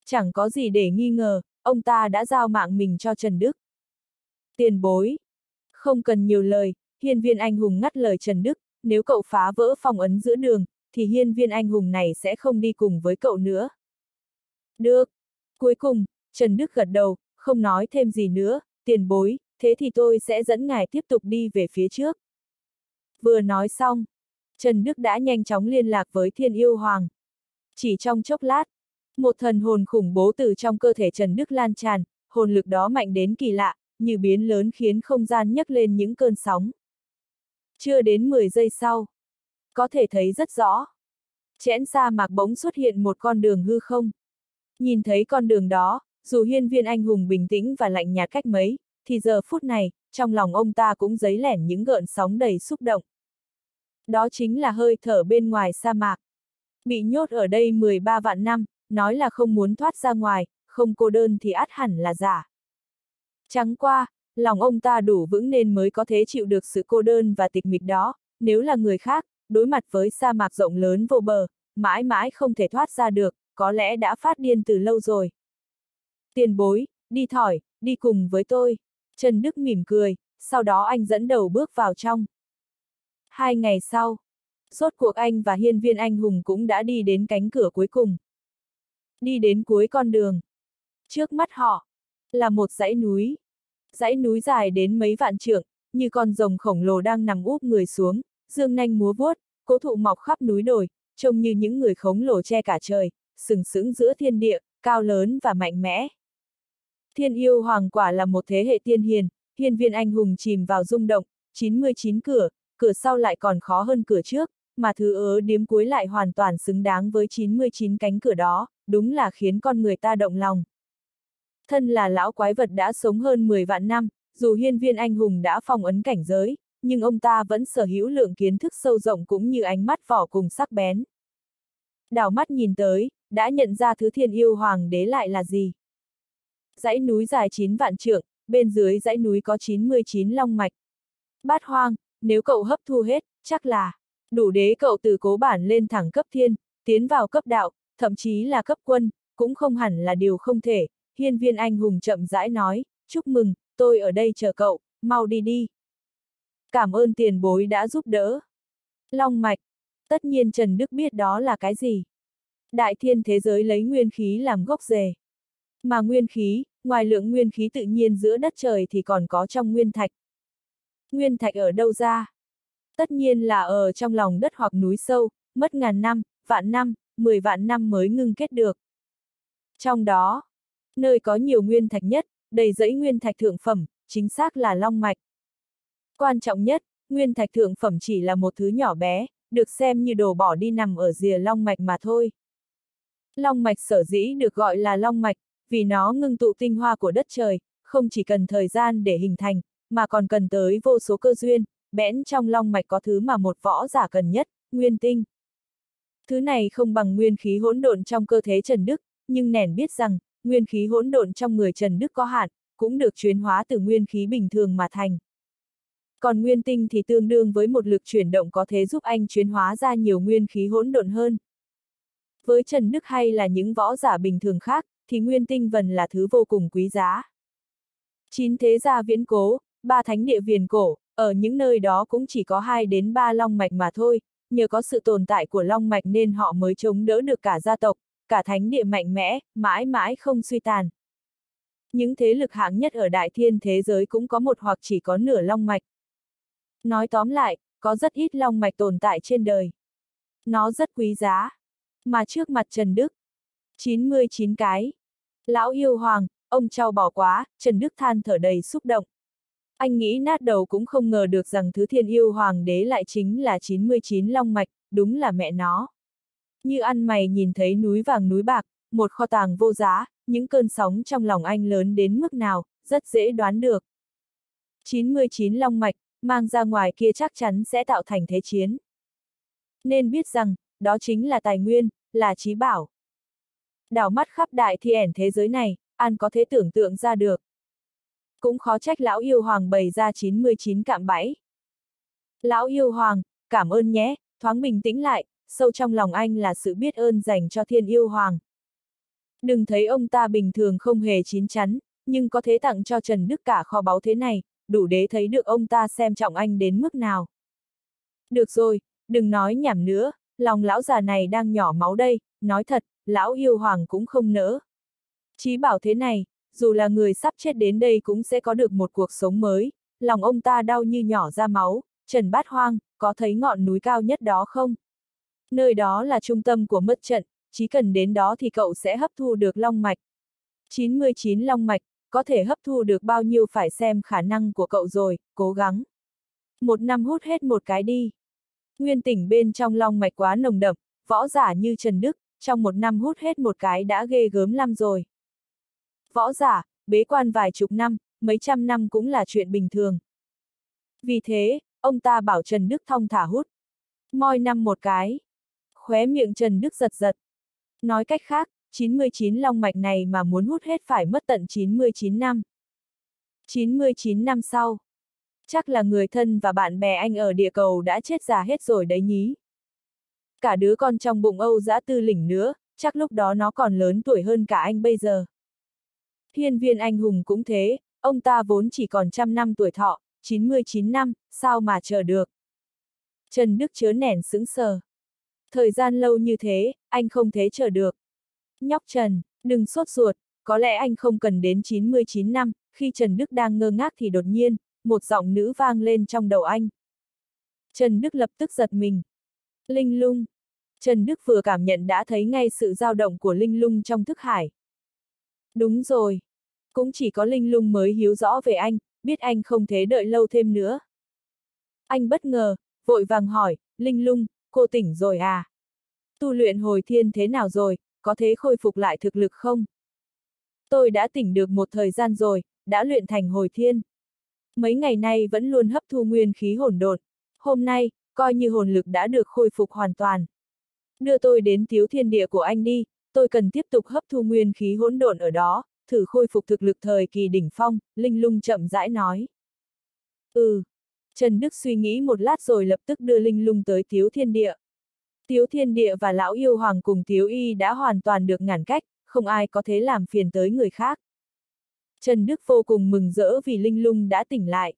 Chẳng có gì để nghi ngờ, ông ta đã giao mạng mình cho Trần Đức. Tiền bối. Không cần nhiều lời, hiên viên anh hùng ngắt lời Trần Đức, nếu cậu phá vỡ phong ấn giữa đường, thì hiên viên anh hùng này sẽ không đi cùng với cậu nữa. Được. Cuối cùng, Trần Đức gật đầu, không nói thêm gì nữa, tiền bối, thế thì tôi sẽ dẫn ngài tiếp tục đi về phía trước. Vừa nói xong, Trần Đức đã nhanh chóng liên lạc với Thiên Yêu Hoàng. Chỉ trong chốc lát, một thần hồn khủng bố từ trong cơ thể Trần Đức lan tràn, hồn lực đó mạnh đến kỳ lạ, như biến lớn khiến không gian nhấc lên những cơn sóng. Chưa đến 10 giây sau, có thể thấy rất rõ. Chẽn sa mạc bỗng xuất hiện một con đường hư không. Nhìn thấy con đường đó, dù hiên viên anh hùng bình tĩnh và lạnh nhạt cách mấy, thì giờ phút này, trong lòng ông ta cũng dấy lẻn những gợn sóng đầy xúc động. Đó chính là hơi thở bên ngoài sa mạc. Bị nhốt ở đây 13 vạn năm, nói là không muốn thoát ra ngoài, không cô đơn thì át hẳn là giả. Trắng qua, lòng ông ta đủ vững nên mới có thể chịu được sự cô đơn và tịch mịch đó, nếu là người khác, đối mặt với sa mạc rộng lớn vô bờ, mãi mãi không thể thoát ra được, có lẽ đã phát điên từ lâu rồi. Tiền bối, đi thỏi, đi cùng với tôi. Trần Đức mỉm cười, sau đó anh dẫn đầu bước vào trong. Hai ngày sau, rốt cuộc anh và hiên viên anh hùng cũng đã đi đến cánh cửa cuối cùng. Đi đến cuối con đường. Trước mắt họ, là một dãy núi. Dãy núi dài đến mấy vạn trượng, như con rồng khổng lồ đang nằm úp người xuống, dương nanh múa vuốt, cố thụ mọc khắp núi đồi, trông như những người khổng lồ che cả trời, sừng sững giữa thiên địa, cao lớn và mạnh mẽ. Thiên yêu hoàng quả là một thế hệ tiên hiền, hiên viên anh hùng chìm vào rung động, 99 cửa, cửa sau lại còn khó hơn cửa trước, mà thứ ớ điếm cuối lại hoàn toàn xứng đáng với 99 cánh cửa đó, đúng là khiến con người ta động lòng. Thân là lão quái vật đã sống hơn 10 vạn năm, dù hiên viên anh hùng đã phong ấn cảnh giới, nhưng ông ta vẫn sở hữu lượng kiến thức sâu rộng cũng như ánh mắt vỏ cùng sắc bén. Đảo mắt nhìn tới, đã nhận ra thứ thiên yêu hoàng đế lại là gì. Dãy núi dài 9 vạn trượng, bên dưới dãy núi có 99 long mạch. Bát hoang, nếu cậu hấp thu hết, chắc là đủ đế cậu từ cố bản lên thẳng cấp thiên, tiến vào cấp đạo, thậm chí là cấp quân, cũng không hẳn là điều không thể. Hiên viên anh hùng chậm rãi nói, chúc mừng, tôi ở đây chờ cậu, mau đi đi. Cảm ơn tiền bối đã giúp đỡ. Long mạch, tất nhiên Trần Đức biết đó là cái gì. Đại thiên thế giới lấy nguyên khí làm gốc rề. Mà nguyên khí, ngoài lượng nguyên khí tự nhiên giữa đất trời thì còn có trong nguyên thạch. Nguyên thạch ở đâu ra? Tất nhiên là ở trong lòng đất hoặc núi sâu, mất ngàn năm, vạn năm, mười vạn năm mới ngưng kết được. Trong đó, nơi có nhiều nguyên thạch nhất, đầy dãy nguyên thạch thượng phẩm, chính xác là long mạch. Quan trọng nhất, nguyên thạch thượng phẩm chỉ là một thứ nhỏ bé, được xem như đồ bỏ đi nằm ở rìa long mạch mà thôi. Long mạch sở dĩ được gọi là long mạch, vì nó ngưng tụ tinh hoa của đất trời, không chỉ cần thời gian để hình thành, mà còn cần tới vô số cơ duyên, bẽn trong long mạch có thứ mà một võ giả cần nhất, nguyên tinh. Thứ này không bằng nguyên khí hỗn độn trong cơ thể Trần Đức, nhưng nẻn biết rằng, nguyên khí hỗn độn trong người Trần Đức có hạn, cũng được chuyển hóa từ nguyên khí bình thường mà thành. Còn nguyên tinh thì tương đương với một lực chuyển động có thể giúp anh chuyển hóa ra nhiều nguyên khí hỗn độn hơn. Với Trần Đức hay là những võ giả bình thường khác, thì nguyên tinh vần là thứ vô cùng quý giá. Chín thế gia viễn cố, ba thánh địa viền cổ, ở những nơi đó cũng chỉ có hai đến ba long mạch mà thôi, nhờ có sự tồn tại của long mạch nên họ mới chống đỡ được cả gia tộc, cả thánh địa mạnh mẽ, mãi mãi không suy tàn. Những thế lực hạng nhất ở đại thiên thế giới cũng có một hoặc chỉ có nửa long mạch. Nói tóm lại, có rất ít long mạch tồn tại trên đời. Nó rất quý giá. Mà trước mặt Trần Đức, 99 cái. Lão yêu hoàng, ông trao bỏ quá, Trần Đức than thở đầy xúc động. Anh nghĩ nát đầu cũng không ngờ được rằng thứ thiên yêu hoàng đế lại chính là 99 long mạch, đúng là mẹ nó. Như ăn mày nhìn thấy núi vàng núi bạc, một kho tàng vô giá, những cơn sóng trong lòng anh lớn đến mức nào, rất dễ đoán được. 99 long mạch, mang ra ngoài kia chắc chắn sẽ tạo thành thế chiến. Nên biết rằng, đó chính là tài nguyên, là trí bảo. Đảo mắt khắp đại thi ẻn thế giới này, An có thể tưởng tượng ra được. Cũng khó trách lão yêu hoàng bày ra 99 cạm bẫy. Lão yêu hoàng, cảm ơn nhé, thoáng bình tĩnh lại, sâu trong lòng anh là sự biết ơn dành cho thiên yêu hoàng. Đừng thấy ông ta bình thường không hề chín chắn, nhưng có thể tặng cho Trần Đức cả kho báu thế này, đủ để thấy được ông ta xem trọng anh đến mức nào. Được rồi, đừng nói nhảm nữa, lòng lão già này đang nhỏ máu đây, nói thật, lão yêu hoàng cũng không nỡ. Chí bảo thế này, dù là người sắp chết đến đây cũng sẽ có được một cuộc sống mới, lòng ông ta đau như nhỏ ra máu, Trần Bát Hoang, có thấy ngọn núi cao nhất đó không? Nơi đó là trung tâm của mất trận, chỉ cần đến đó thì cậu sẽ hấp thu được long mạch. 99 long mạch, có thể hấp thu được bao nhiêu phải xem khả năng của cậu rồi, cố gắng. Một năm hút hết một cái đi. Nguyên tỉnh bên trong long mạch quá nồng đậm, võ giả như Trần Đức, trong một năm hút hết một cái đã ghê gớm lắm rồi. Võ giả, bế quan vài chục năm, mấy trăm năm cũng là chuyện bình thường. Vì thế, ông ta bảo Trần Đức thong thả hút. Moi năm một cái. Khóe miệng Trần Đức giật giật. Nói cách khác, 99 long mạch này mà muốn hút hết phải mất tận 99 năm. 99 năm sau. Chắc là người thân và bạn bè anh ở địa cầu đã chết già hết rồi đấy nhí. Cả đứa con trong bụng Âu giã tư lỉnh nữa, chắc lúc đó nó còn lớn tuổi hơn cả anh bây giờ. Thiên viên anh hùng cũng thế, ông ta vốn chỉ còn trăm năm tuổi thọ, 99 năm, sao mà chờ được. Trần Đức chớ nẻn sững sờ. Thời gian lâu như thế, anh không thể chờ được. Nhóc Trần, đừng sốt ruột, có lẽ anh không cần đến 99 năm, khi Trần Đức đang ngơ ngác thì đột nhiên, một giọng nữ vang lên trong đầu anh. Trần Đức lập tức giật mình. Linh lung. Trần Đức vừa cảm nhận đã thấy ngay sự dao động của linh lung trong thức hải. Đúng rồi. Cũng chỉ có linh lung mới hiếu rõ về anh, biết anh không thể đợi lâu thêm nữa. Anh bất ngờ, vội vàng hỏi, linh lung, cô tỉnh rồi à? Tu luyện hồi thiên thế nào rồi, có thể khôi phục lại thực lực không? Tôi đã tỉnh được một thời gian rồi, đã luyện thành hồi thiên. Mấy ngày nay vẫn luôn hấp thu nguyên khí hỗn độn. Hôm nay, coi như hồn lực đã được khôi phục hoàn toàn. Đưa tôi đến thiếu thiên địa của anh đi, tôi cần tiếp tục hấp thu nguyên khí hỗn độn ở đó, thử khôi phục thực lực thời kỳ đỉnh phong, Linh lung chậm rãi nói. Ừ. Trần Đức suy nghĩ một lát rồi lập tức đưa Linh lung tới thiếu thiên địa. Tiếu Thiên Địa và Lão Yêu Hoàng cùng Tiếu Y đã hoàn toàn được ngăn cách, không ai có thể làm phiền tới người khác. Trần Đức vô cùng mừng rỡ vì Linh Lung đã tỉnh lại.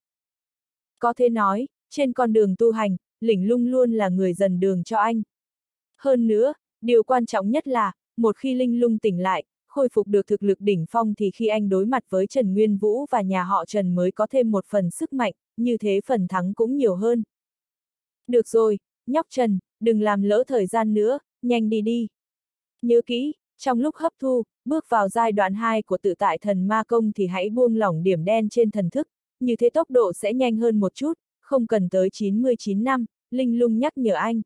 Có thể nói, trên con đường tu hành, Linh Lung luôn là người dần đường cho anh. Hơn nữa, điều quan trọng nhất là, một khi Linh Lung tỉnh lại, khôi phục được thực lực đỉnh phong thì khi anh đối mặt với Trần Nguyên Vũ và nhà họ Trần mới có thêm một phần sức mạnh, như thế phần thắng cũng nhiều hơn. Được rồi, nhóc Trần, đừng làm lỡ thời gian nữa, nhanh đi đi. Nhớ kỹ, trong lúc hấp thu, bước vào giai đoạn 2 của tự tại thần ma công thì hãy buông lỏng điểm đen trên thần thức, như thế tốc độ sẽ nhanh hơn một chút, không cần tới 99 năm, Linh lung nhắc nhở anh.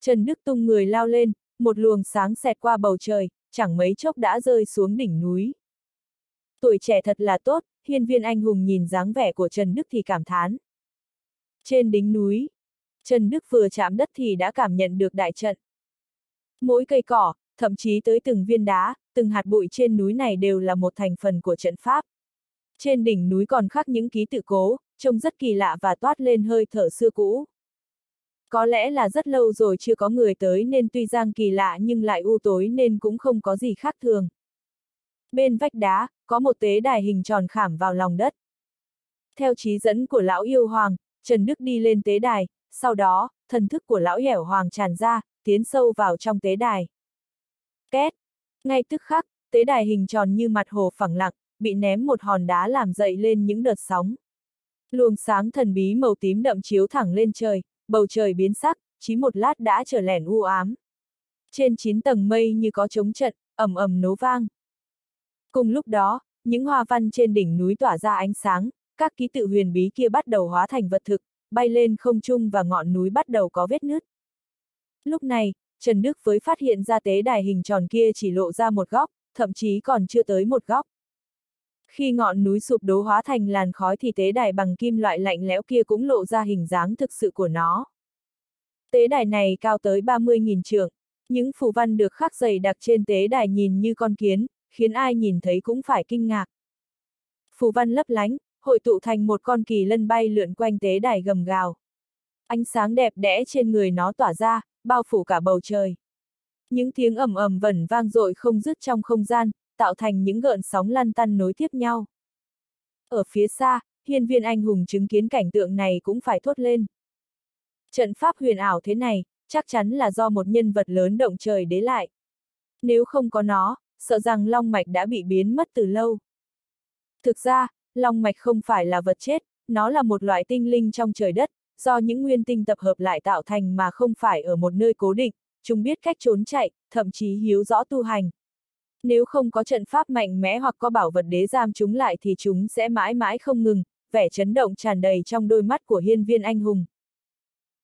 Trần Đức tung người lao lên, một luồng sáng xẹt qua bầu trời, chẳng mấy chốc đã rơi xuống đỉnh núi. Tuổi trẻ thật là tốt, hiên viên anh hùng nhìn dáng vẻ của Trần Đức thì cảm thán. Trên đỉnh núi, Trần Đức vừa chạm đất thì đã cảm nhận được đại trận. Mỗi cây cỏ, thậm chí tới từng viên đá, từng hạt bụi trên núi này đều là một thành phần của trận pháp. Trên đỉnh núi còn khắc những ký tự cố, trông rất kỳ lạ và toát lên hơi thở xưa cũ. Có lẽ là rất lâu rồi chưa có người tới nên tuy giang kỳ lạ nhưng lại u tối nên cũng không có gì khác thường. Bên vách đá, có một tế đài hình tròn khảm vào lòng đất. Theo trí dẫn của lão yêu hoàng, Trần Đức đi lên tế đài, sau đó, thần thức của lão hẻo hoàng tràn ra, tiến sâu vào trong tế đài. Két! Ngay tức khắc, tế đài hình tròn như mặt hồ phẳng lặng, bị ném một hòn đá làm dậy lên những đợt sóng. Luồng sáng thần bí màu tím đậm chiếu thẳng lên trời, bầu trời biến sắc, chỉ một lát đã trở lẻn u ám. Trên chín tầng mây như có trống trận, ầm ầm nố vang. Cùng lúc đó, những hoa văn trên đỉnh núi tỏa ra ánh sáng, các ký tự huyền bí kia bắt đầu hóa thành vật thực, bay lên không trung và ngọn núi bắt đầu có vết nứt. Lúc này, Trần Đức với phát hiện ra tế đài hình tròn kia chỉ lộ ra một góc, thậm chí còn chưa tới một góc. Khi ngọn núi sụp đổ hóa thành làn khói thì tế đài bằng kim loại lạnh lẽo kia cũng lộ ra hình dáng thực sự của nó. Tế đài này cao tới 30.000 trượng, những phù văn được khắc dày đặc trên tế đài nhìn như con kiến, khiến ai nhìn thấy cũng phải kinh ngạc. Phù văn lấp lánh, hội tụ thành một con kỳ lân bay lượn quanh tế đài gầm gào. Ánh sáng đẹp đẽ trên người nó tỏa ra, bao phủ cả bầu trời. Những tiếng ầm ầm vẩn vang dội không dứt trong không gian, tạo thành những gợn sóng lăn tăn nối tiếp nhau. Ở phía xa, hiên viên anh hùng chứng kiến cảnh tượng này cũng phải thốt lên. Trận pháp huyền ảo thế này, chắc chắn là do một nhân vật lớn động trời đế lại. Nếu không có nó, sợ rằng long mạch đã bị biến mất từ lâu. Thực ra, long mạch không phải là vật chết, nó là một loại tinh linh trong trời đất, do những nguyên tinh tập hợp lại tạo thành mà không phải ở một nơi cố định, chúng biết cách trốn chạy, thậm chí hiếu rõ tu hành. Nếu không có trận pháp mạnh mẽ hoặc có bảo vật đế giam chúng lại thì chúng sẽ mãi mãi không ngừng, vẻ chấn động tràn đầy trong đôi mắt của hiên viên anh hùng.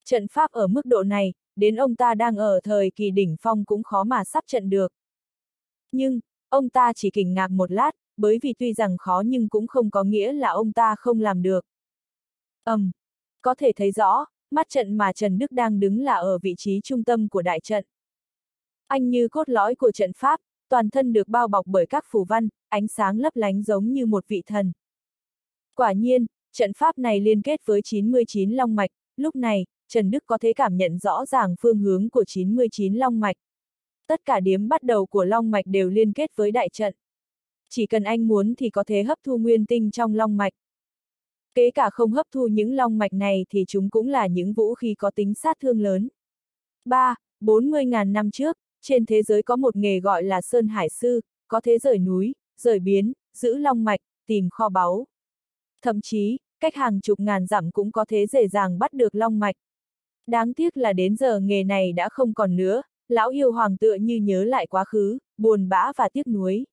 Trận pháp ở mức độ này, đến ông ta đang ở thời kỳ đỉnh phong cũng khó mà sắp trận được. Nhưng, ông ta chỉ kinh ngạc một lát, bởi vì tuy rằng khó nhưng cũng không có nghĩa là ông ta không làm được. ầm, um, có thể thấy rõ, mắt trận mà Trần Đức đang đứng là ở vị trí trung tâm của đại trận. Anh như cốt lõi của trận pháp, toàn thân được bao bọc bởi các phù văn, ánh sáng lấp lánh giống như một vị thần. Quả nhiên, trận pháp này liên kết với 99 long mạch, lúc này, Trần Đức có thể cảm nhận rõ ràng phương hướng của 99 long mạch. Tất cả điểm bắt đầu của long mạch đều liên kết với đại trận. Chỉ cần anh muốn thì có thể hấp thu nguyên tinh trong long mạch. Kể cả không hấp thu những long mạch này thì chúng cũng là những vũ khí có tính sát thương lớn. 3. 40.000 năm trước, trên thế giới có một nghề gọi là Sơn Hải Sư, có thế rời núi, rời biến, giữ long mạch, tìm kho báu. Thậm chí, cách hàng chục ngàn dặm cũng có thể dễ dàng bắt được long mạch. Đáng tiếc là đến giờ nghề này đã không còn nữa, lão yêu hoàng tựa như nhớ lại quá khứ, buồn bã và tiếc nuối.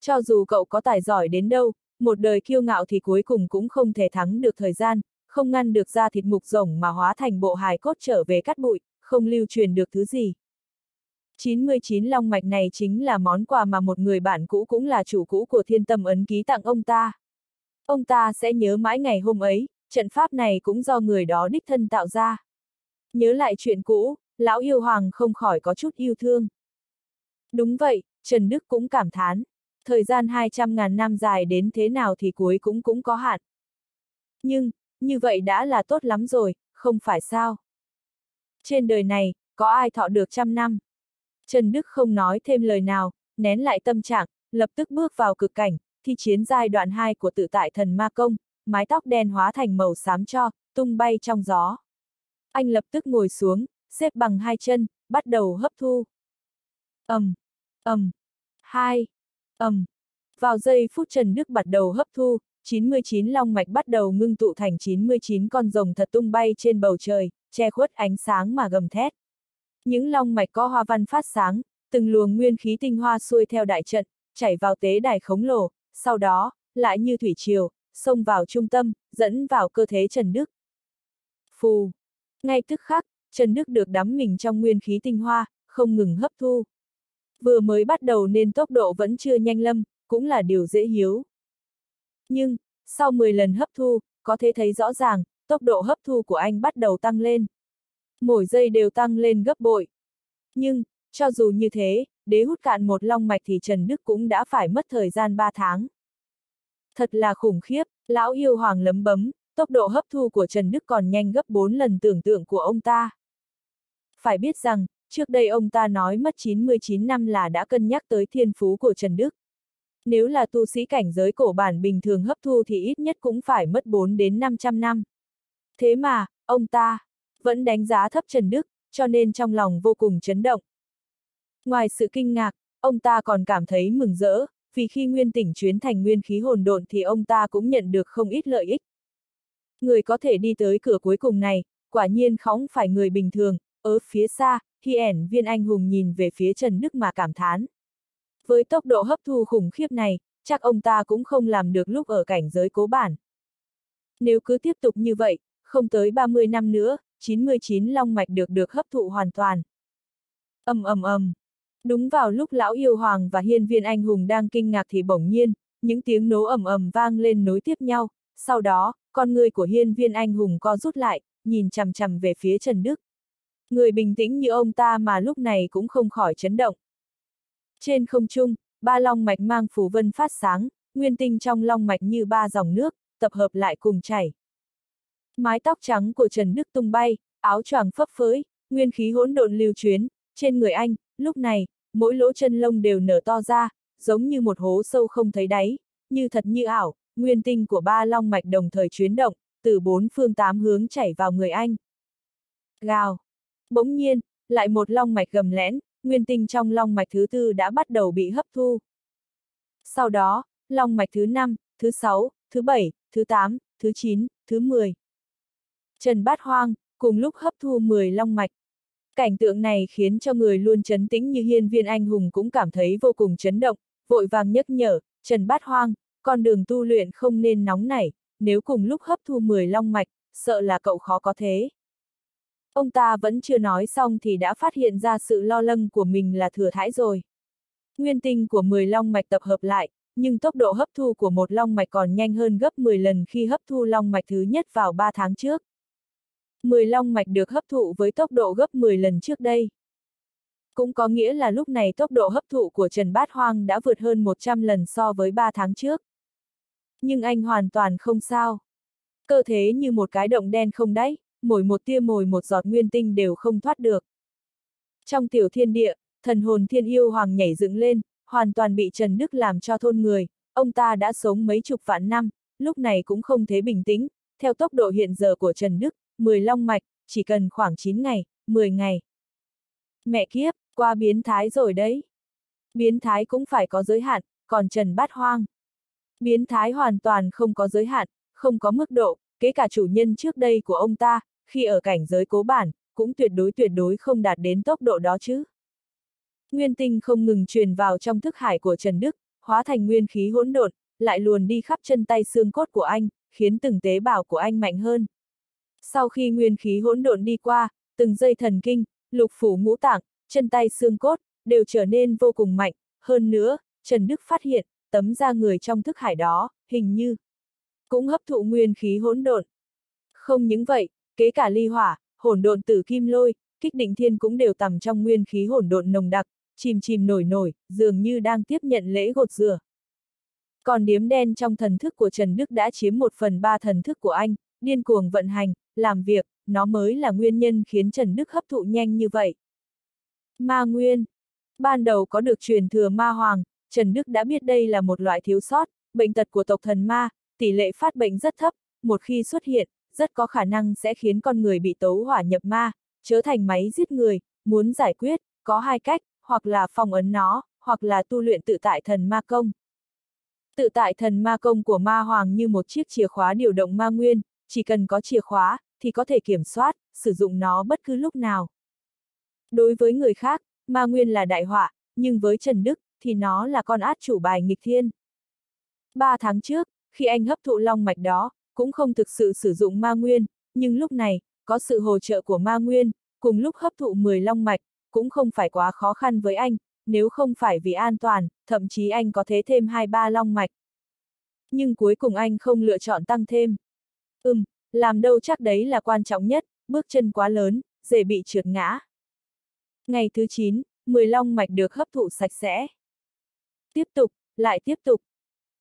Cho dù cậu có tài giỏi đến đâu, một đời kiêu ngạo thì cuối cùng cũng không thể thắng được thời gian, không ngăn được ra thịt mục rồng mà hóa thành bộ hài cốt trở về cắt bụi, không lưu truyền được thứ gì. 99 long mạch này chính là món quà mà một người bạn cũ cũng là chủ cũ của thiên tâm ấn ký tặng ông ta. Ông ta sẽ nhớ mãi ngày hôm ấy, trận pháp này cũng do người đó đích thân tạo ra. Nhớ lại chuyện cũ, lão yêu hoàng không khỏi có chút yêu thương. Đúng vậy, Trần Đức cũng cảm thán. Thời gian 200.000 năm dài đến thế nào thì cuối cũng cũng có hạn. Nhưng, như vậy đã là tốt lắm rồi, không phải sao? Trên đời này, có ai thọ được trăm năm? Trần Đức không nói thêm lời nào, nén lại tâm trạng, lập tức bước vào cực cảnh, thi chiến giai đoạn 2 của tự tại thần ma công, mái tóc đen hóa thành màu xám cho, tung bay trong gió. Anh lập tức ngồi xuống, xếp bằng hai chân, bắt đầu hấp thu. ầm, ầm, hai, ầm. Vào giây phút Trần Đức bắt đầu hấp thu, 99 long mạch bắt đầu ngưng tụ thành 99 con rồng thật tung bay trên bầu trời, che khuất ánh sáng mà gầm thét. Những long mạch có hoa văn phát sáng, từng luồng nguyên khí tinh hoa xuôi theo đại trận, chảy vào tế đài khổng lồ, sau đó, lại như thủy triều, xông vào trung tâm, dẫn vào cơ thể Trần Đức. Phù! Ngay tức khắc, Trần Đức được đắm mình trong nguyên khí tinh hoa, không ngừng hấp thu. Vừa mới bắt đầu nên tốc độ vẫn chưa nhanh lâm, cũng là điều dễ hiếu. Nhưng, sau 10 lần hấp thu, có thể thấy rõ ràng, tốc độ hấp thu của anh bắt đầu tăng lên. Mỗi giây đều tăng lên gấp bội. Nhưng, cho dù như thế, đế hút cạn một long mạch thì Trần Đức cũng đã phải mất thời gian 3 tháng. Thật là khủng khiếp, lão yêu hoàng lấm bấm, tốc độ hấp thu của Trần Đức còn nhanh gấp 4 lần tưởng tượng của ông ta. Phải biết rằng, trước đây ông ta nói mất 99 năm là đã cân nhắc tới thiên phú của Trần Đức. Nếu là tu sĩ cảnh giới cổ bản bình thường hấp thu thì ít nhất cũng phải mất 4 đến 500 năm. Thế mà, ông ta vẫn đánh giá thấp Trần Đức, cho nên trong lòng vô cùng chấn động. Ngoài sự kinh ngạc, ông ta còn cảm thấy mừng rỡ, vì khi nguyên tỉnh chuyến thành nguyên khí hồn độn thì ông ta cũng nhận được không ít lợi ích. Người có thể đi tới cửa cuối cùng này, quả nhiên không phải người bình thường, ở phía xa, khi ẻn viên anh hùng nhìn về phía Trần Đức mà cảm thán. Với tốc độ hấp thu khủng khiếp này, chắc ông ta cũng không làm được lúc ở cảnh giới cố bản. Nếu cứ tiếp tục như vậy, không tới 30 năm nữa, 99 long mạch được được hấp thụ hoàn toàn. ầm ầm ầm. Đúng vào lúc lão yêu hoàng và hiên viên anh hùng đang kinh ngạc thì bỗng nhiên, những tiếng nố ầm ầm vang lên nối tiếp nhau, sau đó, con người của hiên viên anh hùng co rút lại, nhìn chằm chằm về phía Trần Đức. Người bình tĩnh như ông ta mà lúc này cũng không khỏi chấn động. Trên không trung, ba long mạch mang phù vân phát sáng, nguyên tinh trong long mạch như ba dòng nước, tập hợp lại cùng chảy. Mái tóc trắng của Trần Đức tung bay, áo choàng phấp phới, nguyên khí hỗn độn lưu chuyến, trên người anh, lúc này, mỗi lỗ chân lông đều nở to ra, giống như một hố sâu không thấy đáy, như thật như ảo, nguyên tinh của ba long mạch đồng thời chuyến động, từ bốn phương tám hướng chảy vào người anh. Gào! Bỗng nhiên, lại một long mạch gầm lén, nguyên tinh trong long mạch thứ tư đã bắt đầu bị hấp thu. Sau đó, long mạch thứ năm, thứ sáu, thứ bảy, thứ tám, thứ chín, thứ mười. Trần Bát Hoang, cùng lúc hấp thu 10 long mạch. Cảnh tượng này khiến cho người luôn chấn tĩnh như hiên viên anh hùng cũng cảm thấy vô cùng chấn động, vội vàng nhắc nhở, Trần Bát Hoang, con đường tu luyện không nên nóng nảy, nếu cùng lúc hấp thu 10 long mạch, sợ là cậu khó có thế. Ông ta vẫn chưa nói xong thì đã phát hiện ra sự lo lắng của mình là thừa thãi rồi. Nguyên tinh của 10 long mạch tập hợp lại, nhưng tốc độ hấp thu của một long mạch còn nhanh hơn gấp 10 lần khi hấp thu long mạch thứ nhất vào 3 tháng trước. 10 long mạch được hấp thụ với tốc độ gấp 10 lần trước đây. Cũng có nghĩa là lúc này tốc độ hấp thụ của Trần Bát Hoang đã vượt hơn 100 lần so với 3 tháng trước. Nhưng anh hoàn toàn không sao. Cơ thế như một cái động đen không đáy, mỗi một tia mồi một giọt nguyên tinh đều không thoát được. Trong tiểu thiên địa, thần hồn thiên yêu hoàng nhảy dựng lên, hoàn toàn bị Trần Đức làm cho thôn người, ông ta đã sống mấy chục vạn năm, lúc này cũng không thế bình tĩnh, theo tốc độ hiện giờ của Trần Đức, 10 long mạch, chỉ cần khoảng 9 ngày, 10 ngày. Mẹ kiếp, qua biến thái rồi đấy. Biến thái cũng phải có giới hạn, còn Trần Bát Hoang. Biến thái hoàn toàn không có giới hạn, không có mức độ, kể cả chủ nhân trước đây của ông ta, khi ở cảnh giới cố bản, cũng tuyệt đối tuyệt đối không đạt đến tốc độ đó chứ. Nguyên tinh không ngừng truyền vào trong thức hải của Trần Đức, hóa thành nguyên khí hỗn độn, lại luồn đi khắp chân tay xương cốt của anh, khiến từng tế bào của anh mạnh hơn. Sau khi nguyên khí hỗn độn đi qua, từng dây thần kinh, lục phủ ngũ tạng, chân tay xương cốt, đều trở nên vô cùng mạnh, hơn nữa, Trần Đức phát hiện, tấm da người trong thức hải đó, hình như, cũng hấp thụ nguyên khí hỗn độn. Không những vậy, kế cả ly hỏa, hỗn độn tử kim lôi, kích định thiên cũng đều tầm trong nguyên khí hỗn độn nồng đặc, chìm chìm nổi nổi, dường như đang tiếp nhận lễ gột rửa. Còn điếm đen trong thần thức của Trần Đức đã chiếm một phần ba thần thức của anh, điên cuồng vận hành, làm việc, nó mới là nguyên nhân khiến Trần Đức hấp thụ nhanh như vậy. Ma Nguyên Ban đầu có được truyền thừa Ma Hoàng, Trần Đức đã biết đây là một loại thiếu sót, bệnh tật của tộc thần ma, tỷ lệ phát bệnh rất thấp, một khi xuất hiện, rất có khả năng sẽ khiến con người bị tấu hỏa nhập ma, trở thành máy giết người, muốn giải quyết, có hai cách, hoặc là phong ấn nó, hoặc là tu luyện tự tại thần ma công. Tự tại thần ma công của ma hoàng như một chiếc chìa khóa điều động ma nguyên, chỉ cần có chìa khóa, thì có thể kiểm soát, sử dụng nó bất cứ lúc nào. Đối với người khác, ma nguyên là đại họa, nhưng với Trần Đức, thì nó là con át chủ bài nghịch thiên. Ba tháng trước, khi anh hấp thụ long mạch đó, cũng không thực sự sử dụng ma nguyên, nhưng lúc này, có sự hỗ trợ của ma nguyên, cùng lúc hấp thụ 10 long mạch, cũng không phải quá khó khăn với anh, nếu không phải vì an toàn, thậm chí anh có thể thêm 2-3 long mạch. Nhưng cuối cùng anh không lựa chọn tăng thêm. Ừm, làm đâu chắc đấy là quan trọng nhất, bước chân quá lớn, dễ bị trượt ngã. Ngày thứ 9, 10 long mạch được hấp thụ sạch sẽ. Tiếp tục, lại tiếp tục.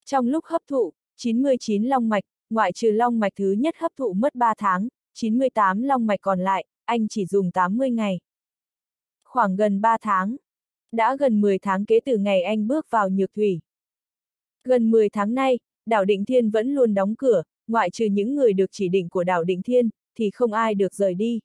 Trong lúc hấp thụ, 99 long mạch, ngoại trừ long mạch thứ nhất hấp thụ mất 3 tháng, 98 long mạch còn lại, anh chỉ dùng 80 ngày. Khoảng gần 3 tháng. Đã gần 10 tháng kể từ ngày anh bước vào nhược thủy. Gần 10 tháng nay, đảo Định Thiên vẫn luôn đóng cửa, ngoại trừ những người được chỉ định của đảo Định Thiên, thì không ai được rời đi.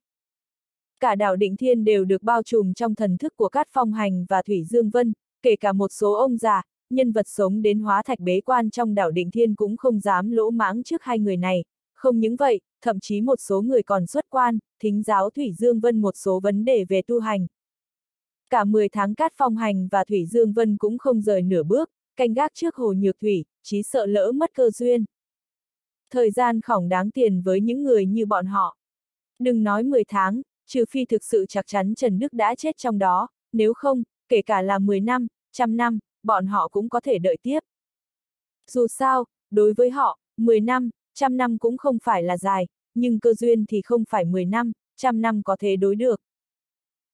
Cả đảo Định Thiên đều được bao trùm trong thần thức của Cát Phong Hành và Thủy Dương Vân, kể cả một số ông già, nhân vật sống đến hóa thạch bế quan trong đảo Định Thiên cũng không dám lỗ mãng trước hai người này. Không những vậy, thậm chí một số người còn xuất quan, thính giáo Thủy Dương Vân một số vấn đề về tu hành. Cả 10 tháng Cát Phong Hành và Thủy Dương Vân cũng không rời nửa bước, canh gác trước hồ nhược thủy, chí sợ lỡ mất cơ duyên. Thời gian khỏng đáng tiền với những người như bọn họ. Đừng nói 10 tháng, trừ phi thực sự chắc chắn Trần Đức đã chết trong đó, nếu không, kể cả là 10 năm, trăm năm, bọn họ cũng có thể đợi tiếp. Dù sao, đối với họ, 10 năm, trăm năm cũng không phải là dài, nhưng cơ duyên thì không phải 10 năm, trăm năm có thể đối được.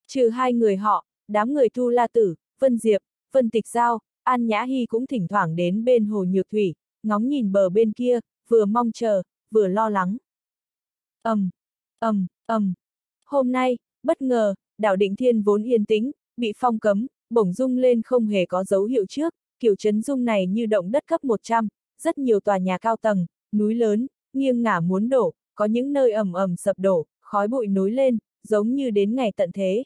Trừ hai người họ, đám người Thu La Tử, Vân Diệp, Vân Tịch Giao, An Nhã Hy cũng thỉnh thoảng đến bên hồ Nhược Thủy, ngóng nhìn bờ bên kia, vừa mong chờ, vừa lo lắng. ầm, ầm, ầm. Hôm nay, bất ngờ, đảo Định Thiên vốn yên tĩnh, bị phong cấm, bổng rung lên không hề có dấu hiệu trước, kiểu chấn rung này như động đất cấp 100, rất nhiều tòa nhà cao tầng, núi lớn, nghiêng ngả muốn đổ, có những nơi ầm ầm sập đổ, khói bụi nối lên, giống như đến ngày tận thế.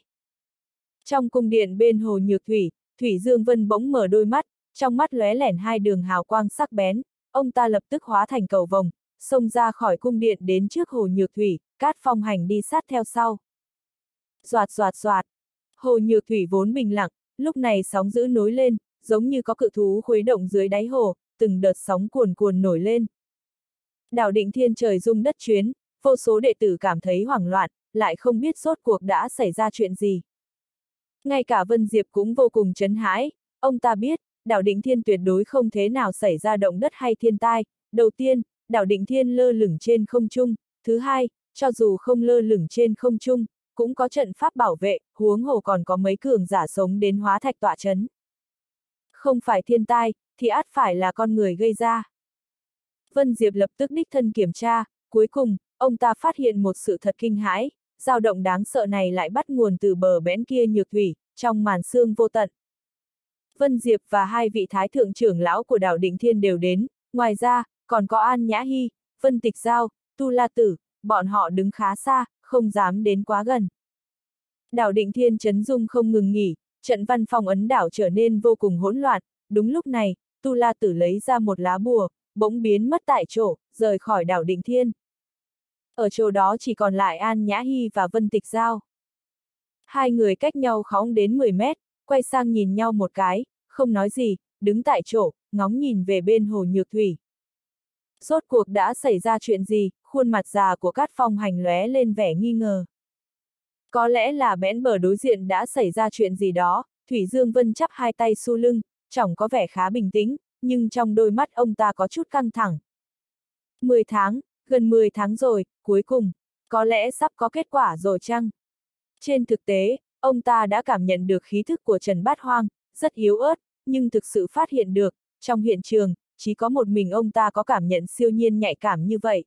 Trong cung điện bên hồ Nhược Thủy, Thủy Dương Vân bỗng mở đôi mắt, trong mắt lóe lẻn hai đường hào quang sắc bén, ông ta lập tức hóa thành cầu vồng, xông ra khỏi cung điện đến trước hồ Nhược Thủy, cát phong hành đi sát theo sau. Doạt doạt doạt, hồ Nhược Thủy vốn bình lặng, lúc này sóng dữ nối lên, giống như có cự thú khuấy động dưới đáy hồ, từng đợt sóng cuồn cuồn nổi lên. Đảo định thiên trời rung đất chuyến, vô số đệ tử cảm thấy hoảng loạn, lại không biết rốt cuộc đã xảy ra chuyện gì. Ngay cả Vân Diệp cũng vô cùng chấn hãi, ông ta biết, đảo định thiên tuyệt đối không thế nào xảy ra động đất hay thiên tai. Đầu tiên, đảo định thiên lơ lửng trên không trung, thứ hai, cho dù không lơ lửng trên không trung, cũng có trận pháp bảo vệ, huống hồ còn có mấy cường giả sống đến hóa thạch tọa chấn. Không phải thiên tai, thì át phải là con người gây ra. Vân Diệp lập tức đích thân kiểm tra, cuối cùng, ông ta phát hiện một sự thật kinh hãi, dao động đáng sợ này lại bắt nguồn từ bờ bẽn kia nhược thủy, trong màn xương vô tận. Vân Diệp và hai vị thái thượng trưởng lão của đảo Định Thiên đều đến, ngoài ra, còn có An Nhã Hy, Vân Tịch Giao, Tu La Tử, bọn họ đứng khá xa, không dám đến quá gần. Đảo Định Thiên chấn dung không ngừng nghỉ, trận văn phòng ấn đảo trở nên vô cùng hỗn loạn, đúng lúc này, Tu La Tử lấy ra một lá bùa, bỗng biến mất tại chỗ, rời khỏi đảo Định Thiên. Ở chỗ đó chỉ còn lại An Nhã Hy và Vân Tịch Giao. Hai người cách nhau khóng đến 10 mét, quay sang nhìn nhau một cái, không nói gì, đứng tại chỗ, ngóng nhìn về bên hồ Nhược Thủy. Rốt cuộc đã xảy ra chuyện gì, khuôn mặt già của Cát Phong hành lóe lên vẻ nghi ngờ. Có lẽ là bẽn bờ đối diện đã xảy ra chuyện gì đó, Thủy Dương Vân chắp hai tay su lưng, chồng có vẻ khá bình tĩnh, nhưng trong đôi mắt ông ta có chút căng thẳng. 10 tháng, gần 10 tháng rồi, cuối cùng, có lẽ sắp có kết quả rồi chăng? Trên thực tế, ông ta đã cảm nhận được khí thức của Trần Bát Hoang, rất yếu ớt, nhưng thực sự phát hiện được, trong hiện trường, chỉ có một mình ông ta có cảm nhận siêu nhiên nhạy cảm như vậy.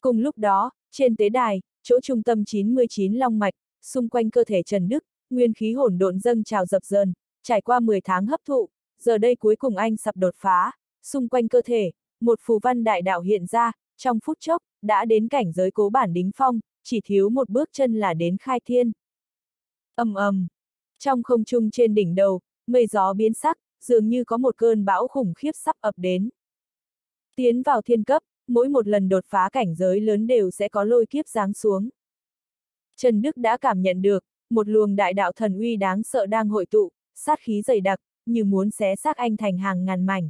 Cùng lúc đó, trên tế đài, chỗ trung tâm 99 long mạch, xung quanh cơ thể Trần Đức, nguyên khí hỗn độn dâng trào dập dờn, trải qua 10 tháng hấp thụ, giờ đây cuối cùng anh sắp đột phá, xung quanh cơ thể, một phù văn đại đạo hiện ra, trong phút chốc, đã đến cảnh giới cố bản đính phong, chỉ thiếu một bước chân là đến khai thiên ầm ầm, trong không trung trên đỉnh đầu, mây gió biến sắc, dường như có một cơn bão khủng khiếp sắp ập đến. Tiến vào thiên cấp, mỗi một lần đột phá cảnh giới lớn đều sẽ có lôi kiếp giáng xuống. Trần Đức đã cảm nhận được, một luồng đại đạo thần uy đáng sợ đang hội tụ, sát khí dày đặc, như muốn xé xác anh thành hàng ngàn mảnh.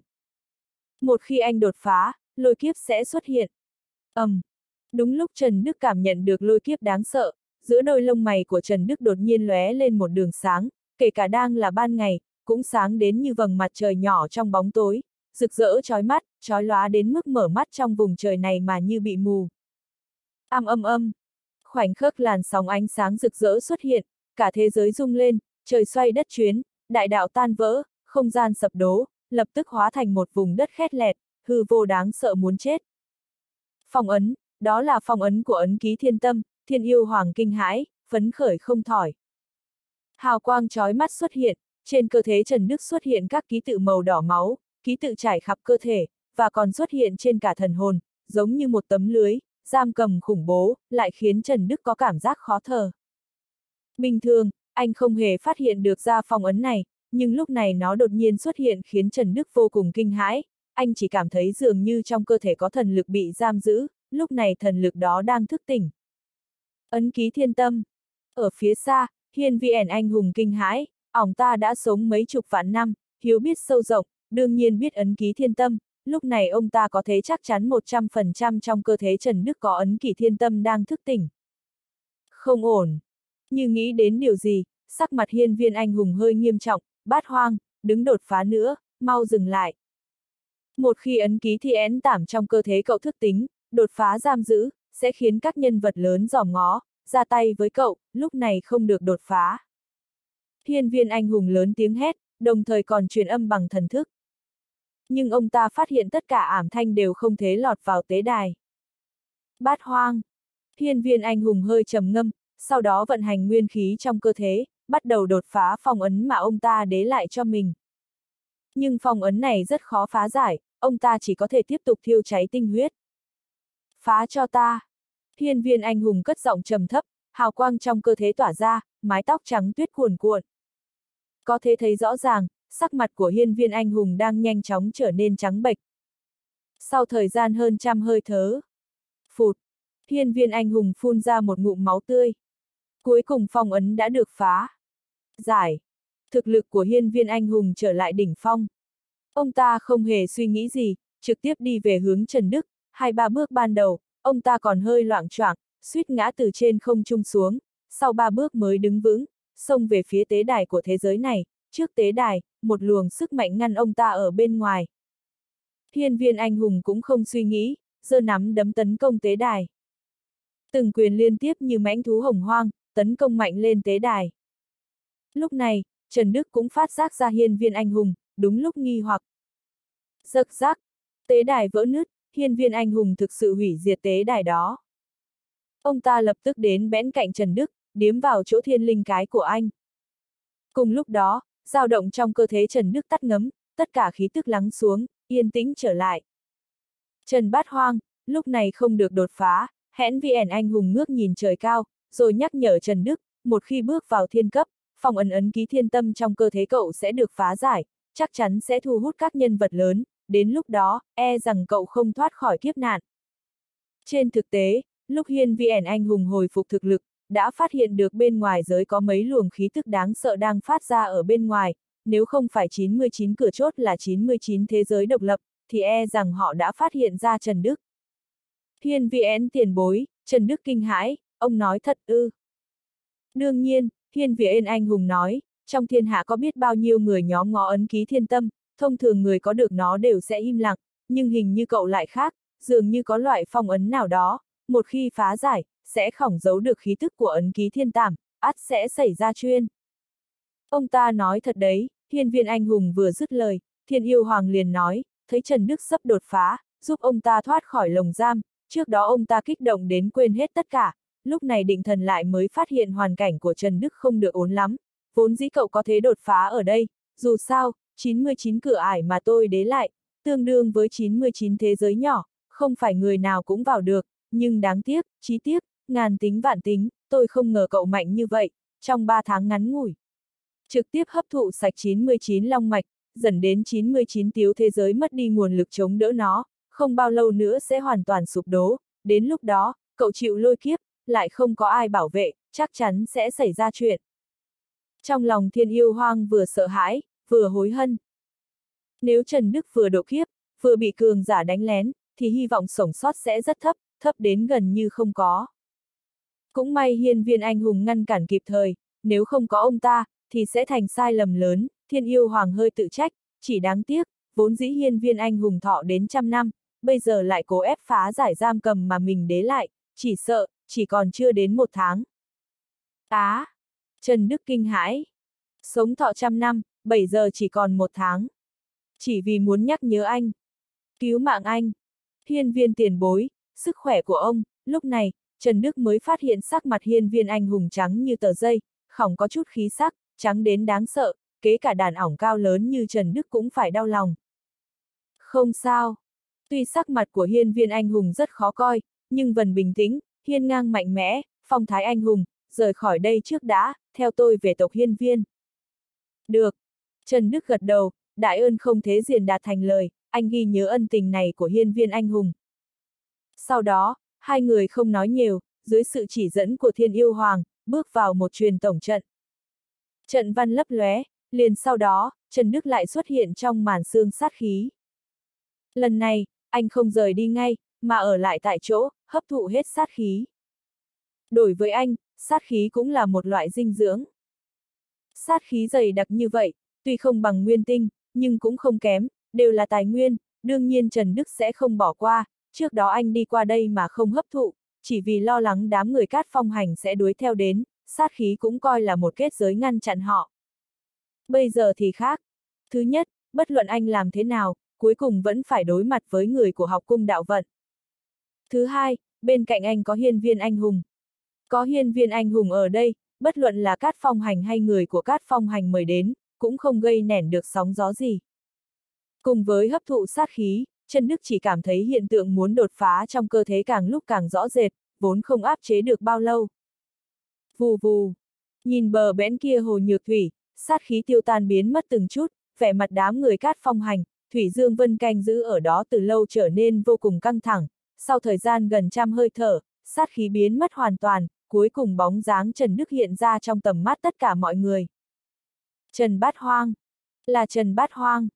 Một khi anh đột phá, lôi kiếp sẽ xuất hiện. ầm, um, Đúng lúc Trần Đức cảm nhận được lôi kiếp đáng sợ, giữa đôi lông mày của Trần Đức đột nhiên lóe lên một đường sáng, kể cả đang là ban ngày, cũng sáng đến như vầng mặt trời nhỏ trong bóng tối, rực rỡ chói mắt, chói lóa đến mức mở mắt trong vùng trời này mà như bị mù. Âm âm âm, khoảnh khắc làn sóng ánh sáng rực rỡ xuất hiện, cả thế giới rung lên, trời xoay đất chuyến, đại đạo tan vỡ, không gian sập đố, lập tức hóa thành một vùng đất khét lẹt, hư vô đáng sợ muốn chết. Phong ấn, đó là phong ấn của ấn ký thiên tâm, thiên yêu hoàng kinh hãi, phấn khởi không thỏi. Hào quang chói mắt xuất hiện, trên cơ thể Trần Đức xuất hiện các ký tự màu đỏ máu, ký tự trải khắp cơ thể, và còn xuất hiện trên cả thần hồn, giống như một tấm lưới, giam cầm khủng bố, lại khiến Trần Đức có cảm giác khó thở. Bình thường, anh không hề phát hiện được ra phong ấn này, nhưng lúc này nó đột nhiên xuất hiện khiến Trần Đức vô cùng kinh hãi, anh chỉ cảm thấy dường như trong cơ thể có thần lực bị giam giữ, lúc này thần lực đó đang thức tỉnh. Ấn ký thiên tâm. Ở phía xa, hiên vi anh hùng kinh hãi, ỏng ta đã sống mấy chục vạn năm, hiếu biết sâu rộng, đương nhiên biết ấn ký thiên tâm, lúc này ông ta có thể chắc chắn 100% trong cơ thể Trần Đức có ấn ký thiên tâm đang thức tỉnh. Không ổn. Như nghĩ đến điều gì, sắc mặt hiên viên anh hùng hơi nghiêm trọng, bát hoang, đứng đột phá nữa, mau dừng lại. Một khi ấn ký thi én tảm trong cơ thể cậu thức tính, đột phá giam giữ, sẽ khiến các nhân vật lớn dòm ngó, ra tay với cậu, lúc này không được đột phá. Hiên viên anh hùng lớn tiếng hét, đồng thời còn truyền âm bằng thần thức. Nhưng ông ta phát hiện tất cả ảm thanh đều không thể lọt vào tế đài. Bát hoang. Hiên viên anh hùng hơi trầm ngâm, sau đó vận hành nguyên khí trong cơ thể, bắt đầu đột phá phong ấn mà ông ta đế lại cho mình. Nhưng phong ấn này rất khó phá giải, ông ta chỉ có thể tiếp tục thiêu cháy tinh huyết. Phá cho ta! Hiên viên anh hùng cất giọng trầm thấp, hào quang trong cơ thể tỏa ra, mái tóc trắng tuyết cuồn cuộn. Có thể thấy rõ ràng, sắc mặt của hiên viên anh hùng đang nhanh chóng trở nên trắng bệch. Sau thời gian hơn trăm hơi thớ, phụt, hiên viên anh hùng phun ra một ngụm máu tươi. Cuối cùng phong ấn đã được phá. Giải. Thực lực của hiên viên anh hùng trở lại đỉnh phong. Ông ta không hề suy nghĩ gì, trực tiếp đi về hướng Trần Đức, hai ba bước ban đầu, ông ta còn hơi loạn choạng, suýt ngã từ trên không trung xuống, sau ba bước mới đứng vững, xông về phía tế đài của thế giới này, trước tế đài, một luồng sức mạnh ngăn ông ta ở bên ngoài. Hiên viên anh hùng cũng không suy nghĩ, giơ nắm đấm tấn công tế đài. Từng quyền liên tiếp như mãnh thú hồng hoang, tấn công mạnh lên tế đài. Lúc này, Trần Đức cũng phát giác ra hiên viên anh hùng, đúng lúc nghi hoặc. Giật giác, tế đài vỡ nứt, hiên viên anh hùng thực sự hủy diệt tế đài đó. Ông ta lập tức đến bẽn cạnh Trần Đức, điếm vào chỗ thiên linh cái của anh. Cùng lúc đó, dao động trong cơ thể Trần Đức tắt ngấm, tất cả khí tức lắng xuống, yên tĩnh trở lại. Trần Bát Hoang, lúc này không được đột phá, hẽn VN anh hùng ngước nhìn trời cao, rồi nhắc nhở Trần Đức, một khi bước vào thiên cấp, phòng ấn ấn ký thiên tâm trong cơ thể cậu sẽ được phá giải, chắc chắn sẽ thu hút các nhân vật lớn, đến lúc đó, e rằng cậu không thoát khỏi kiếp nạn. Trên thực tế, lúc Hiên VN anh hùng hồi phục thực lực, đã phát hiện được bên ngoài giới có mấy luồng khí tức đáng sợ đang phát ra ở bên ngoài, nếu không phải 99 cửa chốt là 99 thế giới độc lập, thì e rằng họ đã phát hiện ra Trần Đức. Hiên VN tiền bối, Trần Đức kinh hãi, ông nói thật ư. Đương nhiên, Hiên VN anh hùng nói, trong thiên hạ có biết bao nhiêu người nhóm ngó ấn ký thiên tâm, thông thường người có được nó đều sẽ im lặng, nhưng hình như cậu lại khác, dường như có loại phong ấn nào đó, một khi phá giải, sẽ khỏng giấu được khí thức của ấn ký thiên tàm, ắt sẽ xảy ra chuyên. Ông ta nói thật đấy, hiên viên anh hùng vừa dứt lời, thiên yêu hoàng liền nói, thấy Trần Đức sắp đột phá, giúp ông ta thoát khỏi lồng giam, trước đó ông ta kích động đến quên hết tất cả, lúc này định thần lại mới phát hiện hoàn cảnh của Trần Đức không được ổn lắm, vốn dĩ cậu có thế đột phá ở đây, dù sao, 99 cửa ải mà tôi đế lại, tương đương với 99 thế giới nhỏ, không phải người nào cũng vào được, nhưng đáng tiếc, chí tiếc, ngàn tính vạn tính, tôi không ngờ cậu mạnh như vậy, trong 3 tháng ngắn ngủi. Trực tiếp hấp thụ sạch 99 long mạch, dẫn đến 99 tiếu thế giới mất đi nguồn lực chống đỡ nó, không bao lâu nữa sẽ hoàn toàn sụp đổ, đến lúc đó, cậu chịu lôi kiếp, lại không có ai bảo vệ, chắc chắn sẽ xảy ra chuyện. Trong lòng thiên yêu hoang vừa sợ hãi, vừa hối hận. Nếu Trần Đức vừa độ kiếp, vừa bị cường giả đánh lén, thì hy vọng sống sót sẽ rất thấp, thấp đến gần như không có. Cũng may hiên viên anh hùng ngăn cản kịp thời, nếu không có ông ta, thì sẽ thành sai lầm lớn, thiên yêu hoàng hơi tự trách, chỉ đáng tiếc, vốn dĩ hiên viên anh hùng thọ đến trăm năm, bây giờ lại cố ép phá giải giam cầm mà mình đế lại, chỉ sợ, chỉ còn chưa đến một tháng. Á! Trần Đức kinh hãi. Sống thọ trăm năm, bây giờ chỉ còn một tháng. Chỉ vì muốn nhắc nhớ anh. Cứu mạng anh. Hiên viên tiền bối, sức khỏe của ông, lúc này, Trần Đức mới phát hiện sắc mặt hiên viên anh hùng trắng như tờ dây, không có chút khí sắc, trắng đến đáng sợ, kế cả đàn ỏng cao lớn như Trần Đức cũng phải đau lòng. Không sao. Tuy sắc mặt của hiên viên anh hùng rất khó coi, nhưng vần bình tĩnh, hiên ngang mạnh mẽ, phong thái anh hùng, rời khỏi đây trước đã, theo tôi về tộc hiên viên. Được. Trần Đức gật đầu, đại ơn không thế diện đạt thành lời, anh ghi nhớ ân tình này của hiên viên anh hùng. Sau đó, hai người không nói nhiều, dưới sự chỉ dẫn của thiên yêu hoàng, bước vào một truyền tổng trận. Trận văn lấp lóe, liền sau đó, Trần Đức lại xuất hiện trong màn xương sát khí. Lần này, anh không rời đi ngay, mà ở lại tại chỗ, hấp thụ hết sát khí. Đổi với anh, sát khí cũng là một loại dinh dưỡng. Sát khí dày đặc như vậy, tuy không bằng nguyên tinh, nhưng cũng không kém, đều là tài nguyên, đương nhiên Trần Đức sẽ không bỏ qua, trước đó anh đi qua đây mà không hấp thụ, chỉ vì lo lắng đám người cát phong hành sẽ đuổi theo đến, sát khí cũng coi là một kết giới ngăn chặn họ. Bây giờ thì khác. Thứ nhất, bất luận anh làm thế nào, cuối cùng vẫn phải đối mặt với người của học cung đạo vận. Thứ hai, bên cạnh anh có hiên viên anh hùng. Có hiên viên anh hùng ở đây, bất luận là cát phong hành hay người của cát phong hành mời đến, cũng không gây nẻn được sóng gió gì. Cùng với hấp thụ sát khí, chân Đức chỉ cảm thấy hiện tượng muốn đột phá trong cơ thể càng lúc càng rõ rệt, vốn không áp chế được bao lâu. Vù vù. Nhìn bờ bẽn kia hồ nhược thủy, sát khí tiêu tan biến mất từng chút, vẻ mặt đám người cát phong hành, Thủy Dương Vân canh giữ ở đó từ lâu trở nên vô cùng căng thẳng, sau thời gian gần trăm hơi thở, sát khí biến mất hoàn toàn, cuối cùng bóng dáng Trần Đức hiện ra trong tầm mắt tất cả mọi người. Trần Bát Hoang. Là Trần Bát Hoang.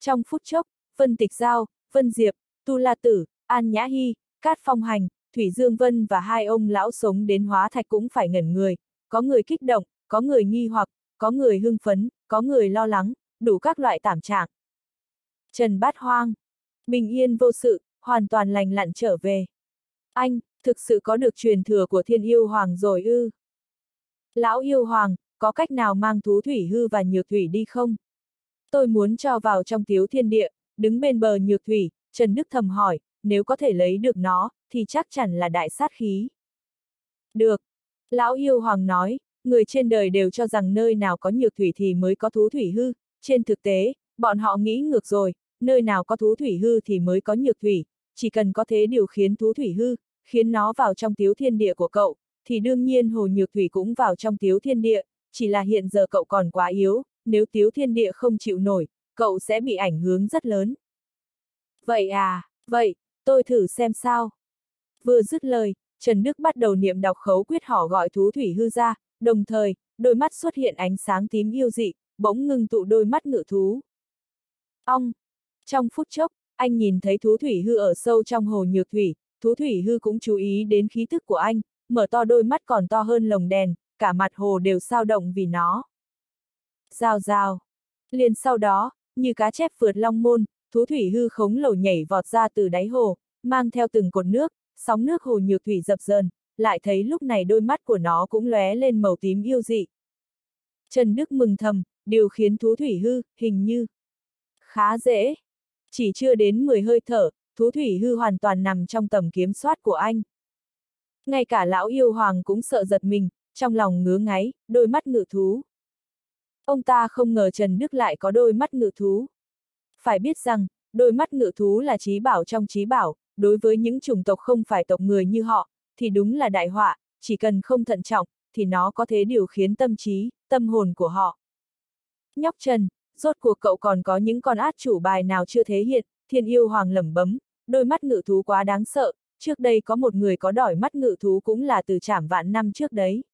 Trong phút chốc, Vân Tịch Giao, Vân Diệp, Tu La Tử, An Nhã Hy, Cát Phong Hành, Thủy Dương Vân và hai ông lão sống đến hóa thạch cũng phải ngẩn người, có người kích động, có người nghi hoặc, có người hưng phấn, có người lo lắng, đủ các loại tảm trạng. Trần Bát Hoang. Bình yên vô sự, hoàn toàn lành lặn trở về. Anh, thực sự có được truyền thừa của thiên yêu hoàng rồi ư? Lão yêu hoàng, có cách nào mang thú thủy hư và nhược thủy đi không? Tôi muốn cho vào trong tiếu thiên địa, đứng bên bờ nhược thủy, Trần Đức thầm hỏi, nếu có thể lấy được nó, thì chắc chắn là đại sát khí. Được. Lão yêu hoàng nói, người trên đời đều cho rằng nơi nào có nhược thủy thì mới có thú thủy hư, trên thực tế, bọn họ nghĩ ngược rồi, nơi nào có thú thủy hư thì mới có nhược thủy, chỉ cần có thế điều khiến thú thủy hư, khiến nó vào trong tiếu thiên địa của cậu, thì đương nhiên hồ nhược thủy cũng vào trong tiếu thiên địa, chỉ là hiện giờ cậu còn quá yếu, nếu tiếu thiên địa không chịu nổi, cậu sẽ bị ảnh hưởng rất lớn. Vậy à, vậy, tôi thử xem sao. Vừa dứt lời, Trần Đức bắt đầu niệm đọc khấu quyết họ gọi thú thủy hư ra, đồng thời, đôi mắt xuất hiện ánh sáng tím yêu dị, bỗng ngưng tụ đôi mắt ngự thú. Ong! Trong phút chốc, anh nhìn thấy thú thủy hư ở sâu trong hồ nhược thủy, thú thủy hư cũng chú ý đến khí thức của anh, mở to đôi mắt còn to hơn lồng đèn, cả mặt hồ đều sao động vì nó. Rào rào. Liền sau đó, như cá chép vượt long môn, thú thủy hư khống lồ nhảy vọt ra từ đáy hồ, mang theo từng cột nước, sóng nước hồ nhược thủy dập dờn, lại thấy lúc này đôi mắt của nó cũng lóe lên màu tím yêu dị. Trần Đức mừng thầm, điều khiến thú thủy hư, hình như khá dễ. Chỉ chưa đến 10 hơi thở, thú thủy hư hoàn toàn nằm trong tầm kiểm soát của anh. Ngay cả lão yêu hoàng cũng sợ giật mình, trong lòng ngứa ngáy, đôi mắt ngự thú. Ông ta không ngờ Trần Đức lại có đôi mắt ngự thú. Phải biết rằng, đôi mắt ngự thú là trí bảo trong trí bảo, đối với những chủng tộc không phải tộc người như họ, thì đúng là đại họa, chỉ cần không thận trọng, thì nó có thể điều khiến tâm trí, tâm hồn của họ. Nhóc Trần, rốt cuộc cậu còn có những con át chủ bài nào chưa thể hiện, thiên yêu hoàng lẩm bấm, đôi mắt ngự thú quá đáng sợ, trước đây có một người có đòi mắt ngự thú cũng là từ trảm vạn năm trước đấy.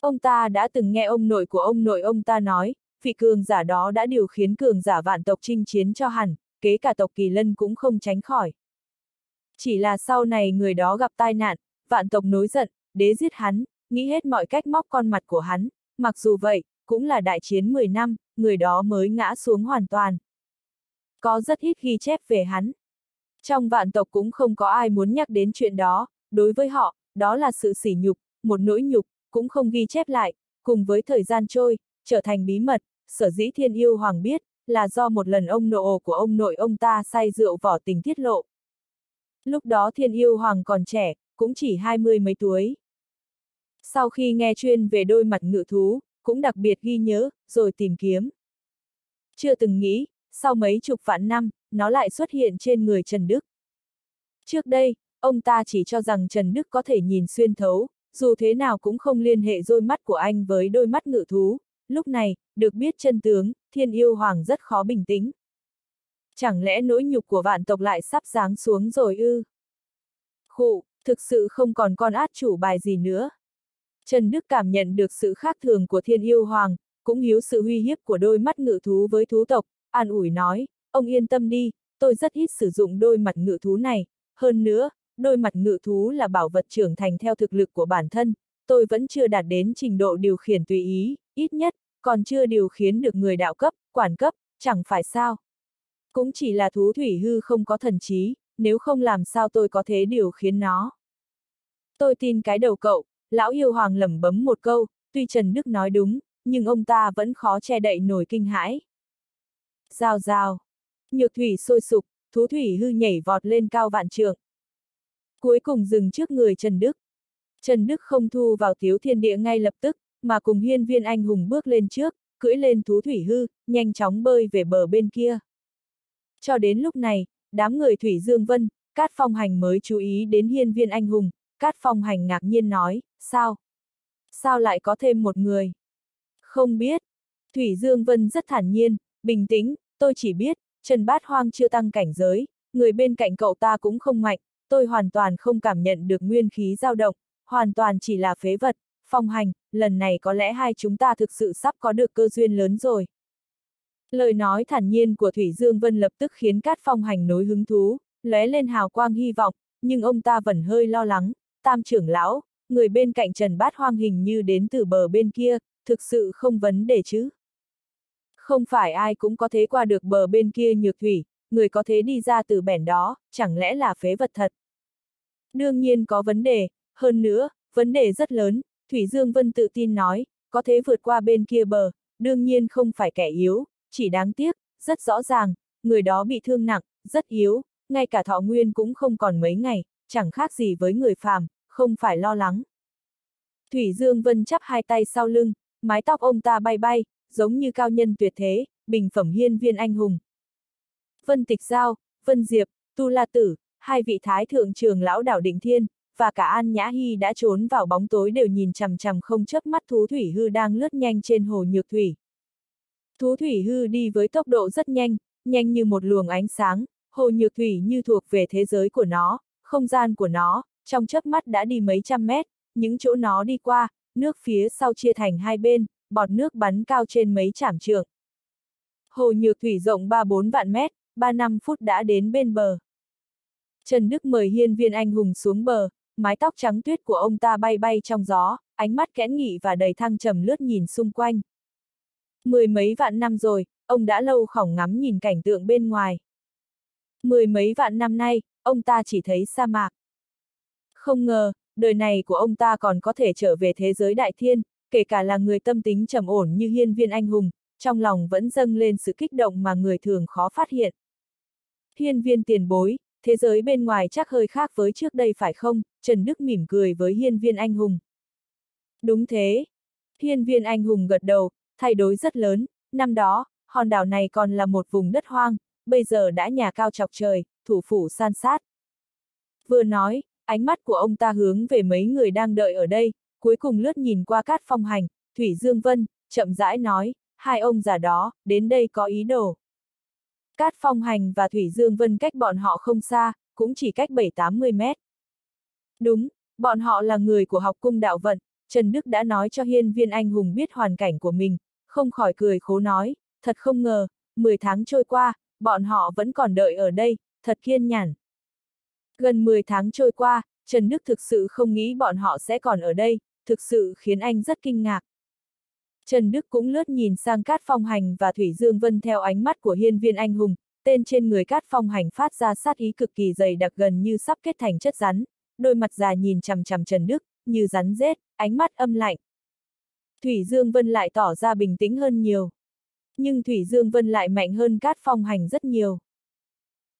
Ông ta đã từng nghe ông nội của ông nội ông ta nói, vị cường giả đó đã điều khiến cường giả vạn tộc chinh chiến cho hẳn, kế cả tộc kỳ lân cũng không tránh khỏi. Chỉ là sau này người đó gặp tai nạn, vạn tộc nối giận, đế giết hắn, nghĩ hết mọi cách móc con mặt của hắn, mặc dù vậy, cũng là đại chiến 10 năm, người đó mới ngã xuống hoàn toàn. Có rất ít ghi chép về hắn. Trong vạn tộc cũng không có ai muốn nhắc đến chuyện đó, đối với họ, đó là sự sỉ nhục, một nỗi nhục, cũng không ghi chép lại, cùng với thời gian trôi, trở thành bí mật, sở dĩ thiên yêu hoàng biết, là do một lần ông nộ của ông nội ông ta say rượu vỏ tình tiết lộ. Lúc đó thiên yêu hoàng còn trẻ, cũng chỉ hai mươi mấy tuổi. Sau khi nghe chuyên về đôi mặt ngự thú, cũng đặc biệt ghi nhớ, rồi tìm kiếm. Chưa từng nghĩ, sau mấy chục vạn năm, nó lại xuất hiện trên người Trần Đức. Trước đây, ông ta chỉ cho rằng Trần Đức có thể nhìn xuyên thấu, dù thế nào cũng không liên hệ đôi mắt của anh với đôi mắt ngự thú. Lúc này, được biết chân tướng, thiên yêu hoàng rất khó bình tĩnh. Chẳng lẽ nỗi nhục của vạn tộc lại sắp giáng xuống rồi ư? Khụ, thực sự không còn con át chủ bài gì nữa. Trần Đức cảm nhận được sự khác thường của thiên yêu hoàng, cũng hiếu sự uy hiếp của đôi mắt ngự thú với thú tộc, an ủi nói, ông yên tâm đi, tôi rất ít sử dụng đôi mặt ngự thú này, hơn nữa, đôi mặt ngự thú là bảo vật trưởng thành theo thực lực của bản thân, tôi vẫn chưa đạt đến trình độ điều khiển tùy ý, ít nhất, còn chưa điều khiến được người đạo cấp, quản cấp, chẳng phải sao. Cũng chỉ là thú thủy hư không có thần trí, nếu không làm sao tôi có thể điều khiến nó. Tôi tin cái đầu cậu, lão yêu hoàng lẩm bấm một câu, tuy Trần Đức nói đúng, nhưng ông ta vẫn khó che đậy nổi kinh hãi. Rào rào. Nhược thủy sôi sục, thú thủy hư nhảy vọt lên cao vạn trượng. Cuối cùng dừng trước người Trần Đức. Trần Đức không thu vào thiếu thiên địa ngay lập tức, mà cùng hiên viên anh hùng bước lên trước, cưỡi lên thú thủy hư, nhanh chóng bơi về bờ bên kia. Cho đến lúc này, đám người Thủy Dương Vân, Cát Phong Hành mới chú ý đến hiên viên anh hùng, Cát Phong Hành ngạc nhiên nói, sao? Sao lại có thêm một người? Không biết. Thủy Dương Vân rất thản nhiên, bình tĩnh, tôi chỉ biết, Trần Bát Hoang chưa tăng cảnh giới, người bên cạnh cậu ta cũng không mạnh, tôi hoàn toàn không cảm nhận được nguyên khí dao động, hoàn toàn chỉ là phế vật, phong hành, lần này có lẽ hai chúng ta thực sự sắp có được cơ duyên lớn rồi. Lời nói thản nhiên của Thủy Dương Vân lập tức khiến Cát Phong hành nối hứng thú, lóe lên hào quang hy vọng, nhưng ông ta vẫn hơi lo lắng, tam trưởng lão, người bên cạnh Trần Bát Hoang hình như đến từ bờ bên kia, thực sự không vấn đề chứ. Không phải ai cũng có thể qua được bờ bên kia nhược thủy, người có thế đi ra từ bẻn đó, chẳng lẽ là phế vật thật. Đương nhiên có vấn đề, hơn nữa, vấn đề rất lớn, Thủy Dương Vân tự tin nói, có thế vượt qua bên kia bờ, đương nhiên không phải kẻ yếu, chỉ đáng tiếc, rất rõ ràng, người đó bị thương nặng, rất yếu, ngay cả thọ nguyên cũng không còn mấy ngày, chẳng khác gì với người phàm, không phải lo lắng. Thủy Dương Vân chắp hai tay sau lưng, mái tóc ông ta bay bay, giống như cao nhân tuyệt thế, bình phẩm hiên viên anh hùng. Vân Tịch Giao, Vân Diệp, Tu La Tử, hai vị thái thượng trường lão đảo định thiên, và cả An Nhã Hy đã trốn vào bóng tối đều nhìn chằm chằm không chớp mắt thú thủy hư đang lướt nhanh trên hồ nhược thủy. Thú thủy hư đi với tốc độ rất nhanh, nhanh như một luồng ánh sáng, hồ nhược thủy như thuộc về thế giới của nó, không gian của nó, trong chớp mắt đã đi mấy trăm mét, những chỗ nó đi qua, nước phía sau chia thành hai bên, bọt nước bắn cao trên mấy trảm trường. Hồ nhược thủy rộng 3-4 vạn mét, 3-5 phút đã đến bên bờ. Trần Đức mời hiên viên anh hùng xuống bờ, mái tóc trắng tuyết của ông ta bay bay trong gió, ánh mắt kẽn nghị và đầy thăng trầm lướt nhìn xung quanh. Mười mấy vạn năm rồi, ông đã lâu khỏng ngắm nhìn cảnh tượng bên ngoài. Mười mấy vạn năm nay, ông ta chỉ thấy sa mạc. Không ngờ, đời này của ông ta còn có thể trở về thế giới đại thiên, kể cả là người tâm tính trầm ổn như hiên viên anh hùng, trong lòng vẫn dâng lên sự kích động mà người thường khó phát hiện. Hiên viên tiền bối, thế giới bên ngoài chắc hơi khác với trước đây phải không? Trần Đức mỉm cười với hiên viên anh hùng. Đúng thế. Hiên viên anh hùng gật đầu, thay đổi rất lớn, năm đó, hòn đảo này còn là một vùng đất hoang, bây giờ đã nhà cao chọc trời, thủ phủ san sát. Vừa nói, ánh mắt của ông ta hướng về mấy người đang đợi ở đây, cuối cùng lướt nhìn qua cát phong hành, Thủy Dương Vân, chậm rãi nói, hai ông già đó, đến đây có ý đồ. Cát phong hành và Thủy Dương Vân cách bọn họ không xa, cũng chỉ cách 7-80 mét. Đúng, bọn họ là người của học cung đạo vận, Trần Đức đã nói cho hiên viên anh hùng biết hoàn cảnh của mình, không khỏi cười khố nói, thật không ngờ, 10 tháng trôi qua, bọn họ vẫn còn đợi ở đây, thật kiên nhàn. Gần 10 tháng trôi qua, Trần Đức thực sự không nghĩ bọn họ sẽ còn ở đây, thực sự khiến anh rất kinh ngạc. Trần Đức cũng lướt nhìn sang Cát Phong Hành và Thủy Dương Vân theo ánh mắt của hiên viên anh hùng, tên trên người Cát Phong Hành phát ra sát ý cực kỳ dày đặc gần như sắp kết thành chất rắn, đôi mặt già nhìn chằm chằm Trần Đức, như rắn rết, ánh mắt âm lạnh. Thủy Dương Vân lại tỏ ra bình tĩnh hơn nhiều. Nhưng Thủy Dương Vân lại mạnh hơn Cát Phong Hành rất nhiều.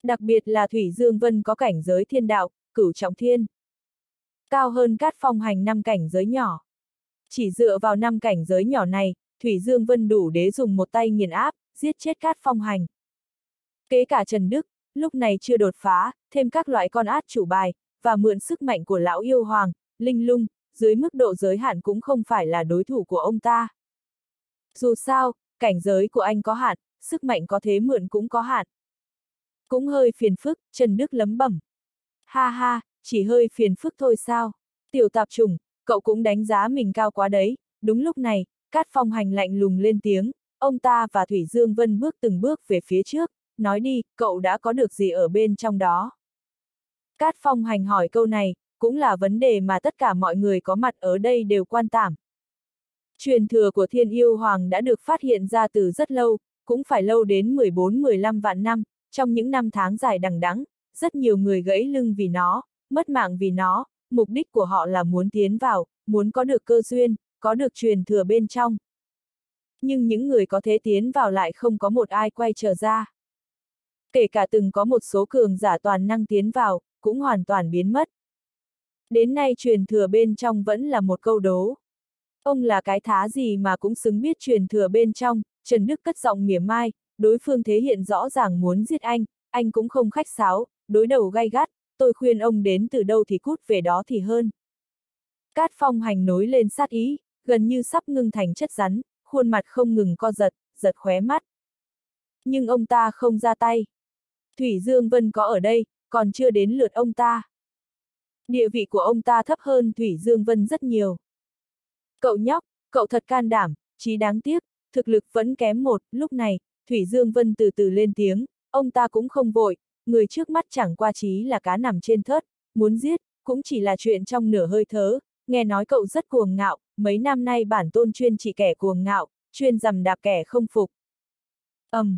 Đặc biệt là Thủy Dương Vân có cảnh giới thiên đạo, cửu trọng thiên. Cao hơn Cát Phong Hành năm cảnh giới nhỏ. Chỉ dựa vào năm cảnh giới nhỏ này, Thủy Dương Vân đủ đế dùng một tay nghiền áp, giết chết Cát Phong Hành. Kế cả Trần Đức, lúc này chưa đột phá, thêm các loại con át chủ bài, và mượn sức mạnh của lão yêu hoàng, linh lung, dưới mức độ giới hạn cũng không phải là đối thủ của ông ta. Dù sao, cảnh giới của anh có hạn, sức mạnh có thế mượn cũng có hạn. Cũng hơi phiền phức, Trần Đức lấm bẩm. Ha ha, chỉ hơi phiền phức thôi sao? Tiểu tạp trùng, cậu cũng đánh giá mình cao quá đấy. Đúng lúc này, Cát Phong hành lạnh lùng lên tiếng, ông ta và Thủy Dương Vân bước từng bước về phía trước, nói đi, cậu đã có được gì ở bên trong đó? Cát Phong hành hỏi câu này, cũng là vấn đề mà tất cả mọi người có mặt ở đây đều quan tâm. Truyền thừa của Thiên Yêu Hoàng đã được phát hiện ra từ rất lâu, cũng phải lâu đến 14-15 vạn năm, trong những năm tháng dài đằng đẵng, rất nhiều người gãy lưng vì nó, mất mạng vì nó, mục đích của họ là muốn tiến vào, muốn có được cơ duyên, có được truyền thừa bên trong. Nhưng những người có thế tiến vào lại không có một ai quay trở ra. Kể cả từng có một số cường giả toàn năng tiến vào, cũng hoàn toàn biến mất. Đến nay truyền thừa bên trong vẫn là một câu đố. Ông là cái thá gì mà cũng xứng biết truyền thừa bên trong, Trần Đức cất giọng mỉa mai, đối phương thế hiện rõ ràng muốn giết anh, anh cũng không khách sáo, đối đầu gay gắt, tôi khuyên ông đến từ đâu thì cút về đó thì hơn. Cát phong hành nối lên sát ý, gần như sắp ngưng thành chất rắn, khuôn mặt không ngừng co giật, giật khóe mắt. Nhưng ông ta không ra tay. Thủy Dương Vân có ở đây, còn chưa đến lượt ông ta. Địa vị của ông ta thấp hơn Thủy Dương Vân rất nhiều. Cậu nhóc, cậu thật can đảm, chí đáng tiếc, thực lực vẫn kém một, lúc này, Thủy Dương Vân từ từ lên tiếng, ông ta cũng không vội, người trước mắt chẳng qua chí là cá nằm trên thớt, muốn giết, cũng chỉ là chuyện trong nửa hơi thớ, nghe nói cậu rất cuồng ngạo, mấy năm nay bản tôn chuyên chỉ kẻ cuồng ngạo, chuyên dằm đạp kẻ không phục. ầm, um,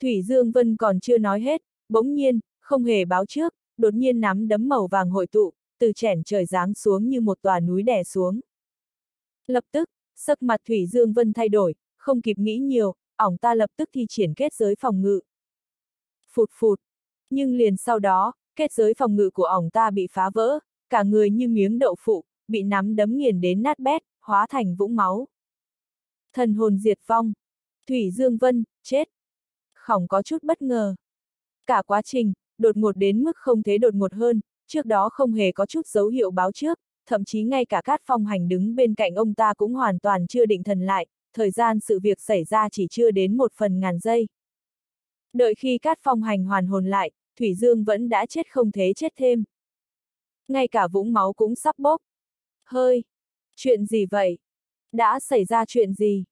Thủy Dương Vân còn chưa nói hết, bỗng nhiên, không hề báo trước, đột nhiên nắm đấm màu vàng hội tụ, từ chẻn trời giáng xuống như một tòa núi đè xuống. Lập tức, sắc mặt Thủy Dương Vân thay đổi, không kịp nghĩ nhiều, ỏng ta lập tức thi triển kết giới phòng ngự. Phụt phụt. Nhưng liền sau đó, kết giới phòng ngự của ổng ta bị phá vỡ, cả người như miếng đậu phụ, bị nắm đấm nghiền đến nát bét, hóa thành vũng máu. Thần hồn diệt vong. Thủy Dương Vân, chết. Khổng có chút bất ngờ. Cả quá trình, đột ngột đến mức không thế đột ngột hơn, trước đó không hề có chút dấu hiệu báo trước, thậm chí ngay cả Cát Phong Hành đứng bên cạnh ông ta cũng hoàn toàn chưa định thần lại, thời gian sự việc xảy ra chỉ chưa đến một phần ngàn giây. Đợi khi Cát Phong Hành hoàn hồn lại, Thủy Dương vẫn đã chết không thế chết thêm. Ngay cả vũng máu cũng sắp bốc. Hơi! Chuyện gì vậy? Đã xảy ra chuyện gì?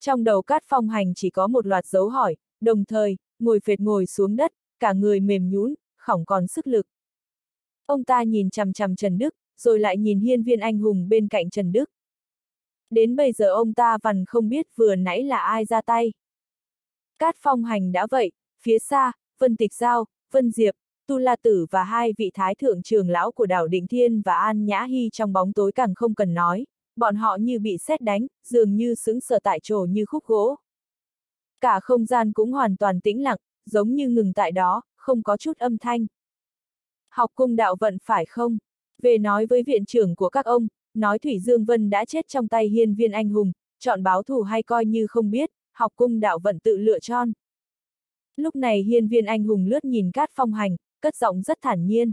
Trong đầu Cát Phong Hành chỉ có một loạt dấu hỏi, đồng thời, ngồi phệt ngồi xuống đất, cả người mềm nhũn, khỏng còn sức lực. Ông ta nhìn chằm chằm Trần Đức, rồi lại nhìn hiên viên anh hùng bên cạnh Trần Đức. Đến bây giờ ông ta vẫn không biết vừa nãy là ai ra tay. Cát phong hành đã vậy, phía xa, Vân Tịch Giao, Vân Diệp, Tu La Tử và hai vị thái thượng trường lão của đảo Định Thiên và An Nhã Hy trong bóng tối càng không cần nói, bọn họ như bị xét đánh, dường như xứng sở tại chỗ như khúc gỗ. Cả không gian cũng hoàn toàn tĩnh lặng, giống như ngừng tại đó, không có chút âm thanh. Học cung đạo vận phải không? Về nói với viện trưởng của các ông, nói Thủy Dương Vân đã chết trong tay hiên viên anh hùng, chọn báo thù hay coi như không biết, học cung đạo vận tự lựa chọn. Lúc này hiên viên anh hùng lướt nhìn cát phong hành, cất giọng rất thản nhiên.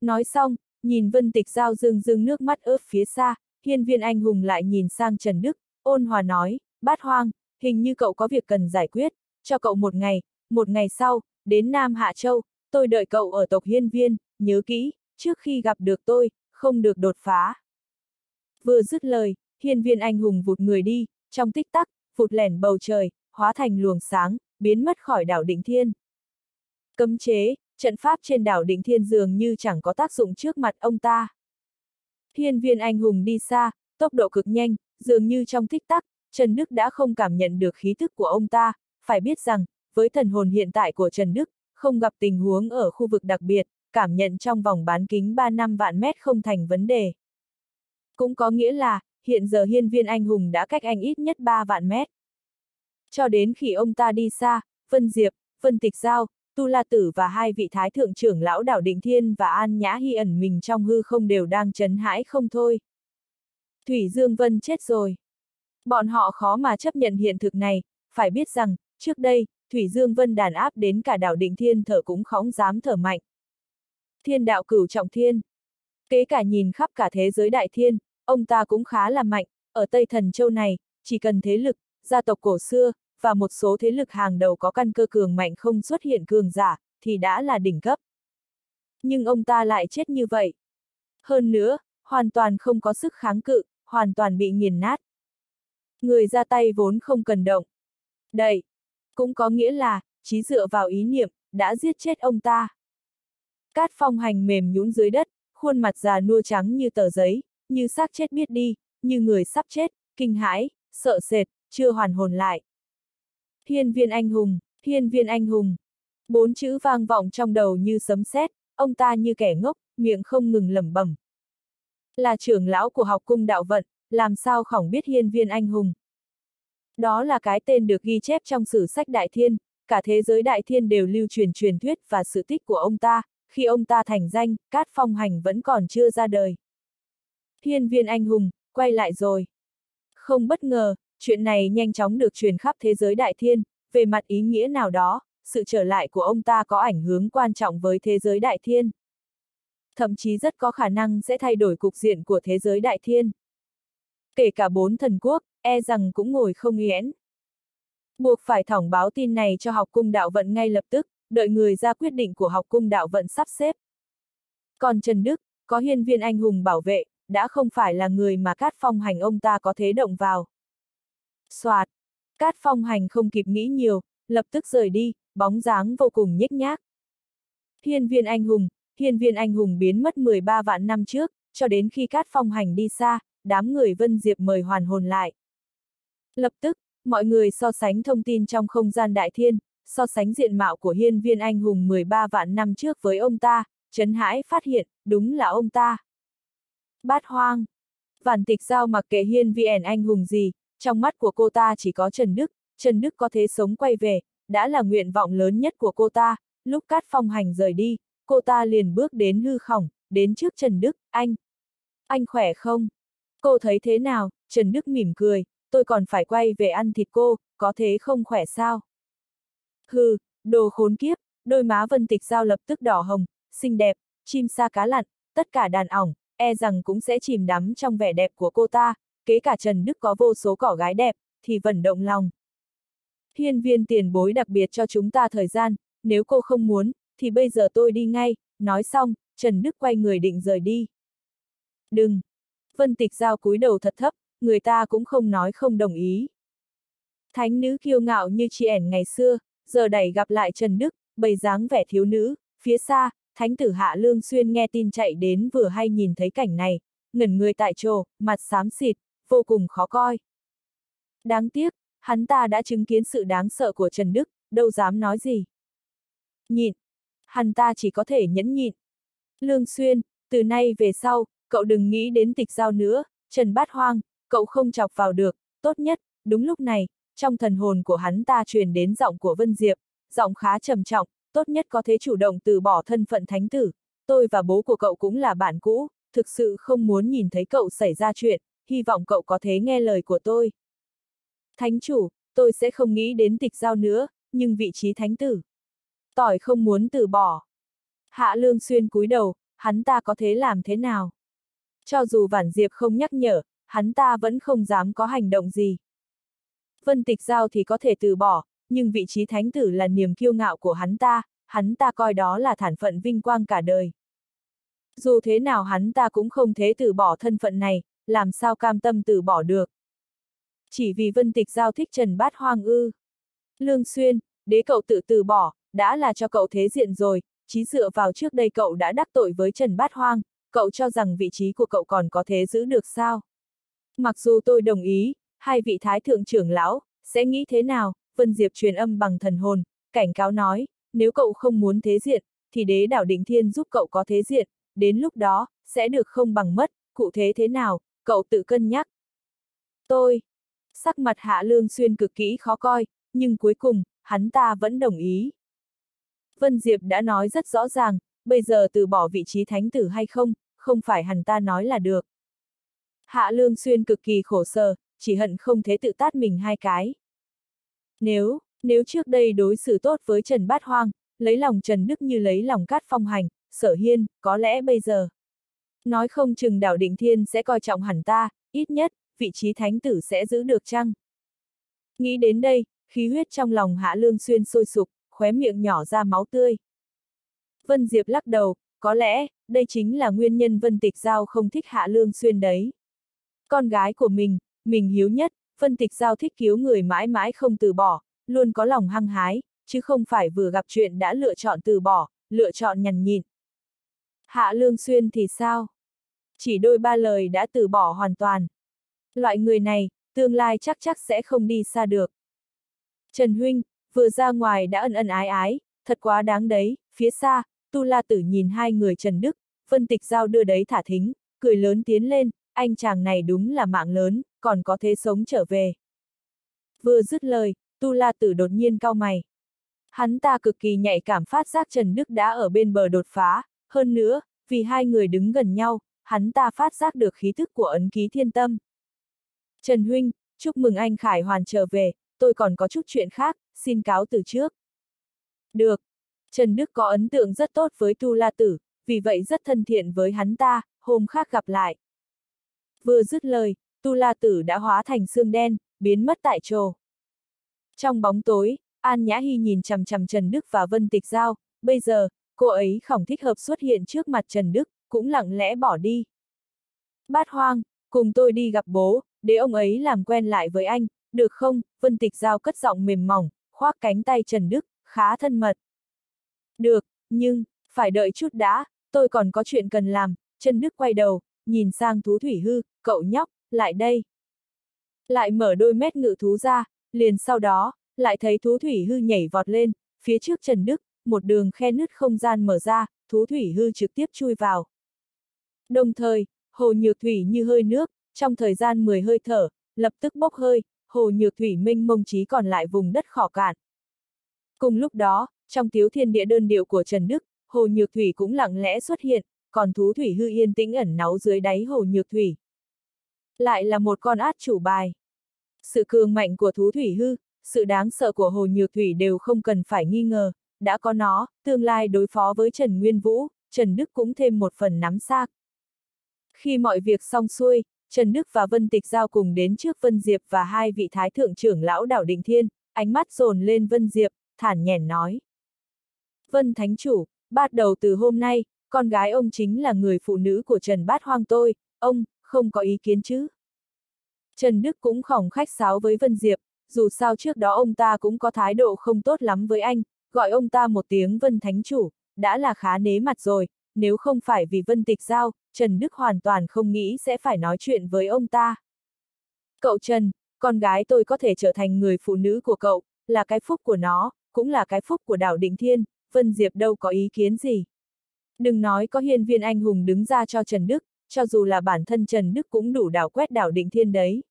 Nói xong, nhìn vân tịch giao dương dương nước mắt ướp phía xa, hiên viên anh hùng lại nhìn sang Trần Đức, ôn hòa nói, bát hoang, hình như cậu có việc cần giải quyết, cho cậu một ngày, một ngày sau, đến Nam Hạ Châu, tôi đợi cậu ở tộc hiên viên, nhớ kỹ, trước khi gặp được tôi, không được đột phá. Vừa dứt lời, hiên viên anh hùng vụt người đi, trong tích tắc, vụt lẻn bầu trời, hóa thành luồng sáng, biến mất khỏi đảo Định Thiên. Cấm chế, trận pháp trên đảo Định Thiên dường như chẳng có tác dụng trước mặt ông ta. Hiên viên anh hùng đi xa, tốc độ cực nhanh, dường như trong tích tắc, Trần Đức đã không cảm nhận được khí thức của ông ta, phải biết rằng, với thần hồn hiện tại của Trần Đức, không gặp tình huống ở khu vực đặc biệt, cảm nhận trong vòng bán kính 3 năm vạn mét không thành vấn đề. Cũng có nghĩa là, hiện giờ hiên viên anh hùng đã cách anh ít nhất 3 vạn mét. Cho đến khi ông ta đi xa, Vân Diệp, Vân Tịch Giao, Tu La Tử và hai vị thái thượng trưởng lão đảo Định Thiên và An Nhã Hy ẩn mình trong hư không đều đang chấn hãi không thôi. Thủy Dương Vân chết rồi. Bọn họ khó mà chấp nhận hiện thực này, phải biết rằng, trước đây, Thủy Dương Vân đàn áp đến cả đảo Định Thiên thở cũng khóng dám thở mạnh. Thiên đạo cửu trọng thiên. Kế cả nhìn khắp cả thế giới đại thiên, ông ta cũng khá là mạnh, ở Tây Thần Châu này, chỉ cần thế lực, gia tộc cổ xưa, và một số thế lực hàng đầu có căn cơ cường mạnh không xuất hiện cường giả, thì đã là đỉnh cấp. Nhưng ông ta lại chết như vậy. Hơn nữa, hoàn toàn không có sức kháng cự, hoàn toàn bị nghiền nát. Người ra tay vốn không cần động. đây cũng có nghĩa là, trí dựa vào ý niệm, đã giết chết ông ta. Cát phong hành mềm nhũn dưới đất, khuôn mặt già nua trắng như tờ giấy, như xác chết biết đi, như người sắp chết, kinh hãi, sợ sệt, chưa hoàn hồn lại. Hiên viên anh hùng, hiên viên anh hùng. Bốn chữ vang vọng trong đầu như sấm sét, ông ta như kẻ ngốc, miệng không ngừng lẩm bẩm. Là trưởng lão của học cung đạo vận, làm sao khỏng biết hiên viên anh hùng. Đó là cái tên được ghi chép trong sử sách Đại Thiên, cả thế giới Đại Thiên đều lưu truyền truyền thuyết và sự tích của ông ta, khi ông ta thành danh, Cát Phong Hành vẫn còn chưa ra đời. Hiên viên anh hùng, quay lại rồi. Không bất ngờ, chuyện này nhanh chóng được truyền khắp thế giới Đại Thiên, về mặt ý nghĩa nào đó, sự trở lại của ông ta có ảnh hưởng quan trọng với thế giới Đại Thiên. Thậm chí rất có khả năng sẽ thay đổi cục diện của thế giới Đại Thiên. Kể cả bốn thần quốc, e rằng cũng ngồi không yên. Buộc phải thỏng báo tin này cho học cung đạo vận ngay lập tức, đợi người ra quyết định của học cung đạo vận sắp xếp. Còn Trần Đức, có hiên viên anh hùng bảo vệ, đã không phải là người mà Cát Phong Hành ông ta có thế động vào. Soạt! Cát Phong Hành không kịp nghĩ nhiều, lập tức rời đi, bóng dáng vô cùng nhếch nhác. Hiên viên anh hùng, hiên viên anh hùng biến mất 13 vạn năm trước, cho đến khi Cát Phong Hành đi xa, đám người Vân Diệp mời hoàn hồn lại. Lập tức, mọi người so sánh thông tin trong không gian đại thiên, so sánh diện mạo của hiên viên anh hùng 13 vạn năm trước với ông ta, chấn hãi phát hiện, đúng là ông ta. Bát hoang. Vạn tịch giao mặc kệ hiên viện anh hùng gì, trong mắt của cô ta chỉ có Trần Đức, Trần Đức có thế sống quay về, đã là nguyện vọng lớn nhất của cô ta, lúc cát phong hành rời đi, cô ta liền bước đến hư khổng, đến trước Trần Đức, anh. Anh khỏe không? Cô thấy thế nào? Trần Đức mỉm cười, tôi còn phải quay về ăn thịt cô, có thế không khỏe sao? Hừ, đồ khốn kiếp, đôi má vân tịch giao lập tức đỏ hồng, xinh đẹp, chim sa cá lặn, tất cả đàn ỏng, e rằng cũng sẽ chìm đắm trong vẻ đẹp của cô ta, kế cả Trần Đức có vô số cỏ gái đẹp, thì vẫn động lòng. Hiên viên tiền bối đặc biệt cho chúng ta thời gian, nếu cô không muốn, thì bây giờ tôi đi ngay, nói xong, Trần Đức quay người định rời đi. Đừng! Vân Tịch Giao cúi đầu thật thấp, người ta cũng không nói không đồng ý. Thánh nữ kiêu ngạo như chị ẻn ngày xưa, giờ đẩy gặp lại Trần Đức, bày dáng vẻ thiếu nữ, phía xa, thánh tử Hạ Lương Xuyên nghe tin chạy đến vừa hay nhìn thấy cảnh này, ngẩn người tại chỗ, mặt xám xịt, vô cùng khó coi. Đáng tiếc, hắn ta đã chứng kiến sự đáng sợ của Trần Đức, đâu dám nói gì. Nhịn, hắn ta chỉ có thể nhẫn nhịn. Lương Xuyên, từ nay về sau, cậu đừng nghĩ đến tịch giao nữa, Trần Bát Hoang, cậu không chọc vào được, tốt nhất, đúng lúc này, trong thần hồn của hắn ta truyền đến giọng của Vân Diệp, giọng khá trầm trọng, tốt nhất có thể chủ động từ bỏ thân phận thánh tử, tôi và bố của cậu cũng là bạn cũ, thực sự không muốn nhìn thấy cậu xảy ra chuyện, hy vọng cậu có thể nghe lời của tôi. Thánh chủ, tôi sẽ không nghĩ đến tịch giao nữa, nhưng vị trí thánh tử. Tỏi không muốn từ bỏ. Hạ Lương Xuyên cúi đầu, hắn ta có thể làm thế nào? Cho dù Vản Diệp không nhắc nhở, hắn ta vẫn không dám có hành động gì. Vân Tịch Giao thì có thể từ bỏ, nhưng vị trí thánh tử là niềm kiêu ngạo của hắn ta, hắn ta coi đó là thản phận vinh quang cả đời. Dù thế nào hắn ta cũng không thể từ bỏ thân phận này, làm sao cam tâm từ bỏ được. Chỉ vì Vân Tịch Giao thích Trần Bát Hoang ư. Lương Xuyên, đế cậu tự từ bỏ, đã là cho cậu thế diện rồi, chí dựa vào trước đây cậu đã đắc tội với Trần Bát Hoang, cậu cho rằng vị trí của cậu còn có thể giữ được sao? Mặc dù tôi đồng ý, hai vị thái thượng trưởng lão, sẽ nghĩ thế nào, Vân Diệp truyền âm bằng thần hồn, cảnh cáo nói, nếu cậu không muốn thế diện, thì đế đảo định thiên giúp cậu có thế diện, đến lúc đó, sẽ được không bằng mất, cụ thế thế nào, cậu tự cân nhắc. Tôi, sắc mặt hạ lương xuyên cực kỹ khó coi, nhưng cuối cùng, hắn ta vẫn đồng ý. Vân Diệp đã nói rất rõ ràng, bây giờ từ bỏ vị trí thánh tử hay không, không phải hắn ta nói là được. Hạ Lương Xuyên cực kỳ khổ sở, chỉ hận không thể tự tát mình hai cái. Nếu, nếu trước đây đối xử tốt với Trần Bát Hoang, lấy lòng Trần Đức như lấy lòng cát phong hành, sở hiên, có lẽ bây giờ. Nói không chừng đảo định thiên sẽ coi trọng hẳn ta, ít nhất, vị trí thánh tử sẽ giữ được chăng? Nghĩ đến đây, khí huyết trong lòng Hạ Lương Xuyên sôi sục, khóe miệng nhỏ ra máu tươi. Vân Diệp lắc đầu, có lẽ, đây chính là nguyên nhân Vân Tịch Giao không thích Hạ Lương Xuyên đấy. Con gái của mình, mình hiếu nhất, Phân Tịch Giao thích cứu người mãi mãi không từ bỏ, luôn có lòng hăng hái, chứ không phải vừa gặp chuyện đã lựa chọn từ bỏ, lựa chọn nhằn nhịn. Hạ Lương Xuyên thì sao? Chỉ đôi ba lời đã từ bỏ hoàn toàn. Loại người này, tương lai chắc chắc sẽ không đi xa được. Trần Huynh, vừa ra ngoài đã ân ân ái ái, thật quá đáng đấy, phía xa, Tu La Tử nhìn hai người Trần Đức, Phân Tịch Giao đưa đấy thả thính, cười lớn tiến lên, anh chàng này đúng là mạng lớn, còn có thế sống trở về. Vừa dứt lời, Tu La Tử đột nhiên cau mày. Hắn ta cực kỳ nhạy cảm phát giác Trần Đức đã ở bên bờ đột phá, hơn nữa, vì hai người đứng gần nhau, hắn ta phát giác được khí thức của ấn ký thiên tâm. Trần Huynh, chúc mừng anh Khải Hoàn trở về, tôi còn có chút chuyện khác, xin cáo từ trước. Được. Trần Đức có ấn tượng rất tốt với Tu La Tử, vì vậy rất thân thiện với hắn ta, hôm khác gặp lại. Vừa dứt lời, Tu La Tử đã hóa thành xương đen, biến mất tại chỗ. Trong bóng tối, An Nhã Hy nhìn chằm chằm Trần Đức và Vân Tịch Giao, bây giờ, cô ấy không thích hợp xuất hiện trước mặt Trần Đức, cũng lặng lẽ bỏ đi. Bát hoang, cùng tôi đi gặp bố, để ông ấy làm quen lại với anh, được không? Vân Tịch Giao cất giọng mềm mỏng, khoác cánh tay Trần Đức, khá thân mật. Được, nhưng, phải đợi chút đã, tôi còn có chuyện cần làm, Trần Đức quay đầu, nhìn sang thú thủy hư, cậu nhóc, lại đây. Lại mở đôi mét ngự thú ra, liền sau đó, lại thấy thú thủy hư nhảy vọt lên, phía trước Trần Đức, một đường khe nứt không gian mở ra, thú thủy hư trực tiếp chui vào. Đồng thời, hồ nhược thủy như hơi nước, trong thời gian 10 hơi thở, lập tức bốc hơi, hồ nhược thủy minh mông trí còn lại vùng đất khỏ cạn. Cùng lúc đó, trong tiếu thiên địa đơn điệu của Trần Đức, hồ nhược thủy cũng lặng lẽ xuất hiện, còn thú thủy hư yên tĩnh ẩn náu dưới đáy hồ nhược thủy. Lại là một con át chủ bài. Sự cường mạnh của thú thủy hư, sự đáng sợ của hồ nhược thủy đều không cần phải nghi ngờ, đã có nó, tương lai đối phó với Trần Nguyên Vũ, Trần Đức cũng thêm một phần nắm xác. Khi mọi việc xong xuôi, Trần Đức và Vân Tịch Giao cùng đến trước Vân Diệp và hai vị thái thượng trưởng lão đảo Định Thiên, ánh mắt dồn lên Vân Diệp, thản nhẻn nói. Vân Thánh Chủ, bắt đầu từ hôm nay, con gái ông chính là người phụ nữ của Trần Bát Hoang tôi, ông, không có ý kiến chứ. Trần Đức cũng khỏng khách sáo với Vân Diệp, dù sao trước đó ông ta cũng có thái độ không tốt lắm với anh, gọi ông ta một tiếng Vân Thánh Chủ, đã là khá nế mặt rồi, nếu không phải vì Vân Tịch Giao, Trần Đức hoàn toàn không nghĩ sẽ phải nói chuyện với ông ta. Cậu Trần, con gái tôi có thể trở thành người phụ nữ của cậu, là cái phúc của nó, cũng là cái phúc của đảo Định Thiên, Vân Diệp đâu có ý kiến gì. Đừng nói có hiên viên anh hùng đứng ra cho Trần Đức, cho dù là bản thân Trần Đức cũng đủ đảo quét đảo Định Thiên đấy.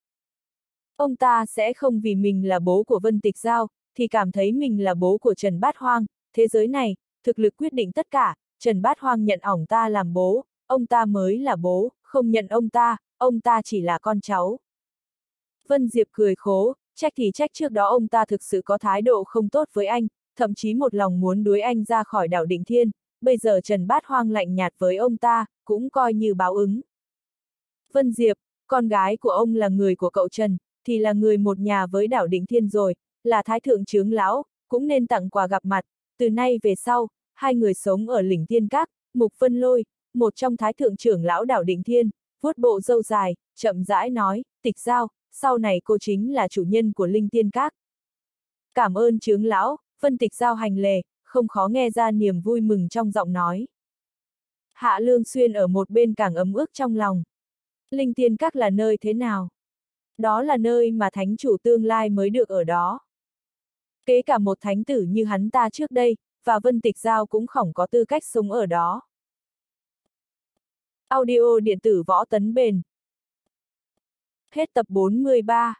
Ông ta sẽ không vì mình là bố của Vân Tịch Giao, thì cảm thấy mình là bố của Trần Bát Hoang, thế giới này, thực lực quyết định tất cả, Trần Bát Hoang nhận ổng ta làm bố, ông ta mới là bố, không nhận ông ta, ông ta chỉ là con cháu. Vân Diệp cười khố, trách thì trách trước đó ông ta thực sự có thái độ không tốt với anh, thậm chí một lòng muốn đuổi anh ra khỏi đảo Định Thiên, bây giờ Trần Bát Hoang lạnh nhạt với ông ta, cũng coi như báo ứng. Vân Diệp, con gái của ông là người của cậu Trần, thì là người một nhà với đảo đỉnh Thiên rồi, là thái thượng trưởng lão, cũng nên tặng quà gặp mặt, từ nay về sau, hai người sống ở lĩnh thiên các, Mục Vân Lôi, một trong thái thượng trưởng lão đảo đỉnh Thiên, vuốt bộ dâu dài, chậm rãi nói, tịch giao, sau này cô chính là chủ nhân của linh tiên các. Cảm ơn trưởng lão, Vân tịch giao hành lề, không khó nghe ra niềm vui mừng trong giọng nói. Hạ Lương Xuyên ở một bên càng ấm ước trong lòng. Linh tiên các là nơi thế nào? Đó là nơi mà thánh chủ tương lai mới được ở đó. Kế cả một thánh tử như hắn ta trước đây, và Vân Tịch Giao cũng khỏng có tư cách sống ở đó. Audio điện tử võ tấn bền. Hết tập 43